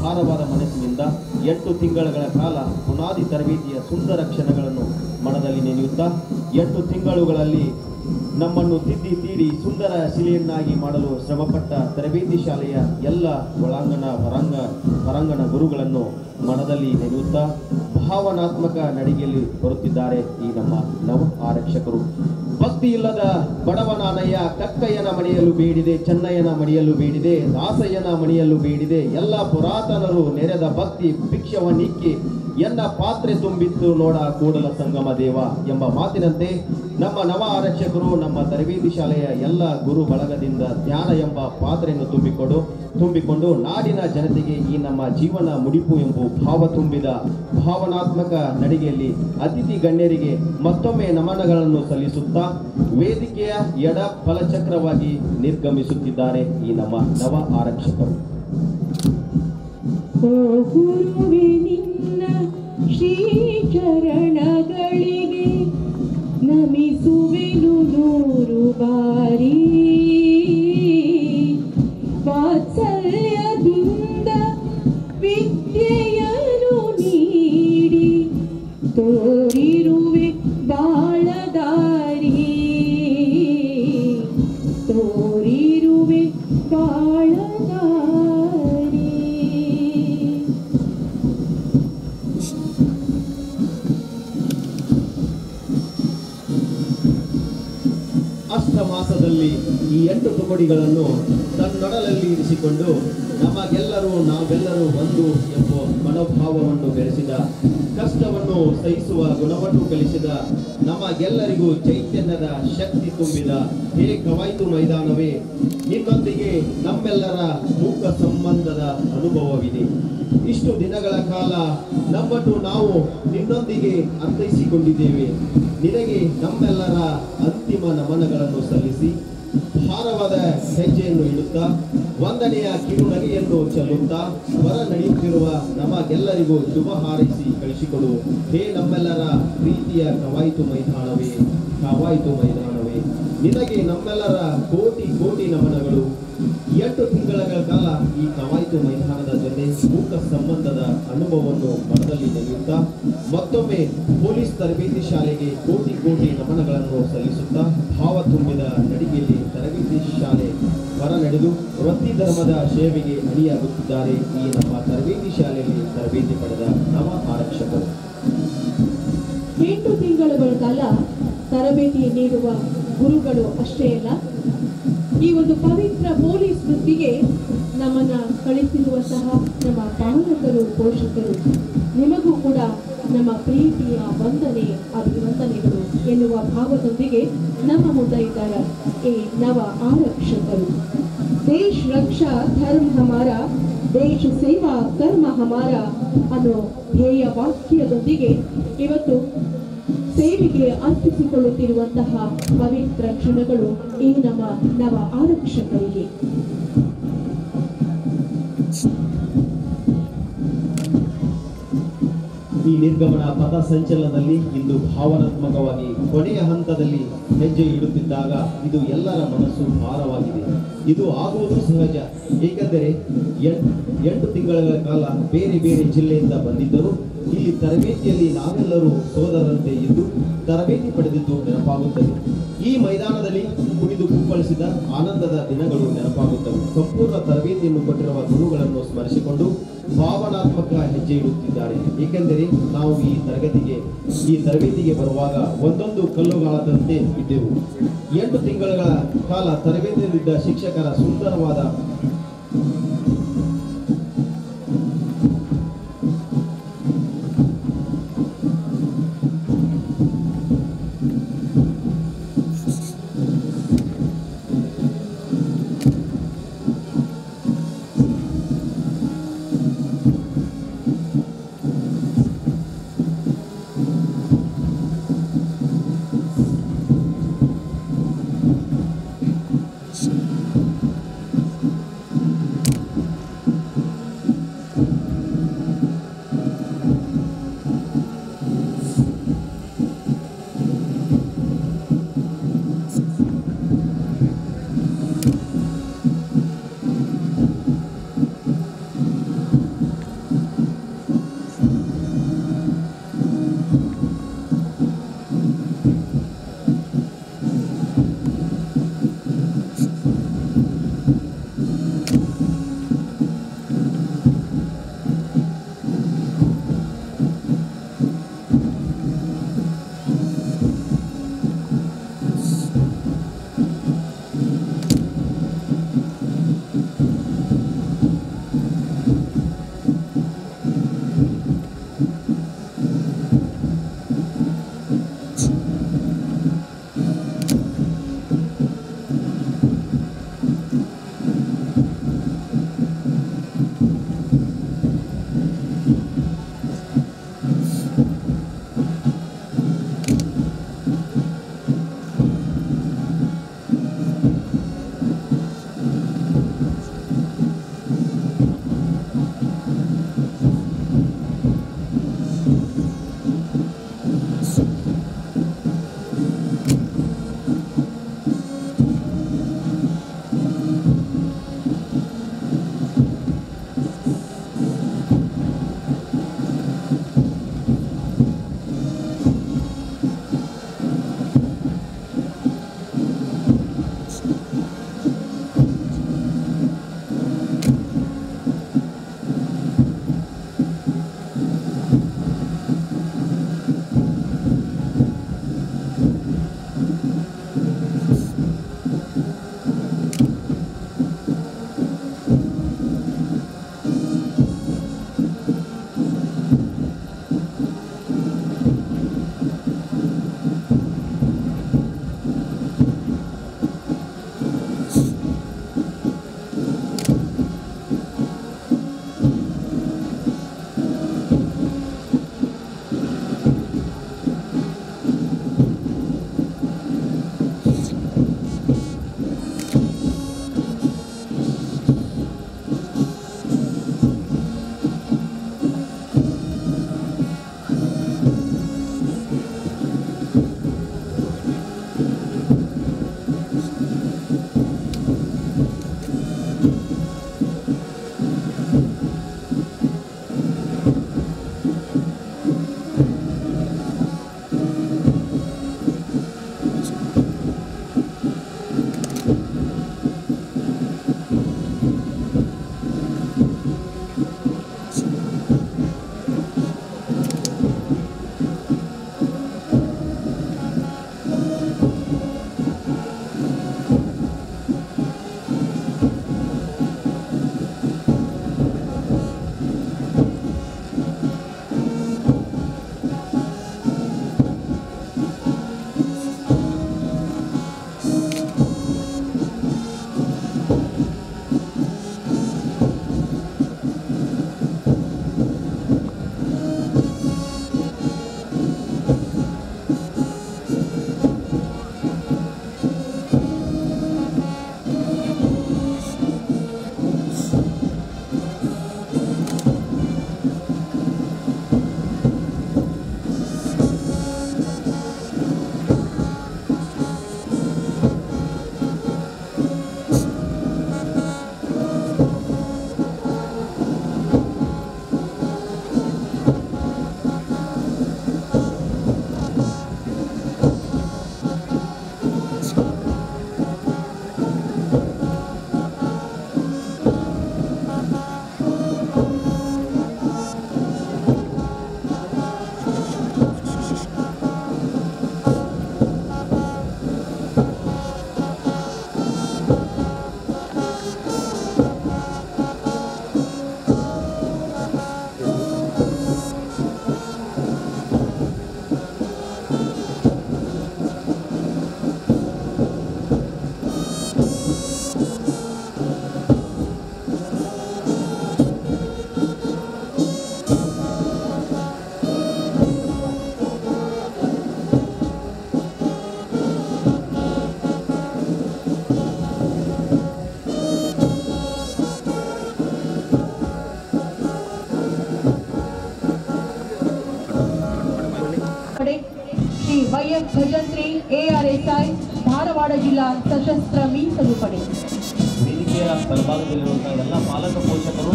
ಭಾರವಾದ ಮನಸ್ಸಿನಿಂದ ಎಂಟು ತಿಂಗಳುಗಳ ಕಾಲ ಬುನಾದಿ ತರಬೇತಿಯ ಸುಂದರ ಕ್ಷಣಗಳನ್ನು ಮನದಲ್ಲಿ ನೆನೆಯುತ್ತಾ, ಎಂಟು ತಿಂಗಳುಗಳಲ್ಲಿ ನಮ್ಮನ್ನು ತಿದ್ದಿ ತೀಡಿ ಸುಂದರ ಶಿಲೆಯನ್ನಾಗಿ ಮಾಡಲು ಶ್ರಮಪಟ್ಟ ತರಬೇತಿ ಶಾಲೆಯ ಎಲ್ಲ ಒಳಾಂಗಣ ಹೊರಾಂಗ ಹೊರಾಂಗಣ ಗುರುಗಳನ್ನು ಮನದಲ್ಲಿ ನೆನೆಯುತ್ತಾ ಭಾವನಾತ್ಮಕ ನಡಿಗೆಯಲ್ಲಿ ಬರುತ್ತಿದ್ದಾರೆ ಈ ನಮ್ಮ ನವ ಆರಕ್ಷಕರು. ಭಕ್ತಿ ಇಲ್ಲದ ಬಡವನಾನಯ್ಯ ಕಕ್ಕಯ್ಯನ ಮಣಿಯಲು ಬೇಡಿದೆ, ಚೆನ್ನಯ್ಯನ ಮಣಿಯಲು ಬೇಡಿದೆ, ದಾಸಯ್ಯನ ಮಣಿಯಲು ಬೇಡಿದೆ, ಎಲ್ಲ ಪುರಾತನರು ನೆರೆದ ಭಕ್ತಿ, ಭಿಕ್ಷವನ್ನಿಕ್ಕಿ ಎನ್ನ ಪಾತ್ರೆ ತುಂಬಿತ್ತು ನೋಡ ಕೂಡಲ ಸಂಗಮ ದೇವ ಎಂಬ ಮಾತಿನಂತೆ ನಮ್ಮ ನವ ಆರಕ್ಷಕರು, ನಮ್ಮ ತರಬೇತಿ ಶಾಲೆಯ ಎಲ್ಲ ಗುರು ಬಳಗದಿಂದ ಧ್ಯಾನ ಎಂಬ ಪಾತ್ರೆಯನ್ನು ತುಂಬಿಕೊಂಡು ತುಂಬಿಕೊಂಡು ನಾಡಿನ ಜನತೆಗೆ ಈ ನಮ್ಮ ಜೀವನ ಮುಡಿಪು ಎಂಬ ಭಾವ ತುಂಬಿದ ಭಾವನಾತ್ಮಕ ನಡಿಗೆಯಲ್ಲಿ ಅತಿಥಿ ಗಣ್ಯರಿಗೆ ಮತ್ತೊಮ್ಮೆ ನಮನಗಳನ್ನು ಸಲ್ಲಿಸುತ್ತಾ ವೇದಿಕೆಯ ಎಡ ಫಲಚಕ್ರವಾಗಿ ನಿರ್ಗಮಿಸುತ್ತಿದ್ದಾರೆ ಈ ನಮ್ಮ ನವ ಆರಕ್ಷಕರು. ಶ್ರೀಚರಣಗಳಿಗೆ ನಮಿಸುವೆನು ನೂರು ಬಾರಿ. ವಾತ್ಸಲ್ಯದಿಂದ ವಿದ್ಯೆಯನ್ನು ನೀಡಿ ತೋರಿರುವೆ ಬಾಳದಾರಿ. ತೋರಿರುವೆ ಬಾಳದಾರಿ. ಎಂಟು ತನ್ನೊಡಲಲ್ಲಿ ಇರಿಸಿಕೊಂಡು ನಮಗೆಲ್ಲರೂ ನಾವೆಲ್ಲರೂ ಒಂದು ಎಂಬ ಮನೋಭಾವವನ್ನು ಬೆರೆಸಿದ ಕಷ್ಟವನ್ನು ಸಹಿಸುವ ಗುಣವನ್ನು ಕಲಿಸಿದ ನಮಗೆಲ್ಲರಿಗೂ ಚೈತನ್ಯದ ಶಕ್ತಿ ತುಂಬಿದ ಹೇ ಕವಾಯ್ತು ಮೈದಾನವೇ, ನಿನ್ನೊಂದಿಗೆ ನಮ್ಮೆಲ್ಲರ ಮೂಕ ಸಂಬಂಧದ ಅನುಭವವಿದೆ. ಇಷ್ಟು ದಿನಗಳ ಕಾಲ ನಮ್ಮನ್ನು ನಾವು ನಿನ್ನೊಂದಿಗೆ ಅರ್ಥೈಸಿಕೊಂಡಿದ್ದೇವೆ. ನಿನಗೆ ನಮ್ಮೆಲ್ಲರ ಅಂತಿಮ ನಮನಗಳನ್ನು ಸಲ್ಲಿಸಿ ಭಾರವಾದ ಹೆಜ್ಜೆಯನ್ನು ಇಡುತ್ತಾ, ವಂದನೆಯ ಕಿರುನಗೆಯನ್ನು ಚೆಲ್ಲುತ್ತಾ ಸ್ವರ ನಡೆಯುತ್ತಿರುವ ನಮಗೆಲ್ಲರಿಗೂ ಶುಭ ಹಾರೈಸಿ ಕಳಿಸಿಕೊಡು. ಹೇ ನಮ್ಮೆಲ್ಲರ ಪ್ರೀತಿಯ ಕವಾಯಿತು ಮೈದಾನವೇ ಕವಾಯಿತು ಮೈದಾನವೇ. ನಿನಗೆ ನಮ್ಮೆಲ್ಲರ ಕೋಟಿ ಕೋಟಿ ನಮನಗಳು. ಎಂಟು ತಿಂಗಳ ಕಾಲ ಈ ಕವಾಯಿತು ಮೈದಾನದ ಜೊತೆ ಸೂಕ್ತ ಸಂಬಂಧದ ಅನುಭವವನ್ನು ಮನದಲ್ಲಿ ನೆನೆಯುತ್ತಾ ಮತ್ತೊಮ್ಮೆ ಪೊಲೀಸ್ ತರಬೇತಿ ಶಾಲೆಗೆ ಕೋಟಿ ಕೋಟಿ ನಮನಗಳನ್ನು ಸಲ್ಲಿಸುತ್ತಾ ಭಾವ ತುಂಬಿದ ನಡಿಗೆಯಲ್ಲಿ ಶಾಲೆ ಹೊರ ನಡೆದು ವೃತ್ತಿ ಧರ್ಮದ ಸೇವೆಗೆ ಅಣಿಯಾಗುತ್ತಿದ್ದಾರೆ. ಈ ನಮ್ಮ ತರಬೇತಿ ಶಾಲೆಯಲ್ಲಿ ತರಬೇತಿ ಪಡೆದ ನವ ಆರಕ್ಷಕರು. ಎಂಟು ತಿಂಗಳುಗಳ ಕಾಲ ತರಬೇತಿ ನೀಡುವ ಗುರುಗಳು ಅಷ್ಟೇ ಅಲ್ಲ, ಈ ಒಂದು ಪವಿತ್ರ ಪೊಲೀಸ್ ವೃತ್ತಿಗೆ ನಮ್ಮನ್ನ ಕಳಿಸಿರುವಂತಹ ನಮ್ಮ ಪಾಲಕರು ಪೋಷಕರು. ನಿಮಗೂ ಕೂಡ ನಮ್ಮ ಪ್ರೀತಿಯ ವಂದನೆ, ಅಭಿವಂದನೆಗಳು ಎನ್ನುವ ಭಾವದೊಂದಿಗೆ ನಮ್ಮ ಮುಂದೆ ಈ ನವ ಆರಕ್ಷಕರು. ದೇಶ ರಕ್ಷಾ ಧರ್ಮ ಹಮಾರ, ದೇಶ ಸೇವಾ ಕರ್ಮ ಹಮಾರ ಅನ್ನೋ ಧ್ಯೇಯ ವಾಕ್ಯದೊಂದಿಗೆ ಇವತ್ತು ಸೇವೆಗೆ ಅರ್ಪಿಸಿಕೊಳ್ಳುತ್ತಿರುವಂತಹ ಪವಿತ್ರ ಕ್ಷಣಗಳು ಈ ನಮ್ಮ ನವ ಆರಕ್ಷಕರಿಗೆ. ಈ ನಿರ್ಗಮನ ಪಥ ಸಂಚಲನದಲ್ಲಿ ಇಂದು ಭಾವನಾತ್ಮಕವಾಗಿ ಕೊನೆಯ ಹಂತದಲ್ಲಿ ಹೆಜ್ಜೆ ಇಡುತ್ತಿದ್ದಾಗ ಇದು ಎಲ್ಲರ ಮನಸ್ಸು ಭಾರವಾಗಿದೆ. ಇದು ಆಗುವುದು ಸಹಜ. ಏಕೆಂದರೆ ಎಂಟು ತಿಂಗಳ ಕಾಲ ಬೇರೆ ಬೇರೆ ಜಿಲ್ಲೆಯಿಂದ ಬಂದಿದ್ದರು. ಇಲ್ಲಿ ತರಬೇತಿಯಲ್ಲಿ ನಾವೆಲ್ಲರೂ ಸೋದರಂತೆ ಇದ್ದು ತರಬೇತಿ ಪಡೆದಿದ್ದು ನೆನಪಾಗುತ್ತದೆ. ಈ ಮೈದಾನದಲ್ಲಿ ಕುಡಿದು ಕುಪ್ಪಳಿಸಿದ ಆನಂದದ ದಿನಗಳು ನೆನಪಾಗುತ್ತವೆ. ಸಂಪೂರ್ಣ ತರಬೇತಿಯನ್ನು ಕೊಟ್ಟಿರುವ ಗುರುಗಳನ್ನು ಸ್ಮರಿಸಿಕೊಂಡು ಭಾವನಾತ್ಮಕ ಹೆಜ್ಜೆ ಇಡುತ್ತಿದ್ದಾರೆ. ಏಕೆಂದರೆ ನಾವು ಈ ತರಗತಿಗೆ, ಈ ತರಬೇತಿಗೆ ಬರುವಾಗ ಒಂದೊಂದು ಕಲ್ಲುಗಳಾದಂತೆ ಇದ್ದೆವು ಎಂಟು ತಿಂಗಳ ಕಾಲ ತರಬೇತಿಯಲ್ಲಿದ್ದ ಶಿಕ್ಷಕರ ಸುಂದರವಾದ ದೇಸಾಯಿ ಧಾರವಾಡ ಜಿಲ್ಲಾ ಸಶಸ್ತ್ರ ಮೀಸಲು ಪಡೆ. ವೇದಿಕೆಯ ಬಲಭಾಗದಲ್ಲಿರುವಂತಹ ಎಲ್ಲ ಪಾಲಕ ಪೋಷಕರು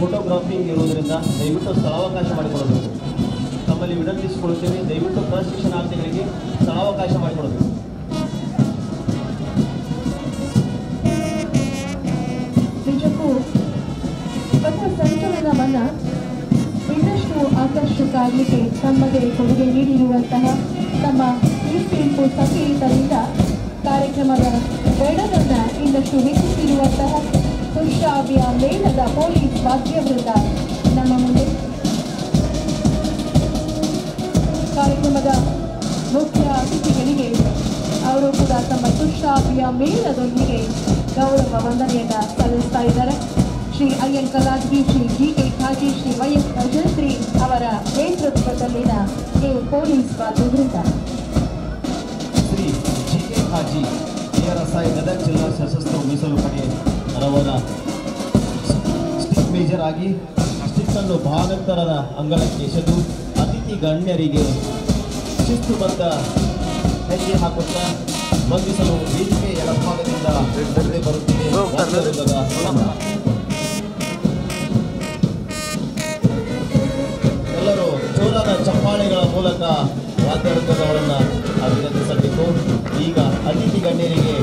ಫೋಟೋಗ್ರಾಫಿಂಗ್ ಇರುವುದರಿಂದ ದಯವಿಟ್ಟು ಸ್ಥಳಾವಕಾಶ ಮಾಡಿಕೊಡಬೇಕು. ತಮ್ಮಲ್ಲಿ ವಿನಂತಿಸಿಕೊಳ್ಳುತ್ತೇವೆ ದಯವಿಟ್ಟು ಪ್ರಶಿಕ್ಷಣಾರ್ಥಿಗಳಿಗೆ ಸ್ಥಳಾವಕಾಶ ಮಾಡಿಕೊಡಬೇಕು. ಆಗಲಿಕ್ಕೆ ತಮ್ಮದೇ ಕೊಡುಗೆ ನೀಡಿರುವಂತಹ ತಮ್ಮ ತೀರ್ಪು ಸಂಗೀತದಿಂದ ಕಾರ್ಯಕ್ರಮದ ಬೆಡದನ್ನ ಇನ್ನಷ್ಟು ಹೆಚ್ಚಿಸಿರುವಂತಹ ಪುರುಷಾಭಿಯ ಮೇಳದ ಪೊಲೀಸ್ ವಾದ್ಯವೃಂದ ನಮ್ಮ ಮುಂದೆ. ಕಾರ್ಯಕ್ರಮದ ಮುಖ್ಯ ಅತಿಥಿಗಳಿಗೆ ಅವರು ಕೂಡ ತಮ್ಮ ಪುರುಷಾಭಿಯ ಮೇಳದೊಂದಿಗೆ ಗೌರವ ವಂದನೆಯನ್ನು ಸಲ್ಲಿಸ್ತಾ ಇದ್ದಾರೆ. Shri Ayyan Kaladri Shri G K Khaji Shri YS Bhajantri ಅವರ ನೇತೃತ್ವದಲ್ಲಿನ ಈ ಪೊಲೀಸ್ ವಾದ್ಯವೃಂದ ಶ್ರೀ ಜಿ ಕೆ ಗದಗ ಜಿಲ್ಲಾ ಸಶಸ್ತ್ರ ಮೀಸಲು ಪಡೆ ರವರ ಸ್ಟಿಕ್ ಮೇಜರ್ ಆಗಿ ಸ್ಟಿಕ್ ಅನ್ನು ಭಾಗಂತರದ ಅಂಗಳಕ್ಕೆ ಎಸೆದು ಅತಿಥಿ ಗಣ್ಯರಿಗೆ ಶಿಸ್ತುಬದ್ಧ ಹೆಜ್ಜೆ ಹಾಕುತ್ತಾ ಬಂಧಿಸಲು ವೇದಿಕೆ ಎಡಭಾಗದಿಂದ ಬರುತ್ತಿದೆ. ಮೂಲಕ ವಾದ್ಯವೃಂದದವರನ್ನ ಅಭಿನಂದಿಸಬೇಕು. ಈಗ ಅತಿಥಿ ಗಣ್ಯರಿಗೆ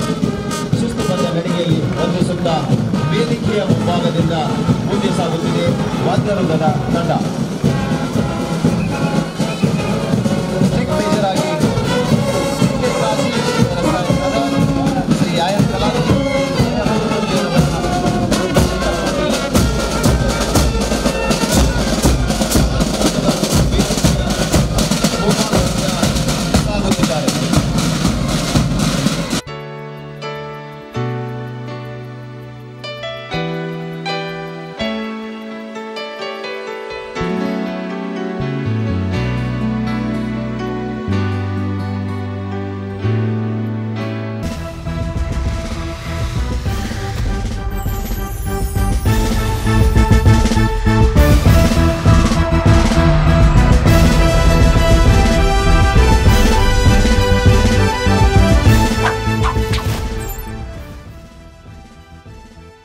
ಶಿಸ್ತುಬದ್ಧ ನಡಿಗೆಯಲ್ಲಿ ವಂದಿಸುತ್ತಾ ವೇದಿಕೆಯ ಮುಂಭಾಗದಿಂದ ಮುಂದೆ ಸಾಗುತ್ತಿದೆ ವಾದ್ಯವೃಂದದ ತಂಡ.